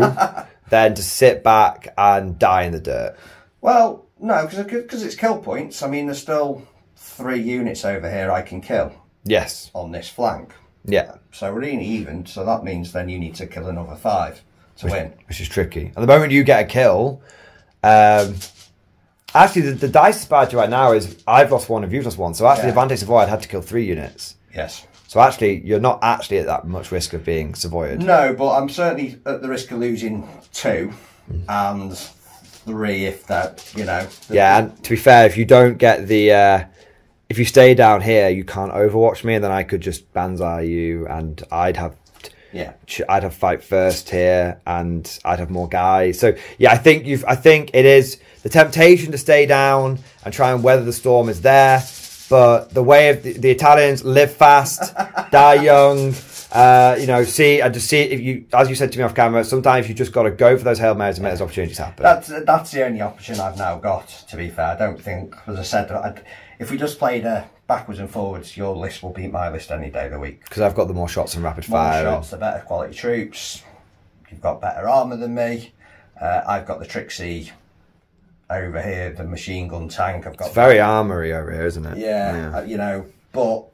than to sit back and die in the dirt. Well, no, because it's kill points. I mean, there's still three units over here I can kill Yes. on this flank. Yeah. So we're really even. So that means then you need to kill another five to win. Which is tricky. At the moment you get a kill, um, actually the, the dice badge right now is I've lost one and you've lost one. So actually Yeah. Advantage Savoy had to kill three units. Yes. So actually you're not actually at that much risk of being Savoyed. No, but I'm certainly at the risk of losing two and three if that, you know. the- Yeah, and to be fair, if you don't get the, uh, if you stay down here, you can't Overwatch me, and then I could just banzai you, and I'd have, Yeah. I'd have fight first here, and I'd have more guys. So yeah, I think you've. I think it is the temptation to stay down and try and weather the storm is there, but the way of the, the Italians live fast, die young. Uh, you know, see, and just see if you, as you said to me off camera, sometimes you just got to go for those hail marys and make those opportunities happen. That's that's the only option I've now got. To be fair, I don't think, as I said, I'd, if we just played uh, backwards and forwards, your list will beat my list any day of the week. Because I've got the more shots and rapid More fire. shots, the better quality troops. You've got better armour than me. Uh, I've got the Trixie over here, the machine gun tank. I've got It's very armory over here, isn't it? yeah, uh, you know, but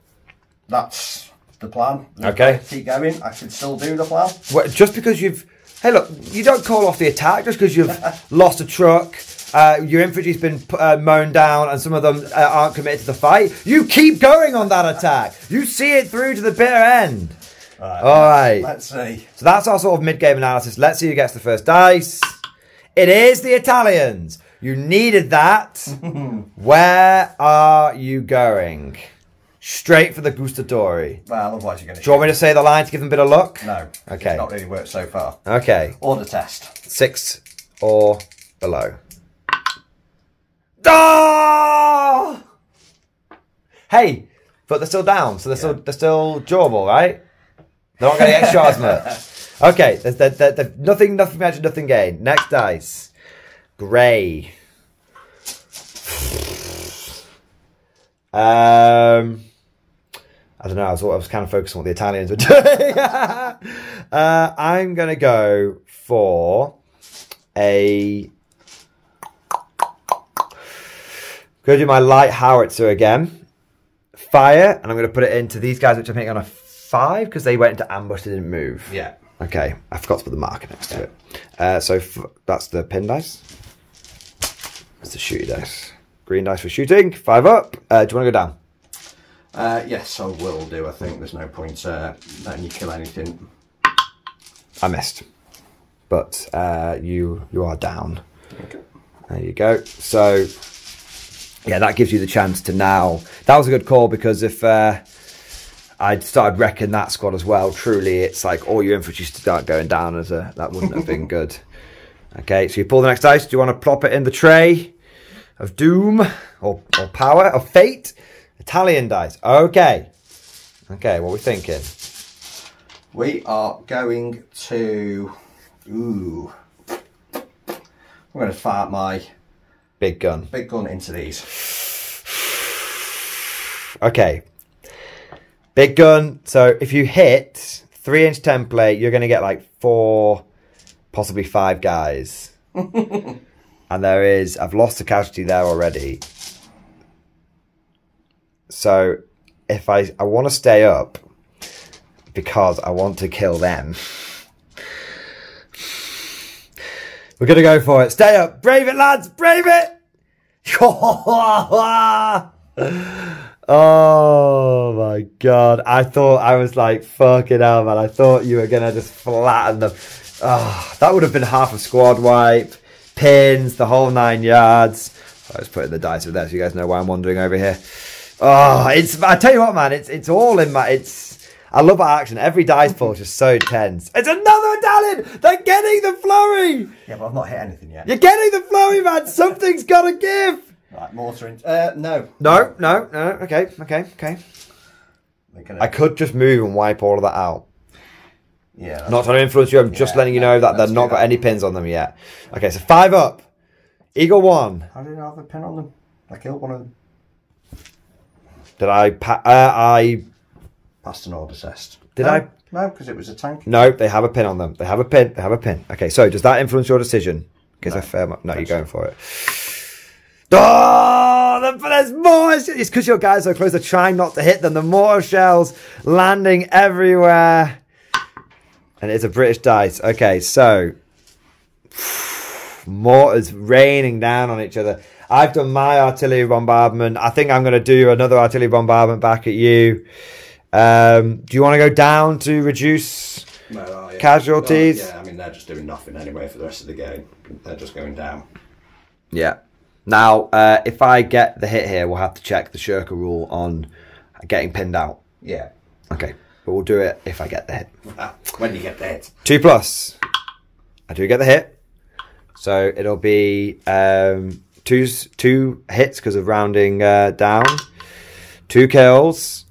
that's the plan. Okay. keep going. I can still do the plan. Well, just because you've hey look you don't call off the attack just because you've lost a truck uh, your infantry's been uh, mown down and some of them uh, aren't committed to the fight you keep going on that attack you see it through to the bitter end Right, all right Let's see. so that's our sort of mid-game analysis let's see who gets the first dice it is the italians you needed that where are you going straight for the Guastatori Well, otherwise you're going to. do you want me to say the line to give them a bit of luck No. Okay. It's not really worked so far. okay Order test. six or below. Ah! Hey, but they're still down, so they're still they're still durable, right? They're not going to get shot as much. Okay, there's, there, there, there, nothing, nothing magic, nothing gained. Next dice, grey. Um, I don't know. I was, I was kind of focused on what the Italians were doing. uh, I'm going to go for a. Do my light howitzer again. Fire, and I'm going to put it into these guys, which I think on a five because they went into ambush, they didn't move. Yeah. Okay, I forgot to put the marker next to it. Uh, so f- that's the pin dice. That's the shooty dice. Green dice for shooting. Five up. Uh, do you want to go down? Uh, yes, I will do. I think there's no point uh, letting you kill anything. I missed, but uh, you you are down. Okay. There you go. So yeah, that gives you the chance to now. That was a good call because if uh, I'd started wrecking that squad as well, truly, it's like all your infantry start going down as a that wouldn't have been good. Okay, so you pull the next dice. Do you want to plop it in the tray of doom or, or power of fate? Italian dice. Okay. Okay, what are we thinking? We are going to. Ooh. I'm going to fire my Big gun. big gun into these. Okay. Big gun. So if you hit three inch template, you're going to get like four, possibly five guys. and there is, I've lost a casualty there already. So if I, I want to stay up because I want to kill them. We're going to go for it. Stay up. Brave it, lads. Brave it. Oh my god. I thought I was like, fucking hell, man. I thought you were gonna just flatten them. Oh, that would have been half a squad wipe, pins, the whole nine yards. I was putting the dice over there so you guys know why I'm wandering over here. Oh, it's I tell you what, man, it's it's all in my it's I love our action. Every dice pull is just so tense. It's another Italian! They're getting the flurry! Yeah, but I've not hit anything yet. You're getting the flurry, man! Something's gotta give! Right, mortar in. Uh, no. No, no, no. Okay, okay, okay. Gonna, I could just move and wipe all of that out. yeah. Not trying to influence you. I'm just letting you know that they've not got that. any pins on them yet. Okay, so five up. Eagle one. How did I have a pin on them? I killed one of them. Did I? Pa- uh, I Passed an order test. Did no, I? No, because it was a tank. no. They have a pin on them. They have a pin. They have a pin. Okay, so does that influence your decision? Because I fair. Um, no, you're going for it. Oh, there's more. It's because your guys are close. They're trying not to hit them. The mortar shells landing everywhere. And it's a British dice. Okay, so mortars raining down on each other. I've done my artillery bombardment. I think I'm going to do another artillery bombardment back at you. Um, do you want to go down to reduce? Oh, yeah. Casualties? Yeah, I mean, they're just doing nothing anyway for the rest of the game. They're just going down. Yeah. Now, uh, if I get the hit here, we'll have to check the Shirker rule on getting pinned out. Yeah. Okay. but we'll do it if I get the hit. Ah, when you get the hit. Two plus. I do get the hit. So it'll be um, two two hits because of rounding uh, down, two kills,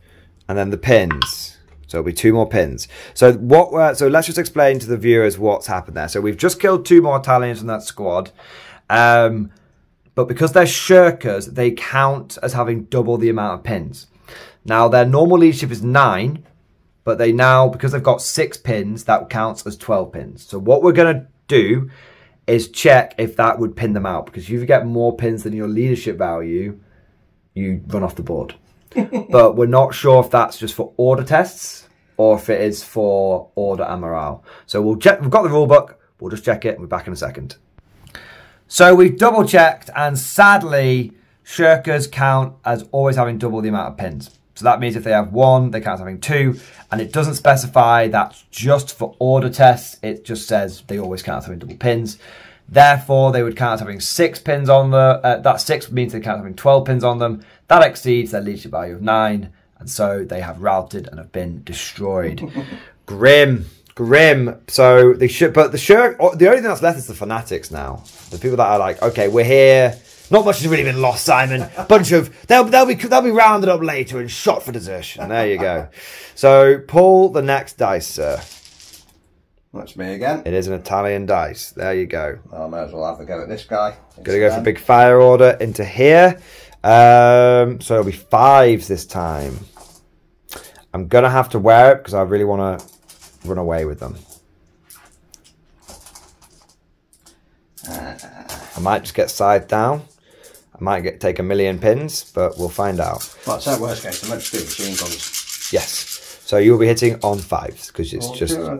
and then the pins. So it'll be two more pins. So what? Uh, so let's just explain to the viewers what's happened there. So we've just killed two more Italians from that squad. Um, but because they're shirkers, they count as having double the amount of pins. Now their normal leadership is nine, but they now because they've got six pins, that counts as twelve pins. So what we're gonna do is check if that would pin them out because if you get more pins than your leadership value, you run off the board. but we're not sure if that's just for order tests or if it is for order and morale. So we'll check. We've got the rule book. We'll just check it. and We're back in a second. So we've double checked, and sadly, shirkers count as always having double the amount of pins. So that means if they have one, they count as having two, and it doesn't specify that's just for order tests. It just says they always count as having double pins. Therefore, they would count as having six pins on the. Uh, that six means they count as having twelve pins on them. That exceeds their leadership value of nine, and so they have routed and have been destroyed. Grim. Grim. So they should, but the shirk. oh, The only thing that's left is the fanatics now. The people that are like, okay, we're here. Not much has really been lost, Simon. Bunch of they'll they'll be they'll be rounded up later and shot for desertion. There you go. So pull the next dice, sir. That's me again. It is an Italian dice. There you go. I might as well have a go at this guy. Gonna go for big fire order into here. Um, so it'll be fives this time. I'm gonna have to wear it because I really want to run away with them. I might just get side down. I might get take a million pins, but we'll find out. Well, so worst case, I might just do machine guns. Yes. So you'll be hitting on fives because it's just I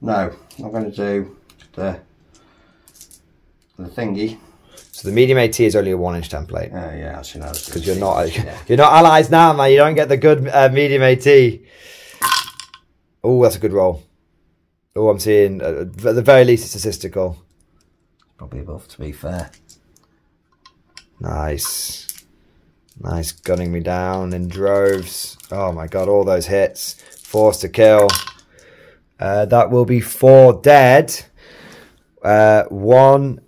do? No, I'm going to do the the thingy. so the medium AT is only a one inch template. Uh, yeah, see now. because you're not you're not allies now, man. You don't get the good uh, medium AT. Oh, that's a good roll. Oh, I'm seeing uh, at the very least it's statistical. Probably above, to be fair. Nice, nice gunning me down in droves. Oh my god, all those hits, forced to kill. Uh, that will be four dead. Uh, one,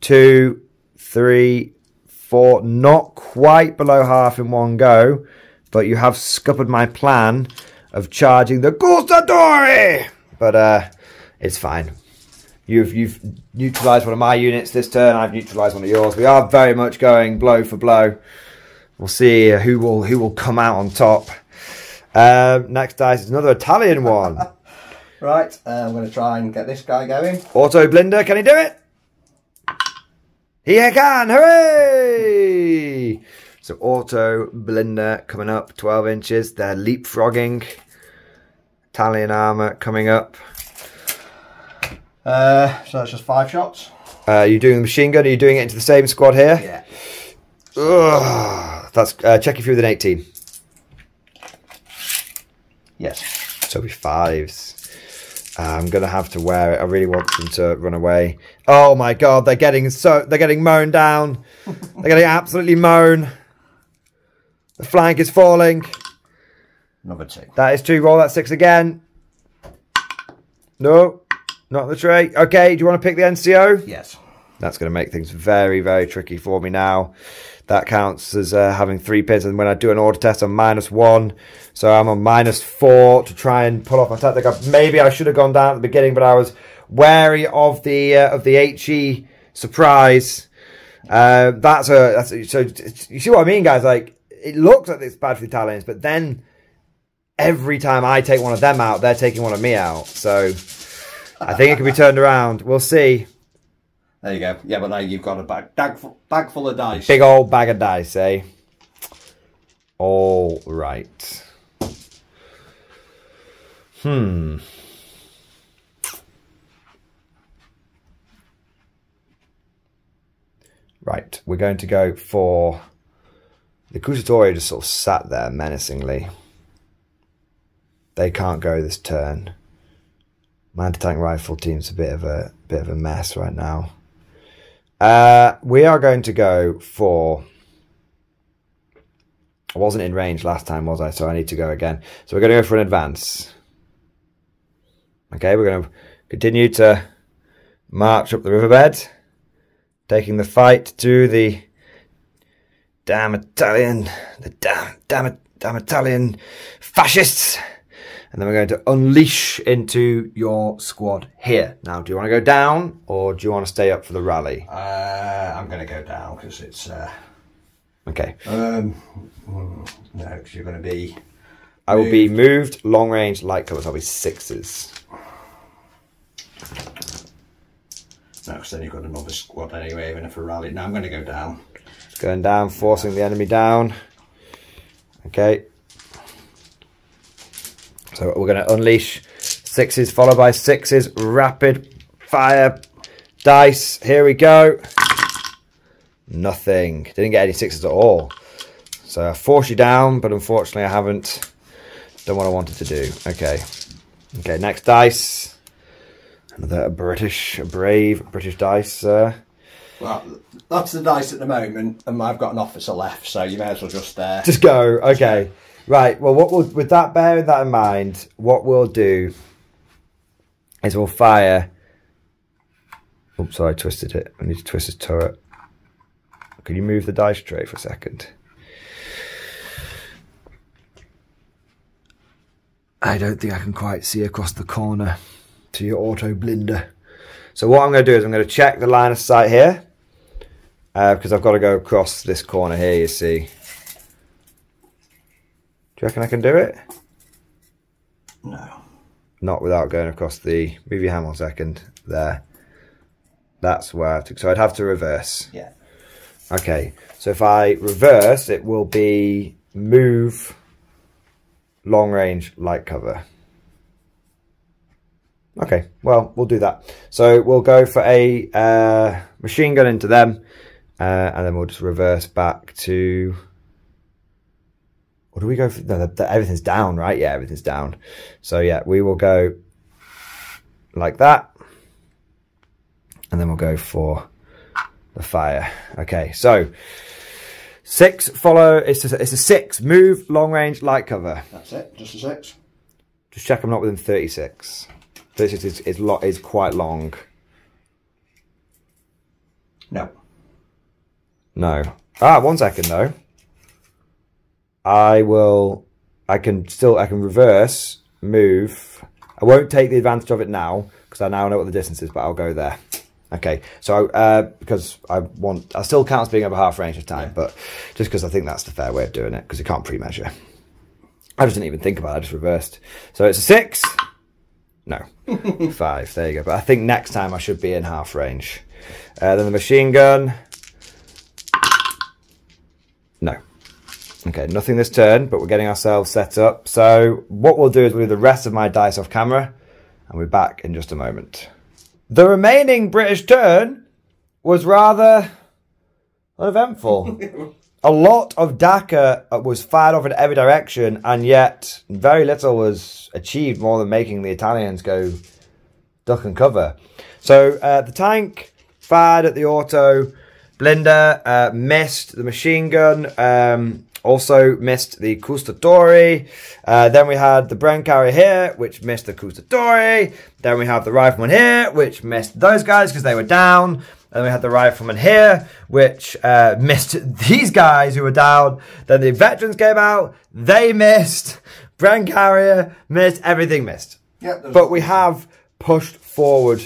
two, three, four. Not quite below half in one go, but you have scuppered my plan of charging the Guastatori. But uh, it's fine. You've you've neutralised one of my units this turn. I've neutralised one of yours. We are very much going blow for blow. We'll see who will who will come out on top. Um, next dice is another Italian one. Right, uh, I'm going to try and get this guy going. Autoblinda, can he do it? He can! Hooray! So Autoblinda coming up, 12 inches. They're leapfrogging. Italian armour coming up. Uh, so that's just five shots. Uh, are you doing the machine gun? Are you doing it into the same squad here? Yeah. Ugh, that's uh, check if you're with an 18. Yes. So it'll be fives. Uh, I'm gonna have to wear it. I really want them to run away. Oh my god, they're getting so they're getting mown down. they're getting absolutely mown. The flank is falling. Another two. That is two. Roll that six again. No, not the tray. Okay, do you want to pick the NCO? Yes. That's going to make things very, very tricky for me now. That counts as uh, having three pins, and when I do an order test, I'm minus one. So I'm on minus four to try and pull off my tactic. Maybe I should have gone down at the beginning, but I was wary of the uh, of the HE surprise. Uh, that's a that's a, so you see what I mean, guys. Like it looks like it's bad for the Italians, but then every time I take one of them out, they're taking one of me out. So I think it can be turned around. We'll see. There you go. Yeah, but now you've got a bag, bag, bag full of dice. Big old bag of dice, eh? All right. Hmm. Right, we're going to go for the Guastatori just sort of sat there menacingly. They can't go this turn. My anti-tank rifle team's a bit of a bit of a mess right now. Uh, we are going to go for. I wasn't in range last time, was I? So I need to go again. So we're going to go for an advance. Okay, we're going to continue to march up the riverbed, taking the fight to the damn Italian, the damn, damn, damn Italian fascists. And then we're going to unleash into your squad here. Now, do you want to go down or do you want to stay up for the rally? Uh, I'm going to go down because it's. Uh, Okay. um, no, because you're going to be. I will be moved long range light colours. I'll be sixes. No, because then you've got another squad anyway, even if a rally. Now I'm going to go down. Going down, forcing the enemy down. Okay. So we're going to unleash sixes followed by sixes. Rapid fire dice. Here we go. Nothing. Didn't get any sixes at all. So I force you down, but unfortunately I haven't done what I wanted to do. Okay. Okay, next dice. Another British, a brave British dice. Uh, Well, that's the dice at the moment, and I've got an officer left, so you may as well just. Uh, Just go. Okay. Right. Well, what we'll with that bearing that in mind, what we'll do is we'll fire. Oops, sorry, I twisted it. I need to twist his turret. Can you move the dice tray for a second? I don't think I can quite see across the corner to your Autoblinda. So what I'm going to do is I'm going to check the line of sight here uh, because I've got to go across this corner here. You see. Do you reckon I can do it? no. Not without going across the. Move your hand one second. There. That's where I have to. So I'd have to reverse. Yeah. Okay. So if I reverse, it will be move long range light cover. Okay, well, we'll do that. So we'll go for a uh, machine gun into them, uh, and then we'll just reverse back to. Or do we go for. No, the, the, everything's down, right? Yeah, everything's down. So yeah, we will go like that. And then we'll go for the fire. Okay, so six follow. It's a, it's a six move long range light cover. That's it. Just a six. Just check I'm not within 36. 36 is, is, lo- is quite long. No. No. Ah, one second though. I will. I can still. I can reverse move. I won't take the advantage of it now because I now know what the distance is, but I'll go there. Okay, so uh, because I want, I still count as being over half range of time, but just because I think that's the fair way of doing it because you can't pre-measure. I just didn't even think about it. I just reversed. So it's a six. No, five. There you go. But I think next time I should be in half range. Uh, then the machine gun. No. Okay, nothing this turn, but we're getting ourselves set up. So what we'll do is we'll do the rest of my dice off camera, and we're back in just a moment. The remaining British turn was rather uneventful. a lot of dakka was fired off in every direction, and yet very little was achieved more than making the Italians go duck and cover. So uh, the tank fired at the auto, Blinder uh, missed the machine gun, um, also missed the Guastatori. Uh, then we had the Bren carrier here, which missed the Guastatori. Then we have the rifleman here, which missed those guys because they were down. Then we had the rifleman here, which uh, missed these guys who were down. Then the veterans came out, they missed. Bren carrier missed, everything missed. There's- But we have pushed forward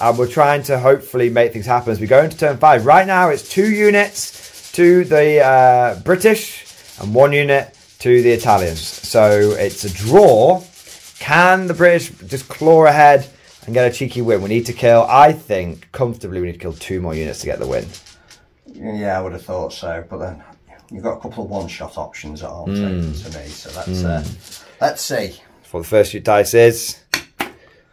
and we're trying to hopefully make things happen as we go into turn five. Right now, it's two units to the uh, British and one unit to the Italians. So it's a draw. Can the British just claw ahead and get a cheeky win? We need to kill, I think, comfortably, we need to kill two more units to get the win. Yeah, I would have thought so, but then you've got a couple of one-shot options that aren't Hmm. to me, so that's uh, let's see. For the first few dice is.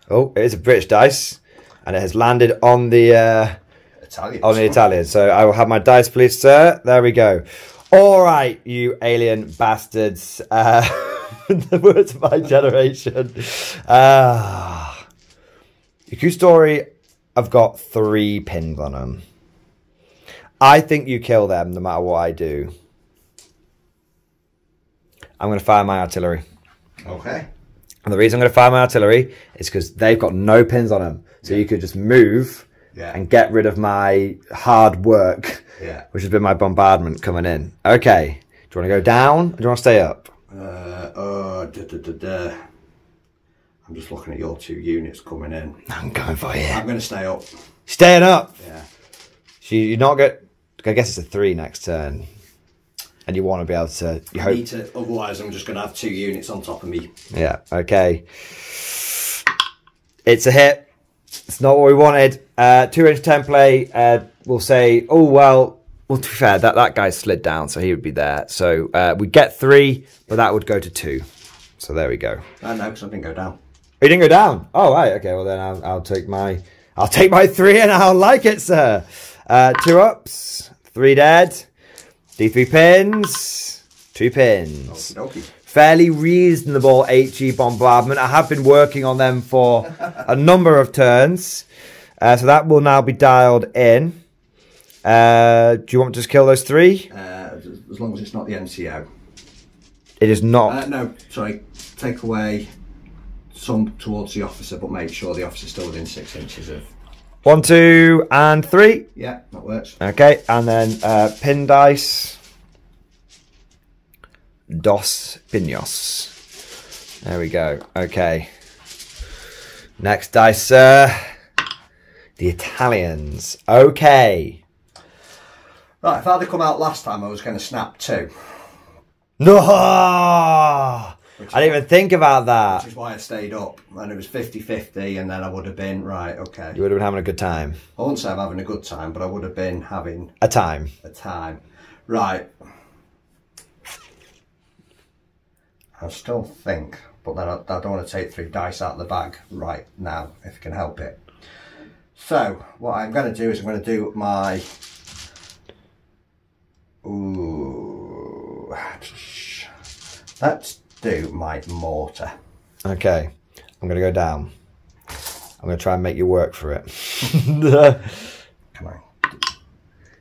Oh, it is a British dice. And it has landed on the. Uh, Italian. on the Italian. So I will have my dice, please, sir. There we go. All right, you alien bastards. Uh, the words of my generation. Uh, your story, I've got three pins on them. I think you kill them no matter what I do. I'm going to fire my artillery. Okay. And the reason I'm going to fire my artillery is because they've got no pins on them. So you could just move Yeah. and get rid of my hard work, Yeah. which has been my bombardment coming in. Okay. Do you want to go down or do you want to stay up? Uh, oh, da, da, da, da. I'm just looking at your two units coming in. I'm going for you. I'm going to stay up. Staying up. Yeah. So you're not get. I guess it's a three next turn, and you want to be able to. You I hope. need to, otherwise, I'm just going to have two units on top of me. Yeah. Okay. It's a hit. It's not what we wanted. Uh, two inch template. Uh, we'll say. Oh well. Well, to be fair, that that guy slid down, so he would be there. So uh, we get three, but that would go to two. So there we go. I know, because I didn't go down. He didn't go down. Oh right, okay. Well then I'll, I'll take my I'll take my three and I'll like it, sir. Uh, two ups, three dead, D three pins, two pins. Okay. Fairly reasonable HE bombardment. I have been working on them for a number of turns, uh, so that will now be dialed in. Uh, do you want to just kill those three? Uh, as long as it's not the NCO. It is not. Uh, no, sorry. Take away some towards the officer, but make sure the officer's still within six inches of. One, two, and three. Yeah, that works. Okay, and then uh, pin dice. Dos pinos. There we go. Okay. Next dice, sir. The Italians. Okay. Right, if I'd have come out last time, I was going to snap two, No! I didn't even think about that. which is why I stayed up. And it was 50 50, and then I would have been, right, okay. You would have been having a good time. I wouldn't say I'm having a good time, but I would have been having A time. a time. Right. I still think, but then I, I don't want to take three dice out of the bag right now, if you can help it. So, what I'm going to do is I'm going to do my. Ooh. Let's do my mortar. Okay. I'm going to go down. I'm going to try and make you work for it. Come on.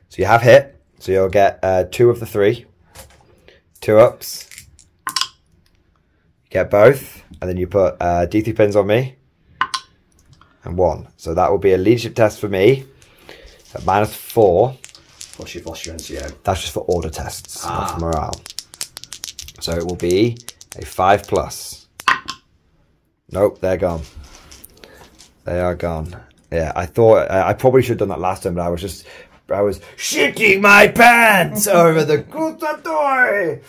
So you have hit. So you'll get uh, two of the three. Two ups. Get both. And then you put uh, D3 pins on me. And one. So that will be a leadership test for me. At minus four. Plus, you've your NCO. That's just for order tests, not Ah. for morale. So it will be a five plus. Nope, they're gone. They are gone. Yeah, I thought I I probably should have done that last time, but I was just I was shitting my pants over the Guastatori.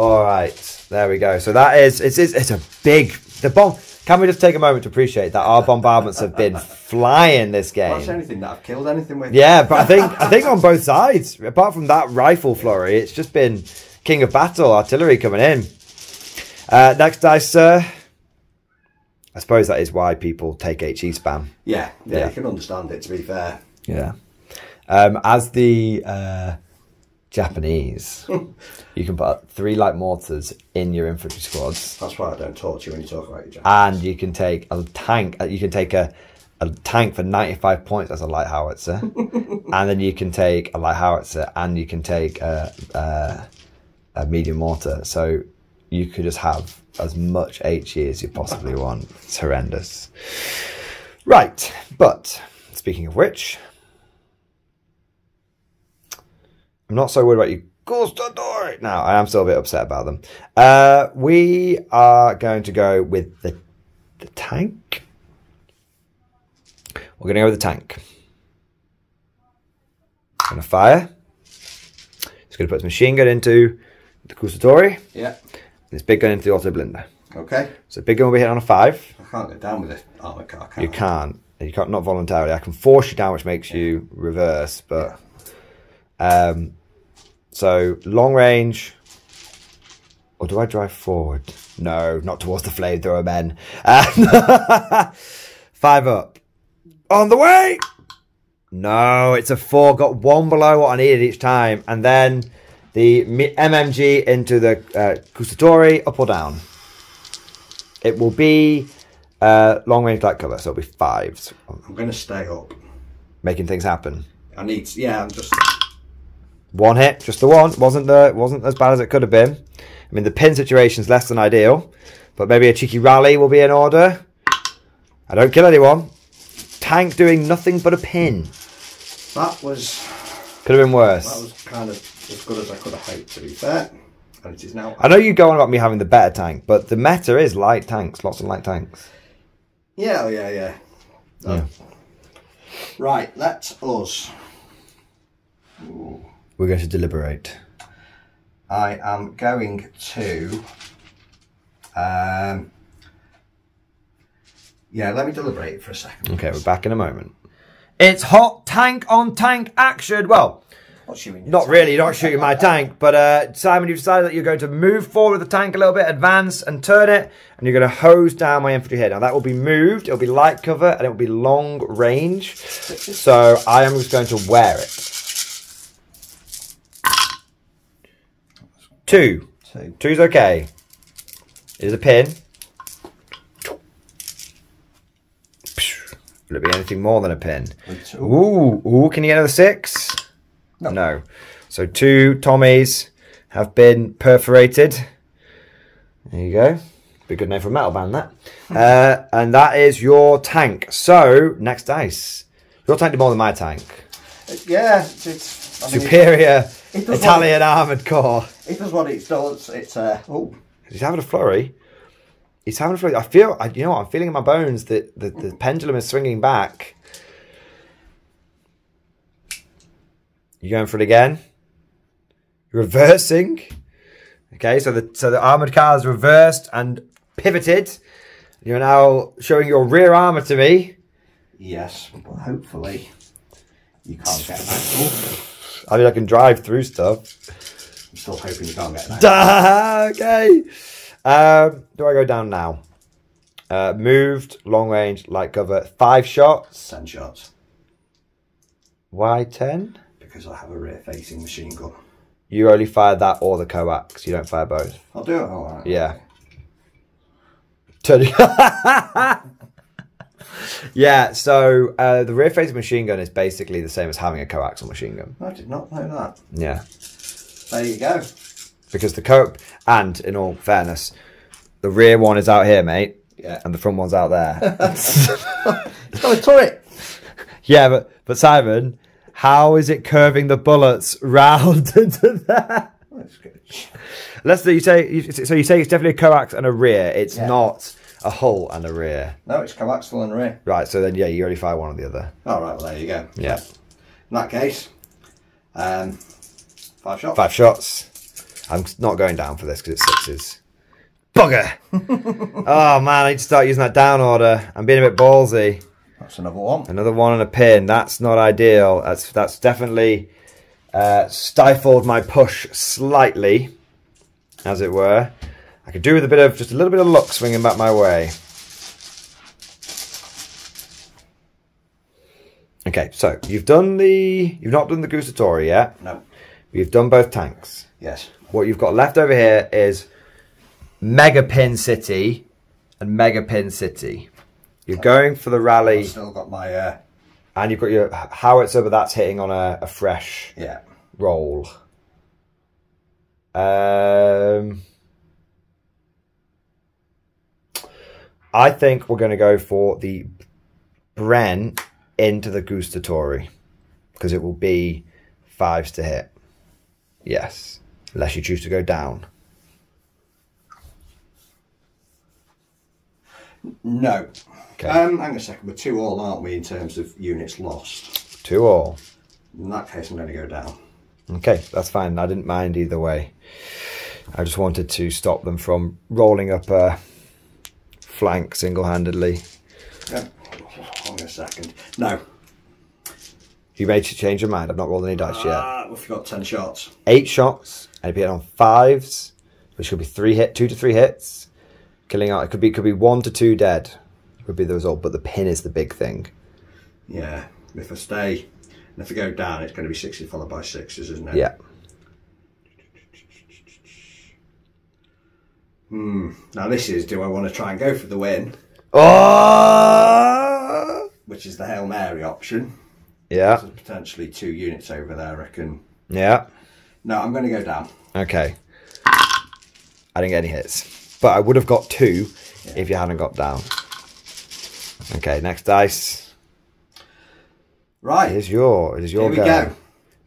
All right, there we go. So that is it's it's, it's a big the bomb. Can we just take a moment to appreciate that our bombardments have been flying this game? Anything that I've killed anything with. Yeah, but I think I think on both sides, apart from that rifle flurry, it's just been king of battle artillery coming in. Uh, next dice, sir. I suppose that is why people take HE spam. Yeah, yeah, Yeah. you can understand it, to be fair. Yeah. Um, as the uh, Japanese, you can put three light mortars in your infantry squads, That's why I don't talk to you when you talk about your job. and you can take a tank. uh, You can take a a tank for ninety five points as a light howitzer, and then you can take a light howitzer, and you can take a, a, a medium mortar. So you could just have as much HE as you possibly want. It's horrendous. Right, but speaking of which, I'm not so worried about you. Gustador! Now, I am still a bit upset about them. Uh, we are going to go with the, the tank. We're going to go with the tank. Going to fire. It's going to put his machine gun into the Guastatori. Yeah. this big gun into the Autoblinda. Okay. So big gun will be hit on a five. I can't get down with this armor car, can You I? can't. You can't not voluntarily. I can force you down, which makes you reverse. But um, so long range, or do I drive forward? No, not towards the flamethrower men. Five up, on the way. No, it's a four. Got one below what I needed each time, and then the MMG into the uh, Guastatori up or down. It will be uh, long range light cover, so it'll be fives, I'm going to stay up. making things happen. I need. To, yeah, I'm just. One hit, just the one. wasn't the wasn't as bad as it could have been. I mean, the pin situation's less than ideal, but maybe a cheeky rally will be in order. I don't kill anyone. Tank doing nothing but a pin. That was Could have been worse. that was kind of as good as I could have hoped. To be fair, and it is now. I know you go on about me having the better tank, but the meta is light tanks, lots of light tanks. Yeah, oh, yeah, yeah. Yeah. Right, let us. We're going to deliberate. I am going to. Um, yeah, let me deliberate for a second. Okay, we're back in a moment. It's hot tank on tank action. Well, you in not really, not shooting my tank, but uh, Simon, you've decided that you're going to move forward with the tank a little bit, advance and turn it, and you're going to hose down my infantry here. Now that will be moved, it'll be light cover, and it will be long range. So I am just going to wear it. Two. Two. Two's okay. Here's a pin. Will it be anything more than a pin? Ooh, ooh, can you get another six? No. So two Tommies have been perforated. There you go. Be a good name for a metal band, that. uh, and that is your tank. So, next dice. Your tank did more than my tank. Yeah, it's. it's I mean, Superior it does Italian armoured core. It, it does what it does. It's. Uh, oh, He's having a flurry. He's having a flurry. I feel, I, you know what, I'm feeling in my bones that the, the pendulum is swinging back. You going for it again? Reversing. Okay, so the so the armored car is reversed and pivoted. You're now showing your rear armor to me. yes, but hopefully you can't get that. I mean, I can drive through stuff. I'm still hoping you can't get that. Okay. Um, do I go down now? Uh, moved, long range, light cover, five shots. Ten shots Why ten? because I have a rear-facing machine gun. You only fire that or the coax. You don't fire both. I'll do it. All right. Yeah. Turn- yeah. So uh, the rear facing machine gun is basically the same as having a coaxial machine gun. I did not know that. Yeah. There you go. Because the cope, and in all fairness, the rear one is out here, mate, Yeah. and the front one's out there. It's got a turret. yeah, but but Simon, how is it curving the bullets round into there? That's good. Let's say you say so. You say it's definitely a coax and a rear. It's Yeah. not a hull and a rear. No, it's coaxial and rear. Right. So then, yeah, you only fire one or the other. All right. Well, there you go. Yeah. In that case, um, five shots. Five shots. I'm not going down for this because it's sixes. Bugger! oh man, I need to start using that down order. I'm being a bit ballsy. That's another one. Another one and a pin. That's not ideal. That's that's definitely uh, stifled my push slightly, as it were. I could do with a bit of just a little bit of luck swinging back my way. Okay, so you've done the you've not done the Guastatori yet. No. You've done both tanks. Yes. What you've got left over here is Mega Pin City and Mega Pin City. You're going for the rally, I've still got my. Uh, and you've got your howitzer, but that's hitting on a, a fresh yeah. roll. Um, I think we're going to go for the Bren into the Guastatori because it will be fives to hit. Yes, unless you choose to go down. No. Okay. Um, hang on a second. We're two all, aren't we, in terms of units lost? Two all. In that case, I'm going to go down. Okay, that's fine. I didn't mind either way. I just wanted to stop them from rolling up a flank single-handedly. Yeah. Hang on a second. No. You made to change your mind. I've not rolled any dice yet. Ah, we've got ten shots. Eight shots, and if you hit on fives, which could be three hit, two to three hits, killing out. It could be could be one to two dead. Would be the result, but the pin is the big thing. Yeah. If I stay, and if I go down, it's going to be sixty followed by sixes, isn't it? Yeah. Hmm. Now this is: do I want to try and go for the win, Oh. which is the hail mary option? Yeah. There's potentially two units over there. I reckon. Yeah. No, I'm going to go down. Okay. I didn't get any hits. But I would have got two if you hadn't got down. Okay, next dice. Right. It is your, it is your Here we go. go.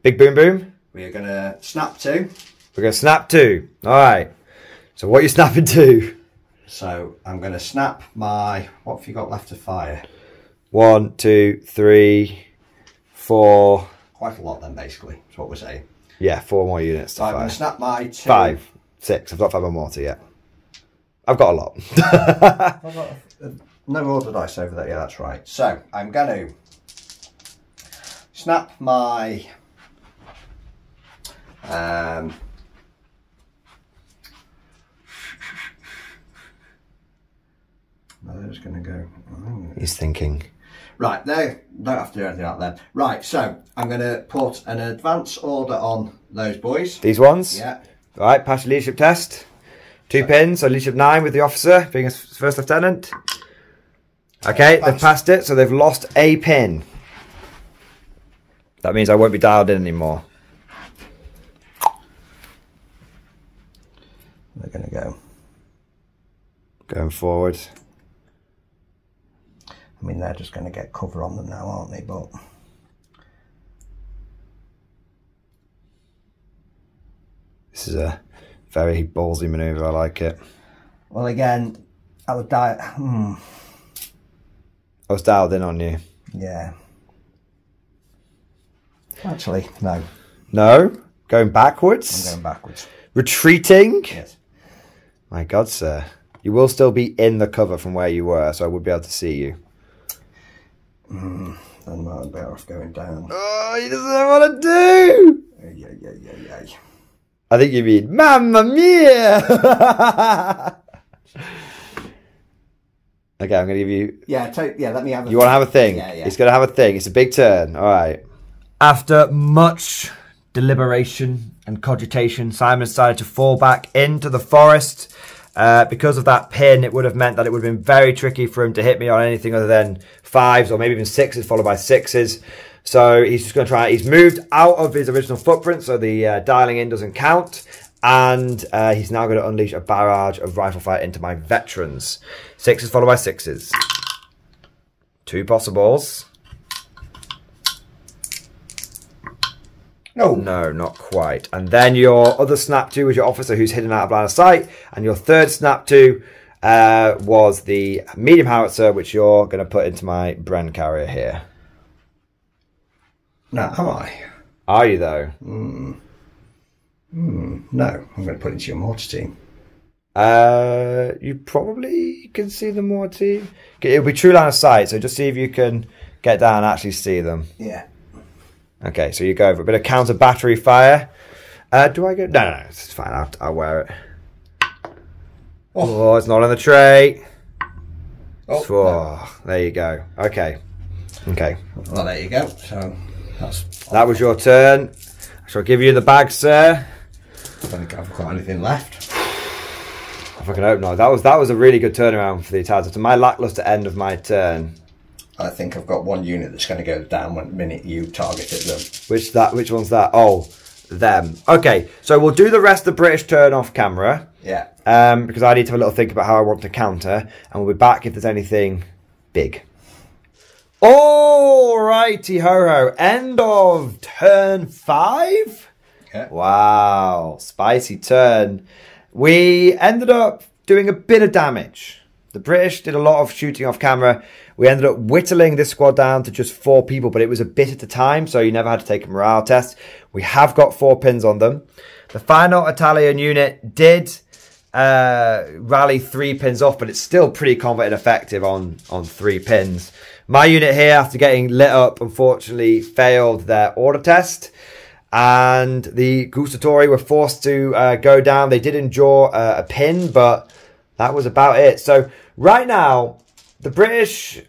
Big boom boom. We are going to snap two. We're going to snap two. All right. So what are you snapping to? So I'm going to snap my. What have you got left to fire? One, two, three, four. Quite a lot then, basically. That's what we're saying. Yeah, four more units to So I'm going to snap my two. Five, six. I've not fired more mortar yet. I've got a lot. I've got a- no order dice over there. Yeah, that's right. So I'm going to snap my. Um, no, going to go. Oh, He's thinking. Right, no, don't have to do anything out there. Right, so I'm going to put an advance order on those boys. These ones? Yeah. All right, pass your leadership test. Two pins, so leadership nine with the officer, being a first lieutenant. Okay, they've Passed. passed it, so they've lost a pin. That means I won't be dialed in anymore. They're going to go. Going forward. I mean, they're just going to get cover on them now, aren't they? But This is a very ballsy manoeuvre, I like it. well, again, I would die. Hmm, I was dialed in on you. yeah. Actually, no. No? Going backwards. I'm going backwards. Retreating? Yes. My god, sir. You will still be in the cover from where you were, so I would be able to see you. Mm, then I'm better off going down. Oh, he doesn't know what to do! Yeah, yeah, yeah, yeah. I think you mean Mamma Mia! okay, I'm going to give you. Yeah, take, yeah. Let me have. A You want to have a thing? Yeah, yeah. He's going to have a thing. It's a big turn. All right. After much deliberation and cogitation, Simon decided to fall back into the forest. Uh, because of that pin, it would have meant that it would have been very tricky for him to hit me on anything other than fives or maybe even sixes, followed by sixes. So he's just going to try. He's moved out of his original footprint, so the uh, dialing in doesn't count. And uh, he's now going to unleash a barrage of rifle fire into my veterans. Sixes followed by sixes. Two possibles. No. No, not quite. And then your other snap two was your officer who's hidden out of line of sight. And your third snap two uh, was the medium howitzer, which you're going to put into my Bren carrier here. No, am I? Are you though? No, I'm going to put it into your mortar team. Uh, you probably can see the mortar team. It'll be true line of sight, so just see if you can get down and actually see them. Yeah. Okay, so you go for a bit of counter battery fire. Uh, do I go? No, no, no, it's fine. I'll, I'll wear it. Oh. it's not on the tray. Oh, So, no. there you go. Okay, okay. Well, there you go. So that's. That was your turn. I shall give you the bag, sir. I don't think I've got anything left. If I can hope not. That was that was a really good turnaround for the Italians. To my lackluster end of my turn. I think I've got one unit that's going to go down when the minute you targeted them. Which that? Which one's that? Oh, them. Okay, so we'll do the rest of the British turn off camera. Yeah. um, because I need to have a little think about how I want to counter, and we'll be back if there's anything big. Alrighty ho ho, end of turn five. Yeah. Wow, spicy turn. We ended up doing a bit of damage. The British did a lot of shooting off camera. We ended up whittling this squad down to just four people, but it was a bit at a time, so you never had to take a morale test. We have got four pins on them. The final Italian unit did uh, rally three pins off, but it's still pretty combat and effective on, on three pins. My unit here, after getting lit up, unfortunately failed their order test and the Guastatori were forced to uh, go down. They did endure uh, a pin, but that was about it. So right now, the British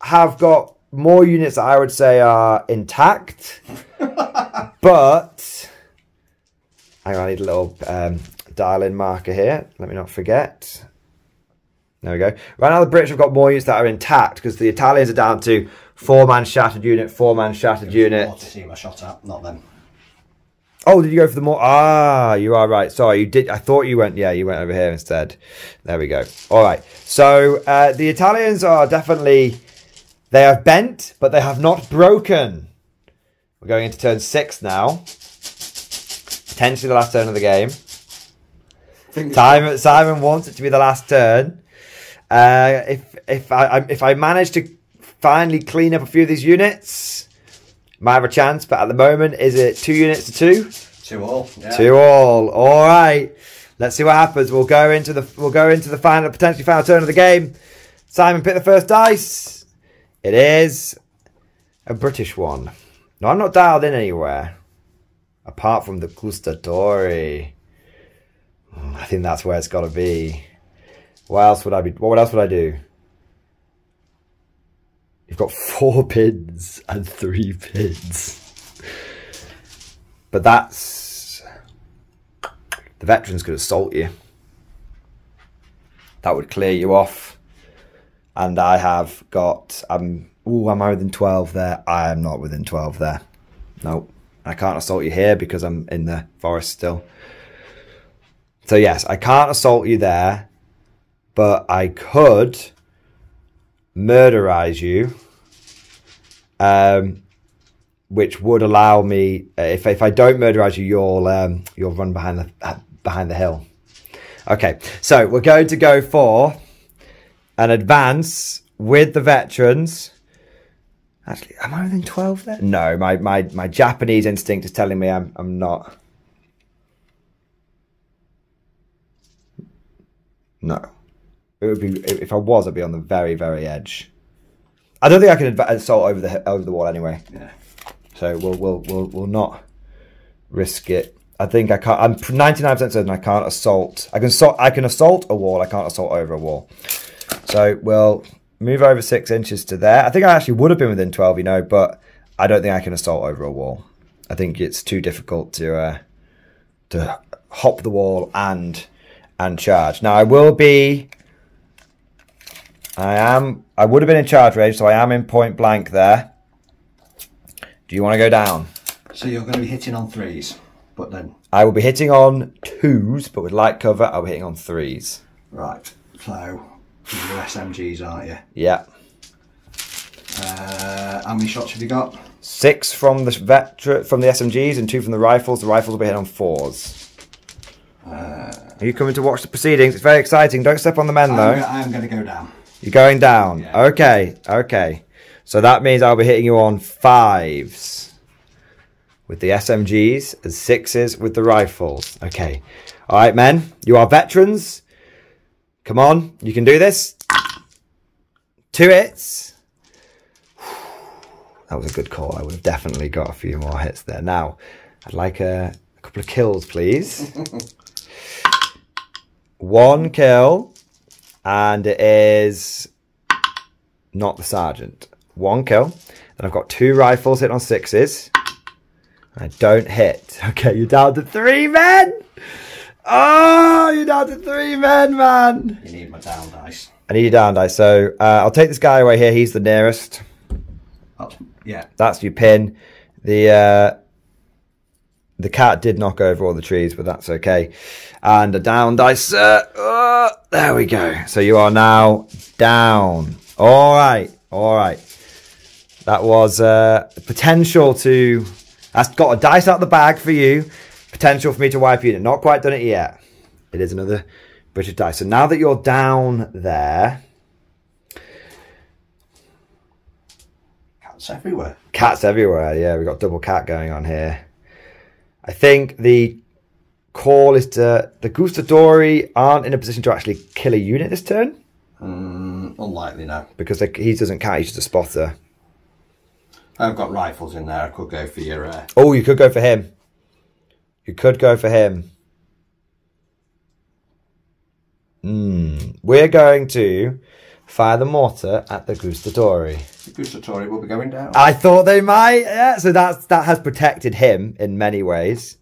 have got more units that I would say are intact, but hang on, I need a little um, dial-in marker here. Let me not forget. There we go. Right now, the British have got more units that are intact because the Italians are down to four-man shattered unit, four-man shattered unit. To see my shot at, not them. Oh, did you go for the more? Ah, you are right. Sorry, you did. I thought you went. Yeah, you went over here instead. There we go. All right. So uh, the Italians are definitely they have bent, but they have not broken. We're going into turn six now. Potentially the last turn of the game. Simon Simon wants it to be the last turn. Uh, if if I I- if I manage to finally clean up a few of these units, might have a chance. But at the moment, is it two units to two? Two all. Yeah. Two all. All right. Let's see what happens. We'll go into the we'll go into the final potentially final turn of the game. Simon, pick the first dice. It is a British one. No, I'm not dialed in anywhere apart from the Guastatori. Hmm, I think that's where it's got to be. What else would I be? What else would I do? You've got four pins and three pins. But that's the veterans could assault you. That would clear you off. And I have got I'm ooh, am within twelve there? I am not within twelve there. Nope. I can't assault you here because I'm in the forest still. So yes, I can't assault you there, but I could murderize you. Um which would allow me uh, if if I don't murderize you, you'll um, you'll run behind the uh, behind the hill. Okay, so we're going to go for an advance with the veterans. Actually, am I within twelve there? No, my my my Japanese instinct is telling me I'm I'm not. No, it would be if I was, I'd be on the very very edge. I don't think I can assault over the over the wall anyway. Yeah. So we'll we'll we'll, we'll not risk it. I think I can't. I'm 99 percent certain I can't assault. I can assault. I can assault a wall. I can't assault over a wall. So we'll move over six inches to there. I think I actually would have been within 12, you know, but I don't think I can assault over a wall. I think it's too difficult to uh, to hop the wall and and charge. Now I will be. I am. I would have been in charge range, so I am in point blank there. Do you want to go down? So you're going to be hitting on threes, but then I will be hitting on twos, but with light cover, I'll be hitting on threes. right. So you're SMGs, aren't you? Yeah. Uh, how many shots have you got? Six from the veteran from the SMGs and two from the rifles. The rifles will be hitting on fours. Are you coming to watch the proceedings? It's very exciting. Don't step on the men I'm, though. I'm going to go down. You're going down. Yeah. Okay, okay. So that means I'll be hitting you on fives with the SMGs and sixes with the rifles. Okay. All right, men. You are veterans. Come on. You can do this. Two hits. That was a good call. I would have definitely got a few more hits there. Now, I'd like a, a couple of kills, please. One kill, and it is not the sergeant. One kill. Then I've got two rifles hit on sixes. I don't hit. Okay, you're down to three men. Oh, you're down to three men, man. You need my down dice. I need you down, dice. So uh, I'll take this guy away here. He's the nearest. That's, yeah. That's your pin. The uh, the cat did knock over all the trees, but that's okay. And a down dice. Uh, uh, there we go. So you are now down. All right. All right. That was uh, potential to. That's got a dice out the bag for you. Potential for me to wipe you. Not quite done it yet. It is another British dice. So now that you're down there, Cats everywhere. Cats everywhere. Yeah, we've got double cat going on here. I think the call is to the Guastatori aren't in a position to actually kill a unit this turn Mm, unlikely, no. because they, he doesn't count. He's just a spotter. I've got rifles in there. I could go for your. Uh, Oh, you could go for him. You could go for him. Hmm. We're going to fire the mortar at the Guastatori. Guastatori will be going down. I thought they might. Yeah, so that's that has protected him in many ways.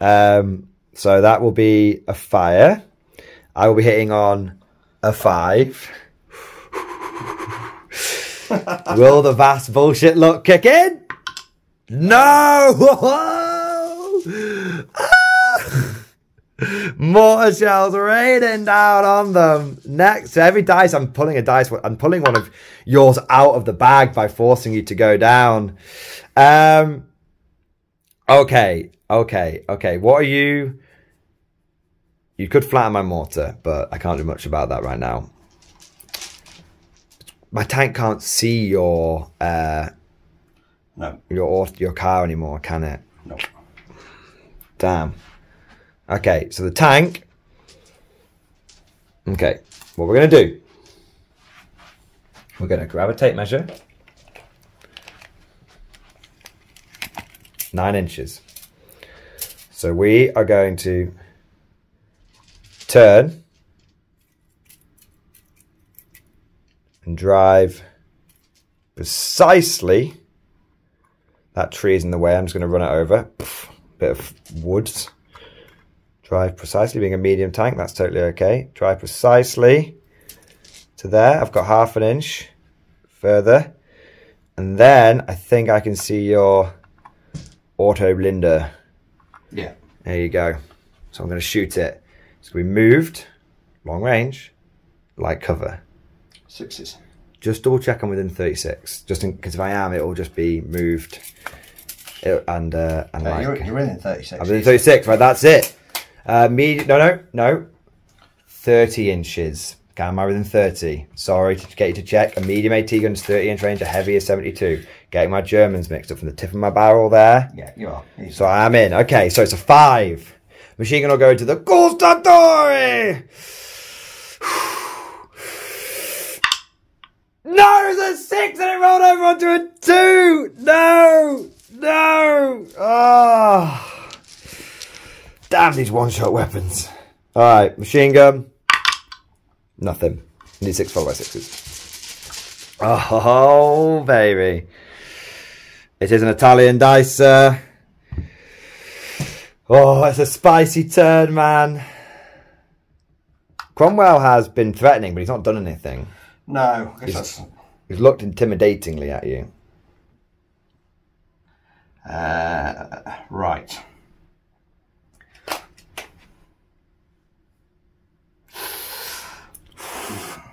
Um, so that will be a fire. I will be hitting on a five. will the vast bullshit luck kick in? No! no! Ah! Mortar shells raining down on them. Next, so every dice, I'm pulling a dice. I'm pulling one of yours out of the bag by forcing you to go down. Um. Okay, okay, okay. What are you? You could flatten my mortar, but I can't do much about that right now. My tank can't see your uh, No, your your car anymore, can it? no. Damn. Okay, so the tank. Okay, what we're going to do. We're going to grab a tape measure. Nine inches. So we are going to turn and drive precisely. That tree is in the way. I'm just going to run it over. Pff, bit of woods. Drive precisely, being a medium tank, that's totally okay. Drive precisely to there. I've got half an inch further. And then I think I can see your Autoblinda. Yeah. There you go. So I'm going to shoot it. It's going to be moved, long range, light cover. Sixes. Just double check I'm within 36. Just in because if I am, it will just be moved. It, and uh, and Uh, like, you're, you're in 36. I'm within 36, right? That's it. Uh, me, no, no, no. 30 inches. Am I within 30? Sorry to get you to check. A medium AT gun's 30 inch range, a heavy is 72. Getting my Germans mixed up from the tip of my barrel there. Yeah, you are. Easy. So I am in. Okay, so it's a five. Machine gun will go into the Guastatori! No, it's a six and it rolled over onto a two! No! No! Ah! Damn these one-shot weapons. Alright, machine gun. Nothing. Need six followed by sixes. Oh, baby. It is an Italian dice, sir. Oh, it's a spicy turn, man. Cromwell has been threatening, but he's not done anything. no, that's. He's looked intimidatingly at you. Uh, right.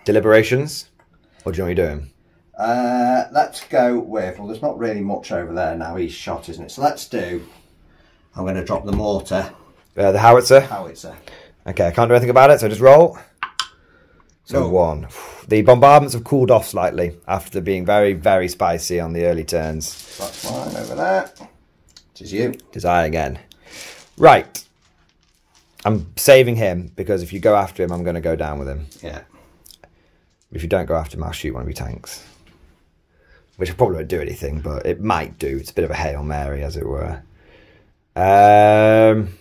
Deliberations? Or do you want me doing? Uh, let's go with. Well, there's not really much over there now. He's shot, isn't it? So let's do. I'm going to drop the mortar Uh, the howitzer. howitzer. Okay, I can't do anything about it, so just roll. So No. one. The bombardments have cooled off slightly after being very, very spicy on the early turns. That's mine over there. It is you. Desire again. Right. I'm saving him because if you go after him, I'm going to go down with him. Yeah. If you don't go after him, I'll shoot one of your tanks. Which probably won't do anything, but it might do. It's a bit of a Hail Mary, as it were. Um,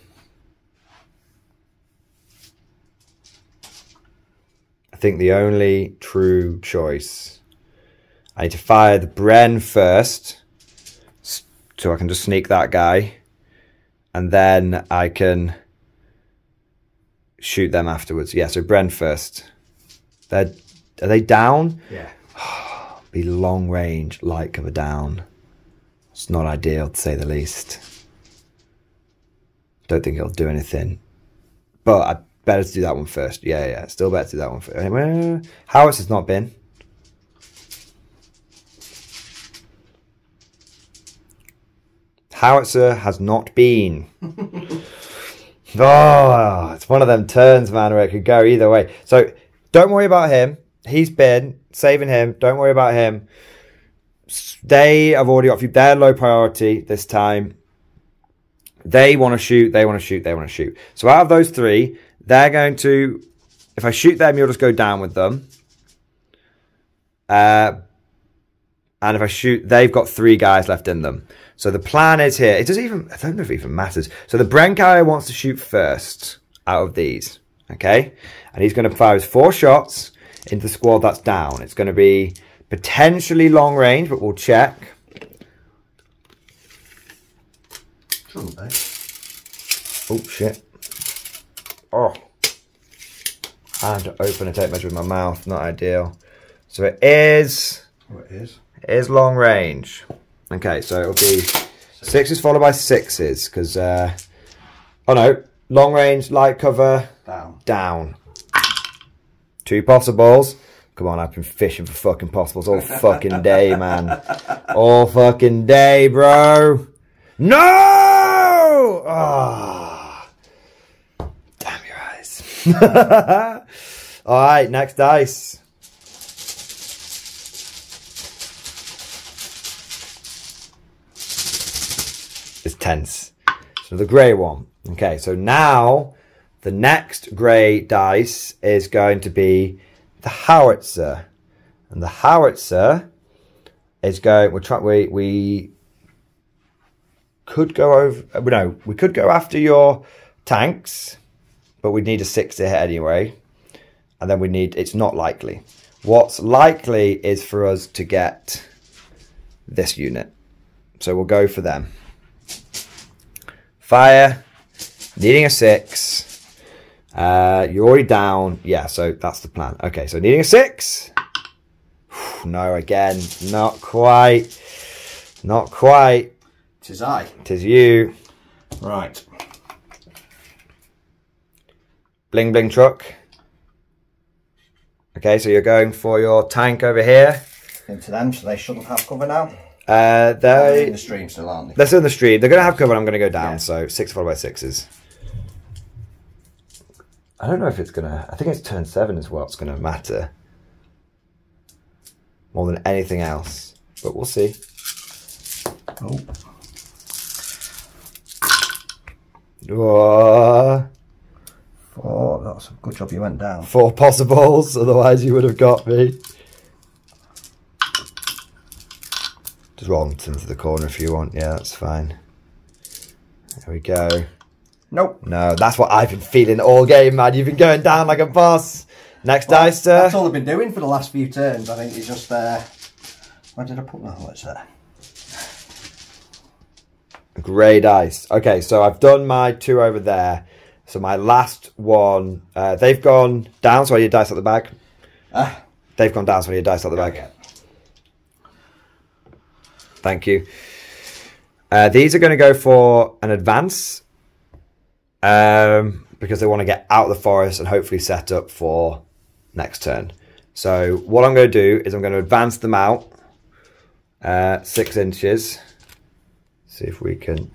I think the only true choice. I need to fire the Bren first, so I can just sneak that guy, and then I can shoot them afterwards. Yeah, so Bren first. They're are they down? Yeah. Be long range, light cover down. It's not ideal to say the least. Don't think it'll do anything. But I better to do that one first. Yeah, yeah. Still better to do that one first. Anyway, Howitz has not been. Howitzer has not been. oh, it's one of them turns, man, where it could go either way. So don't worry about him. He's been saving him. Don't worry about him. They have already got you. they're low priority this time. They want to shoot. They want to shoot. They want to shoot. So out of those three, they're going to. If I shoot them, you'll just go down with them. Uh, and if I shoot, they've got three guys left in them. So the plan is here. It doesn't even. I don't know if it even matters. So the Brenkai wants to shoot first out of these. Okay, and he's going to fire his four shots into the squad that's down. It's going to be potentially long range, but we'll check. Oh shit! Oh, I had to open a tape measure with my mouth. Not ideal. So it is. Oh, it is. It is long range. Okay, so it'll be Sixes followed by sixes, because, uh, oh no, long range, light cover, Down. down. Two possibles. Come on, I've been fishing for fucking possibles all fucking day, man. All fucking day, bro. No! Ah. Damn your eyes. Alright, next dice. It's tense. So the grey one. Okay, so now the next grey dice is going to be the howitzer. And the howitzer is going we're trying we we could go over uh, no, we could go after your tanks, but we'd need a six to hit anyway. And then we need it's not likely. What's likely is for us to get this unit. So we'll go for them. Fire, needing a six. Uh, you're already down. Yeah, so that's the plan. Okay, so needing a six. No, again, not quite. Not quite. Tis I. Tis you. Right. Bling bling truck. Okay, so you're going for your tank over here. Into them, so they shouldn't have cover now. Uh, They're in they the stream still, aren't they? they're still in the stream. They're gonna have cover. I'm gonna go down. Yeah. So six followed by sixes. I don't know if it's gonna. I think it's turn seven is what's gonna matter more than anything else. But we'll see. Oh. Whoa. Four. That's a good job you went down. Four possibles. Otherwise, you would have got me. Just roll into the corner if you want. Yeah, that's fine. There we go. Nope. No, that's what I've been feeling all game, man. You've been going down like a boss. Next dice, sir. That's all I've been doing for the last few turns. I think it's just uh where did I put my what's there? Grey dice. Okay, so I've done my two over there. So my last one, uh, they've gone down, so I need dice at the back. Ah, They've gone down, so I need dice at the back. Thank you. Uh, these are going to go for an advance um, because they want to get out of the forest and hopefully set up for next turn. So what I'm going to do is I'm going to advance them out uh, six inches. See if we can.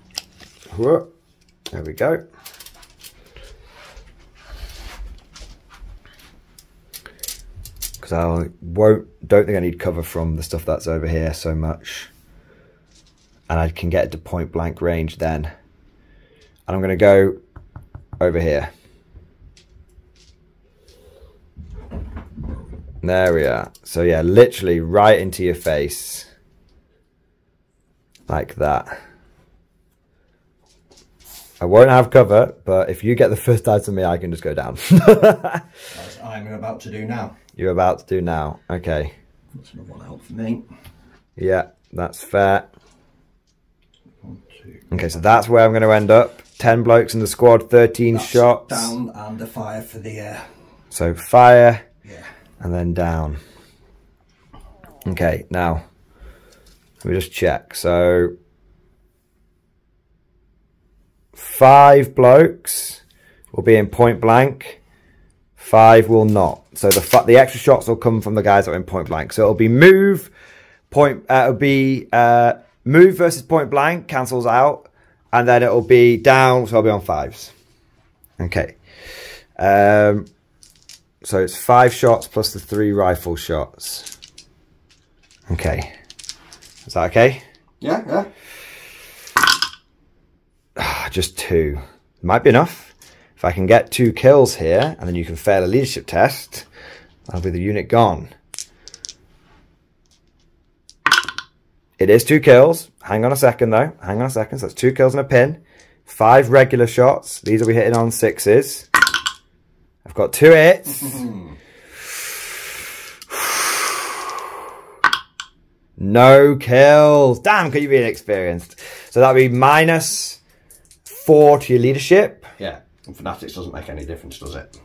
There we go. Because I won't. Don't think I need cover from the stuff that's over here so much and I can get to point blank range then. And I'm going to go over here. There we are. So yeah, literally right into your face. Like that. I won't have cover, but if you get the first dice on me, I can just go down. That's As I'm about to do now. You're about to do now. Okay. That's another one help for me. Yeah, that's fair. One, two. Okay, so that's where I'm going to end up. 10 blokes in the squad, 13 That's shots. Down and a fire for the uh So fire yeah. and then down. Okay, now let me just check. So five blokes will be in point blank. Five will not. So the the extra shots will come from the guys that are in point blank. So it'll be move, point. Uh, it'll be uh, move versus point blank cancels out, and then it'll be down. So I'll be on fives. Okay. Um, so it's five shots plus the three rifle shots. Okay. Is that okay? Yeah, yeah. Ah, Just two. Might be enough. If I can get two kills here, and then you can fail a leadership test, that'll be the unit gone. It is two kills. Hang on a second, though. Hang on a second. So that's two kills and a pin. Five regular shots. These will be hitting on sixes. I've got two hits. No kills. Damn, could you be inexperienced? So that'll be minus four to your leadership. Yeah. And Fanatics doesn't make any difference, does it?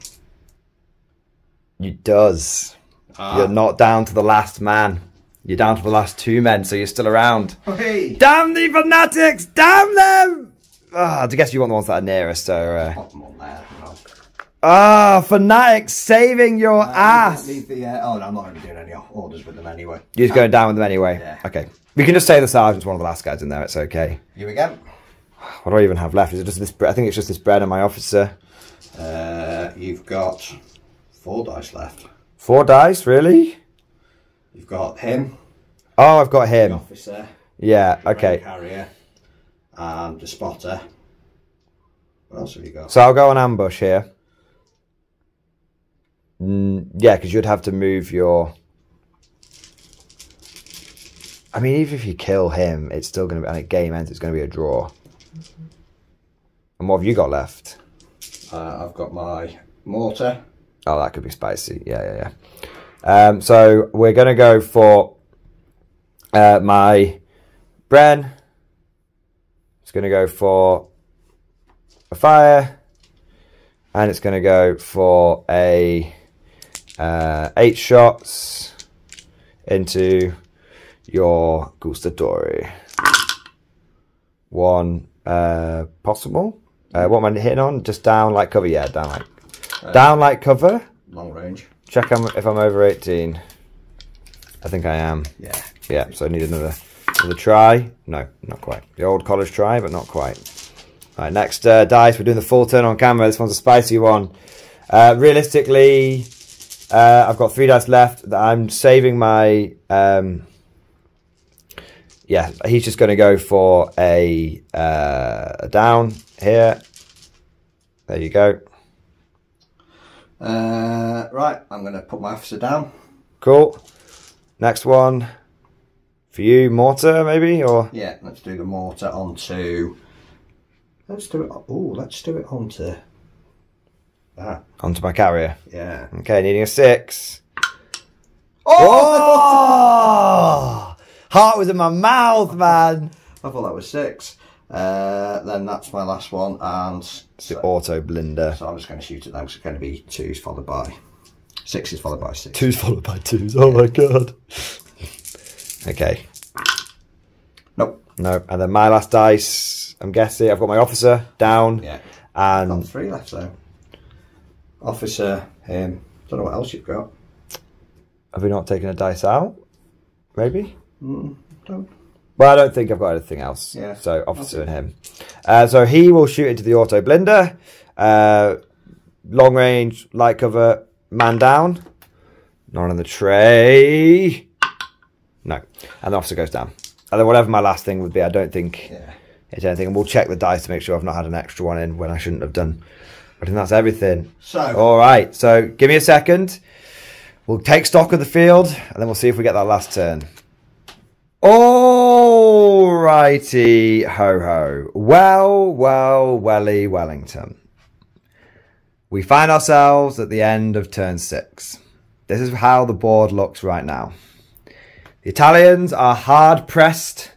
It does. Ah. You're not down to the last man. You're down to the last two men, so you're still around. Hey! Damn the fanatics! Damn them! Ah, I guess you want the ones that are nearest, so. Uh... Pop them there. Ah, fanatics saving your ass! Leave the, uh, oh, no, I'm not going to be doing any orders with them anyway. You're just going down with them anyway? Yeah. Okay. We can just say the sergeant's one of the last guys in there, it's okay. You again. What do I even have left? Is it just this bre- I think it's just this bread and my officer. Uh, you've got four dice left. Four dice, really? You've got him, Oh, I've got the him. officer, Yeah, okay. carrier, and the spotter. What else have you got? So I'll go on ambush here. Mm, yeah, because you'd have to move your. I mean, even if you kill him, it's still going to be. And it game ends, it's going to be a draw. And what have you got left? Uh, I've got my mortar. Oh, that could be spicy. Yeah, yeah, yeah. Um, so we're going to go for uh, my Bren. It's going to go for a fire. And it's going to go for a uh, eight shots into your Guastatori. One uh, possible. Uh, what am I hitting on? Just down like cover? Yeah, down like down like cover. Long range. Check if I'm over 18. I think I am. Yeah. Yeah, so I need another another try. No, not quite. The old college try, but not quite. All right, next uh, dice. We're doing the full turn on camera. This one's a spicy one. Uh, realistically, uh, I've got three dice left. That I'm saving my. Um, yeah, he's just going to go for a, uh, a down here. There you go. Uh, right, I'm going to put my officer down. Cool. Next one for you, mortar maybe, or Yeah, let's do the mortar onto. Let's do it. Oh, let's do it onto that. onto my carrier. Yeah. Okay, needing a six. Oh! Oh! Heart was in my mouth, man. I thought that was six. Uh, then that's my last one, and It's the Autoblinda. so I'm just going to shoot it now. It's going to be twos followed by sixes followed by six. Twos followed by twos. Oh my god. Okay. Nope. No, and then my last dice. I'm guessing I've got my officer down, Yeah. Got and three left though. Officer, him. Don't know what else you've got. have we not taken a dice out? Maybe. Don't. Well, I don't think I've got anything else. Yeah. So officer and him. Uh, so he will shoot into the Autoblinda. Uh, long range, light cover, man down. Not on the tray. No. And the officer goes down. And then whatever my last thing would be, I don't think Yeah. it's anything. And we'll check the dice to make sure I've not had an extra one in when I shouldn't have done. I think that's everything. So All right. So give me a second. We'll take stock of the field and then we'll see if we get that last turn. All righty, ho ho. Well, well, welly, Wellington. We find ourselves at the end of turn six. This is how the board looks right now. The Italians are hard pressed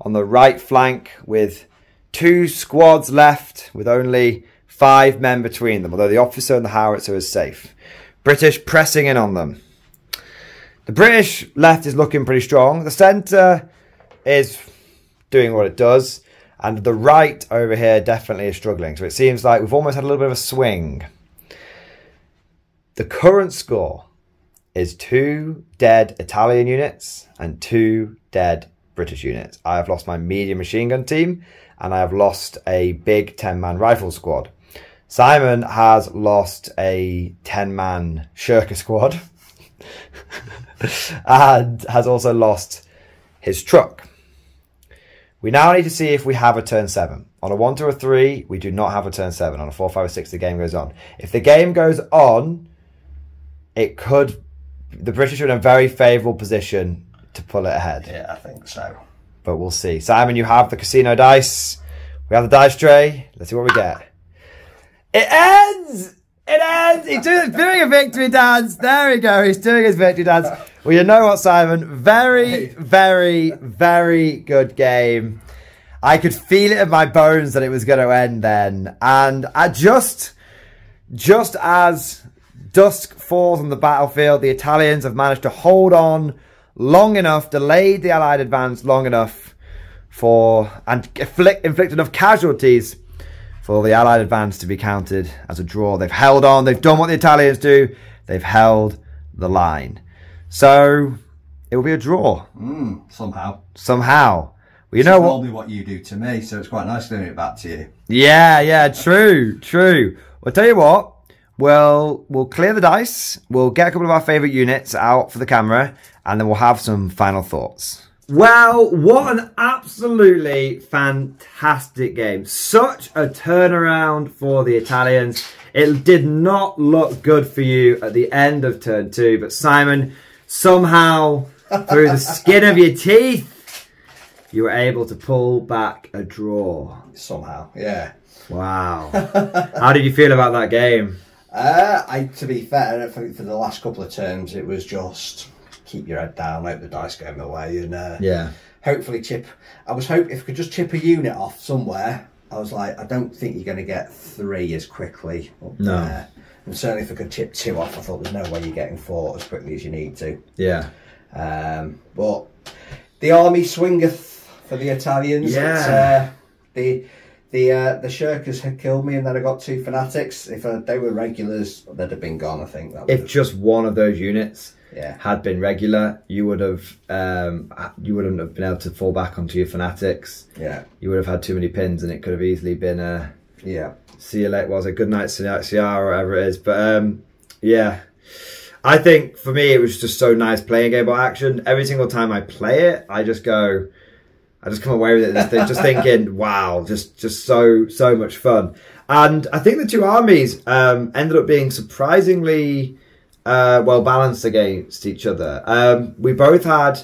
on the right flank with two squads left with only five men between them, although the officer and the howitzer is safe. British pressing in on them. The British left is looking pretty strong. The centre is doing what it does. And the right over here definitely is struggling. So it seems like we've almost had a little bit of a swing. The current score is two dead Italian units and two dead British units. I have lost my medium machine gun team and I have lost a big 10 man rifle squad. Simon has lost a 10 man shirker squad and has also lost his truck. We now need to see if we have a turn seven. On a one to a three, we do not have a turn seven. On a four, five, or six, the game goes on. If the game goes on, it could. The British are in a very favourable position to pull it ahead, yeah, I think so. but we'll see. Simon, you have the casino dice. We have the dice tray. Let's see what we get. It ends. It ends. He's doing, doing a victory dance. There we go. He's doing his victory dance. Well, you know what, Simon? Very, very, very good game. I could feel it in my bones that it was going to end then, and I just, just as dusk falls on the battlefield, the Italians have managed to hold on long enough, delayed the Allied advance long enough for and inflict, inflict enough casualties for the Allied advance to be counted as a draw. They've held on. They've done what the Italians do. They've held the line. So it will be a draw Mm, somehow. somehow. Well, you This know what? normally what you do to me, so it's quite nice doing it back to you. Yeah, yeah, true, true. Well, tell you what, we'll we'll clear the dice. We'll get a couple of our favourite units out for the camera, and then we'll have some final thoughts. Well, what an absolutely fantastic game! Such a turnaround for the Italians. It did not look good for you at the end of turn two, but Simon, somehow through the skin of your teeth, you were able to pull back a draw. Somehow, yeah. Wow. How did you feel about that game? Uh, I, to be fair, I think for the last couple of turns, it was just keep your head down, hope the dice go my way, and uh, Yeah. hopefully chip. I was hoping if I could just chip a unit off somewhere. I was like, I don't think you're going to get three as quickly No. there. And certainly, if I could chip two off, I thought there's no way you're getting four as quickly as you need to. Yeah. Um, but the army swingeth for the Italians. Yeah. Uh, the the uh, the shirkers had killed me, and then I got two fanatics. If uh, they were regulars, they'd have been gone. I think. That If just one of those units yeah, had been regular, you would have um, you wouldn't have been able to fall back onto your fanatics. yeah, You would have had too many pins, and it could have easily been a yeah. see you later. Was a good night, Ciara, or whatever it is. But um, yeah, I think for me it was just so nice playing Game Boy Action. Every single time I play it, I just go, I just come away with it just thinking, wow, just just so so much fun. And I think the two armies um, ended up being surprisingly uh, well balanced against each other. Um, we both had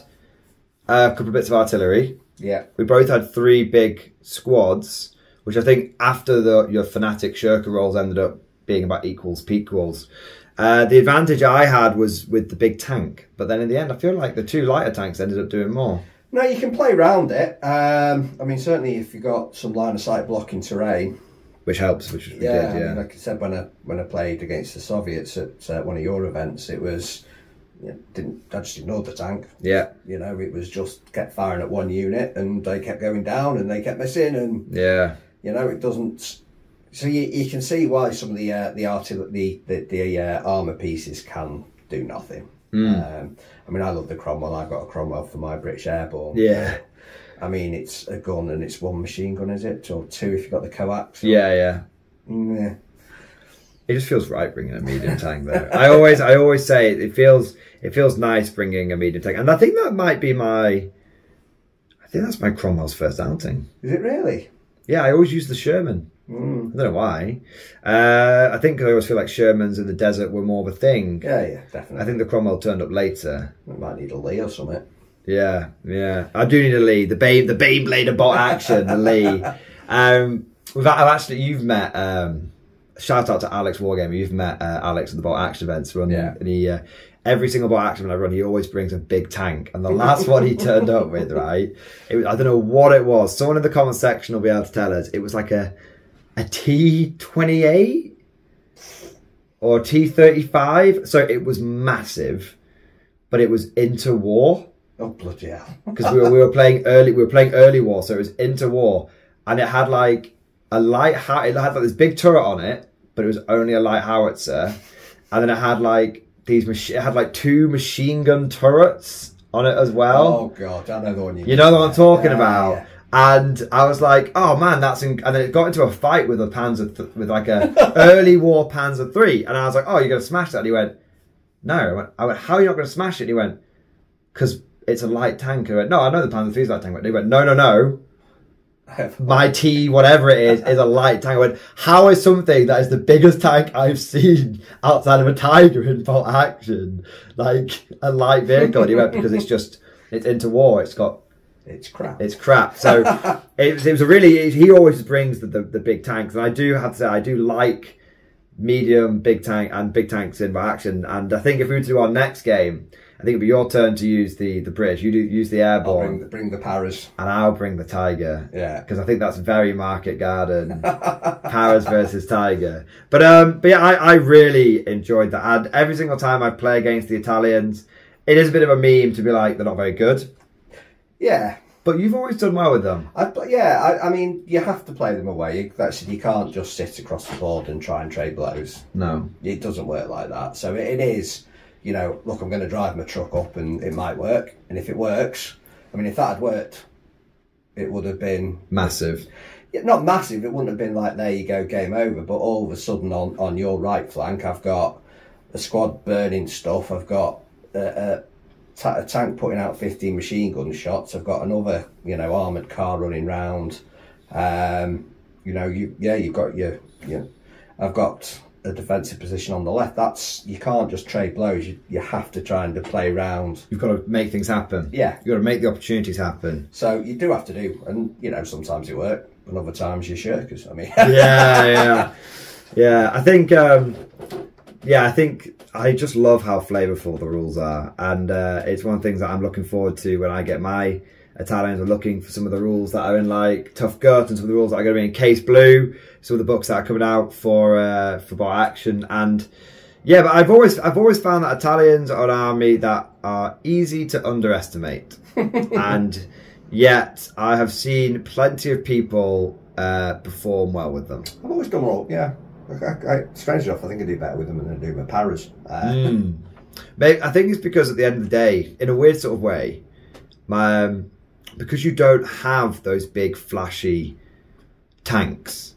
a couple of bits of artillery Yeah, we both had three big squads, which I think after the your fanatic shirker rolls ended up being about equals pequals. Uh, the advantage I had was with the big tank, but then in the end, I feel like the two lighter tanks ended up doing more. no, you can play around it. Um, I mean, certainly if you've got some line of sight blocking terrain. Which helps, which we Yeah, did, I yeah. like I said, when I when I played against the Soviets at uh, one of your events, it was. You know, didn't I just ignored the tank? yeah, You know, it was just kept firing at one unit, and they kept going down, and they kept missing, and yeah, you know it doesn't. So you, you can see why some of the uh, the artillery the the, the uh, armor pieces can do nothing. Hmm. Um, I mean, I love the Cromwell. I've got a Cromwell for my British Airborne. yeah, I mean, it's a gun and it's one machine gun, is it? Or two if you've got the coax. yeah, yeah. Yeah. It just feels right bringing a medium tank though. I always, I always say it, it feels, it feels nice bringing a medium tank, and I think that might be my, I think that's my Cromwell's first outing. Is it really? Yeah, I always use the Sherman. Mm. I don't know why. Uh, I think I always feel like Shermans in the desert were more of a thing. Yeah, yeah, definitely. I think the Cromwell turned up later. we might need a Lee or something. Yeah, yeah. I do need a Lee. The Bay, the Beyblade Bolt Action, the Lee. Um, we've I've actually you've met. Um, shout out to Alex Wargamer. You've met uh, Alex at the Bolt Action events running, Yeah. and he. Uh, Every single Bolt Action when I run, he always brings a big tank. And the last one he turned up with, right? It was, I don't know what it was. Someone in the comment section will be able to tell us. It was like a a T twenty eight or T thirty five. So it was massive, but it was interwar Oh bloody hell! because we were, we were playing early we were playing early war so it was interwar and it had like a light how it had like this big turret on it but it was only a light howitzer and then it had like these mach- it had like two machine gun turrets on it as well oh god, I know the one you. you know what I'm talking Yeah, about yeah. and I was like oh man that's in-. and then it got into a fight with a Panzer th- with like a early war Panzer 3 and I was like oh you're gonna smash that and he went no I went, I went how are you not gonna smash it and he went because it's a light tank. I went, no, I know the Panzer III is a light tank. But he went, no, no, no. My T, whatever it is, is a light tank. I went, how is something that is the biggest tank I've seen outside of a Tiger in full action, like a light vehicle? And he went, because it's just, it's into war. It's got, It's crap. it's crap. So it, was- it was a really, he always brings the, the, the big tanks. And I do have to say, I do like medium, big tank, and big tanks in my action. And I think if we were to do our next game, I think it'd be your turn to use the, the British. You do use the airborne. I'll bring, bring the paras. and I'll bring the Tiger. Yeah. Because I think that's very market garden. Paras versus Tiger. But um, but yeah, I, I really enjoyed that. And every single time I play against the Italians, it is a bit of a meme to be like they're not very good, Yeah, but you've always done well with them. I, yeah. I, I mean, you have to play them away. You, that's, you can't just sit across the board and try and trade blows. No. It doesn't work like that. So it, it is, you know, look, I'm going to drive my truck up and it might work. And if it works, I mean, if that had worked, it would have been Massive. yeah, not massive. It wouldn't have been like there you go, game over. But all of a sudden, on on your right flank, I've got a squad burning stuff. I've got a, a, ta- a tank putting out 15 machine gun shots. I've got another, you know, armored car running round. Um, you know, you yeah, you've got your, you I've got a defensive position on the left. That's you can't just trade blows. You you have to try and play round. You've got to make things happen. Yeah. You've got to make the opportunities happen. So you do have to do, and you know, sometimes it work, and other times you're shirkers. I mean, yeah, yeah, yeah. I think, um, yeah, I think I just love how flavourful the rules are, and uh, it's one of the things that I'm looking forward to when I get my Italians. I'm looking for some of the rules that are in like Tough Gut and some of the rules that are going to be in Case Blue. Some of the books that are coming out for uh, for Bolt Action and. Yeah, but I've always I've always found that Italians are an army that are easy to underestimate, and yet I have seen plenty of people uh, perform well with them. I've always done well. Yeah. I, I, I, strange enough, I think I do better with them than I do with Paras. Uh, Maybe, I think it's because at the end of the day, in a weird sort of way, my um, because you don't have those big flashy tanks,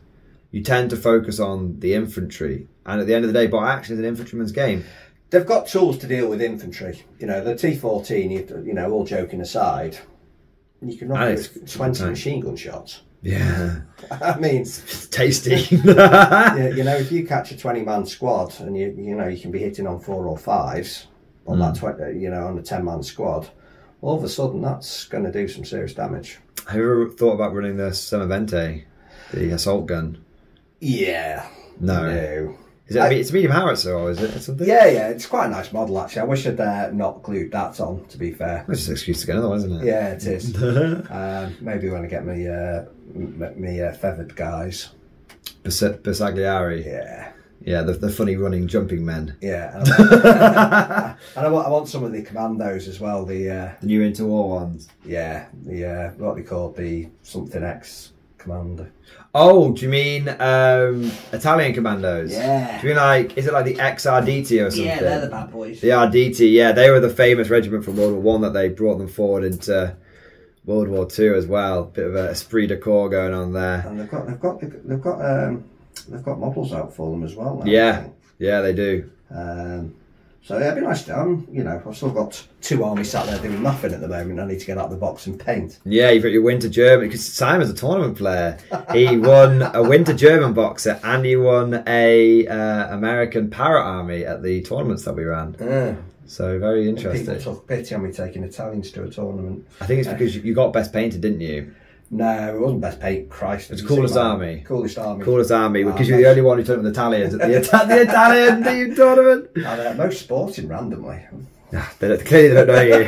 you tend to focus on the infantry. And at the end of the day, Bolt Action is an infantryman's game. They've got tools to deal with infantry. You know, the T14. You, you know, all joking aside, you can with twenty right. machine gun shots. Yeah, I mean, it's tasty. you, you know, if you catch a twenty-man squad and you you know you can be hitting on four or fives on that hmm. twenty, you know, on a ten-man squad, all of a sudden that's going to do some serious damage. have you ever thought about running the Semovente, the assault gun? Yeah. No. No. Is it? I- it's medium howitzer or is it something? Yeah, yeah, it's quite a nice model actually. I wish I'd uh, not glued that on. To be fair. It's just an excuse to get another one, isn't it? Yeah, it is. um, maybe when I get me uh, me uh, feathered guys. Bes- Bersaglieri. Yeah, Yeah, the, the funny running jumping men. yeah. And I want, and I want, I want some of the commandos as well. The uh, The new interwar ones. yeah, the uh, what they call the something X commander. Oh, do you mean um, Italian commandos? Yeah. Do you mean like, is it like the X Arditi or something? Yeah, they're the bad boys. The Arditi, yeah, they were the famous regiment from World War One that they brought them forward into World War Two as well. Bit of a esprit de corps going on there. And they've got they've got they've got um, they've got models out for them as well. now, Yeah, yeah, they do. Um, so yeah, it'd be nice to. Um, you know, I've still got two armies sat there doing nothing at the moment. I need to get out of the box and paint. Yeah, you've got your Winter German because Simon's a tournament player. He won a Winter German boxer and he won a uh, American Parrot Army at the tournaments that we ran. Uh, So very people interesting. took pity on me taking Italians to a tournament. I think it's because you got best painted, didn't you? No, it wasn't best paint. Christ, It's coolest army. Coolest army. Coolest army Ah, because you're the only one who took with the Italians at the, Ita- the Italian team tournament. And, uh, most sporting randomly. They don't, clearly they don't know you.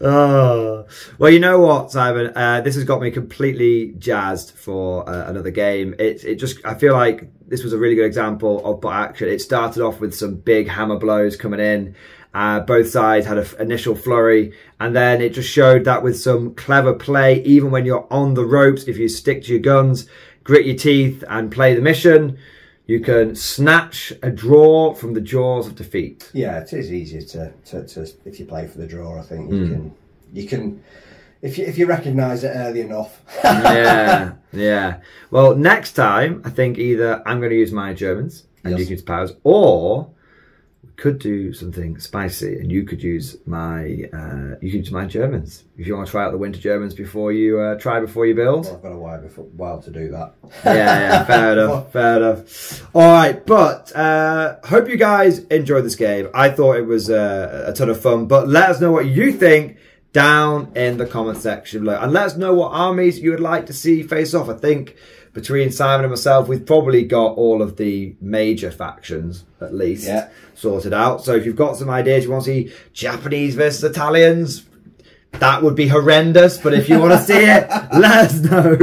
oh. Well, you know what, Simon? Uh, this has got me completely jazzed for uh, another game. It, it just, I feel like this was a really good example of Bolt Action. It started off with some big hammer blows coming in. Uh, both sides had an initial flurry, and then it just showed that with some clever play, even when you're on the ropes, if you stick to your guns, grit your teeth, and play the mission, you can snatch a draw from the jaws of defeat. Yeah, it is easier to, to, to if you play for the draw. I think you can you can if you if you recognise it early enough. yeah, yeah. Well, next time I think either I'm going to use my Germans and Yes. you can use powers, or could do something spicy and you could use my uh, you could use my Germans if you want to try out the winter Germans before you uh, try before you build. Well, I've got a while before, while to do that. yeah, yeah, fair enough, fair enough. All right, but uh, hope you guys enjoyed this game. I thought it was uh, a ton of fun, but let us know what you think down in the comment section below, and let us know what armies you would like to see face off. I think between Simon and myself, we've probably got all of the major factions at least Yeah. sorted out. So if you've got some ideas, you want to see Japanese versus Italians, That would be horrendous, but if you want to see it, let us know.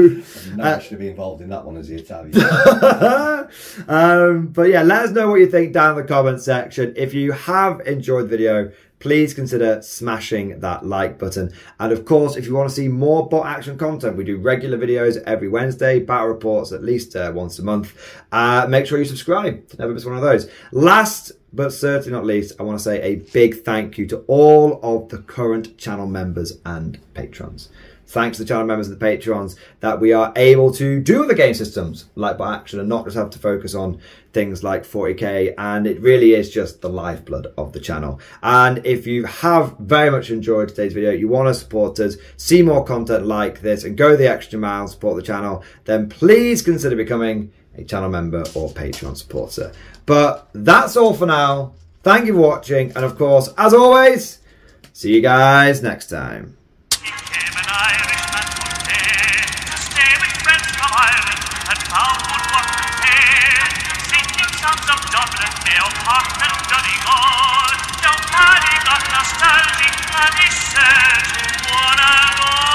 No one should be involved in that one as the Italian. um, but yeah, let us know what you think down in the comment section. If you have enjoyed the video, please consider smashing that like button. And of course, if you want to see more Bolt Action content, we do regular videos every Wednesday, battle reports at least uh, once a month. Uh, make sure you subscribe to never miss one of those. Last but certainly not least, I want to say a big thank you to all of the current channel members and patrons. Thanks to the channel members and the patrons that we are able to do the game systems like Bolt Action and not just have to focus on things like 40k and it really is just the lifeblood of the channel. And if you have very much enjoyed today's video you want to support us see more content like this and go the extra mile support the channel then please consider becoming a channel member or patreon supporter. But that's all for now. Thank you for watching and of course as always see you guys next time an Irishman would pay to stay with friends from Ireland and found good work to pay. Singing songs of Dublin, Mayo Park and Donegal, young Paddy got nostalgic and he said to one and all,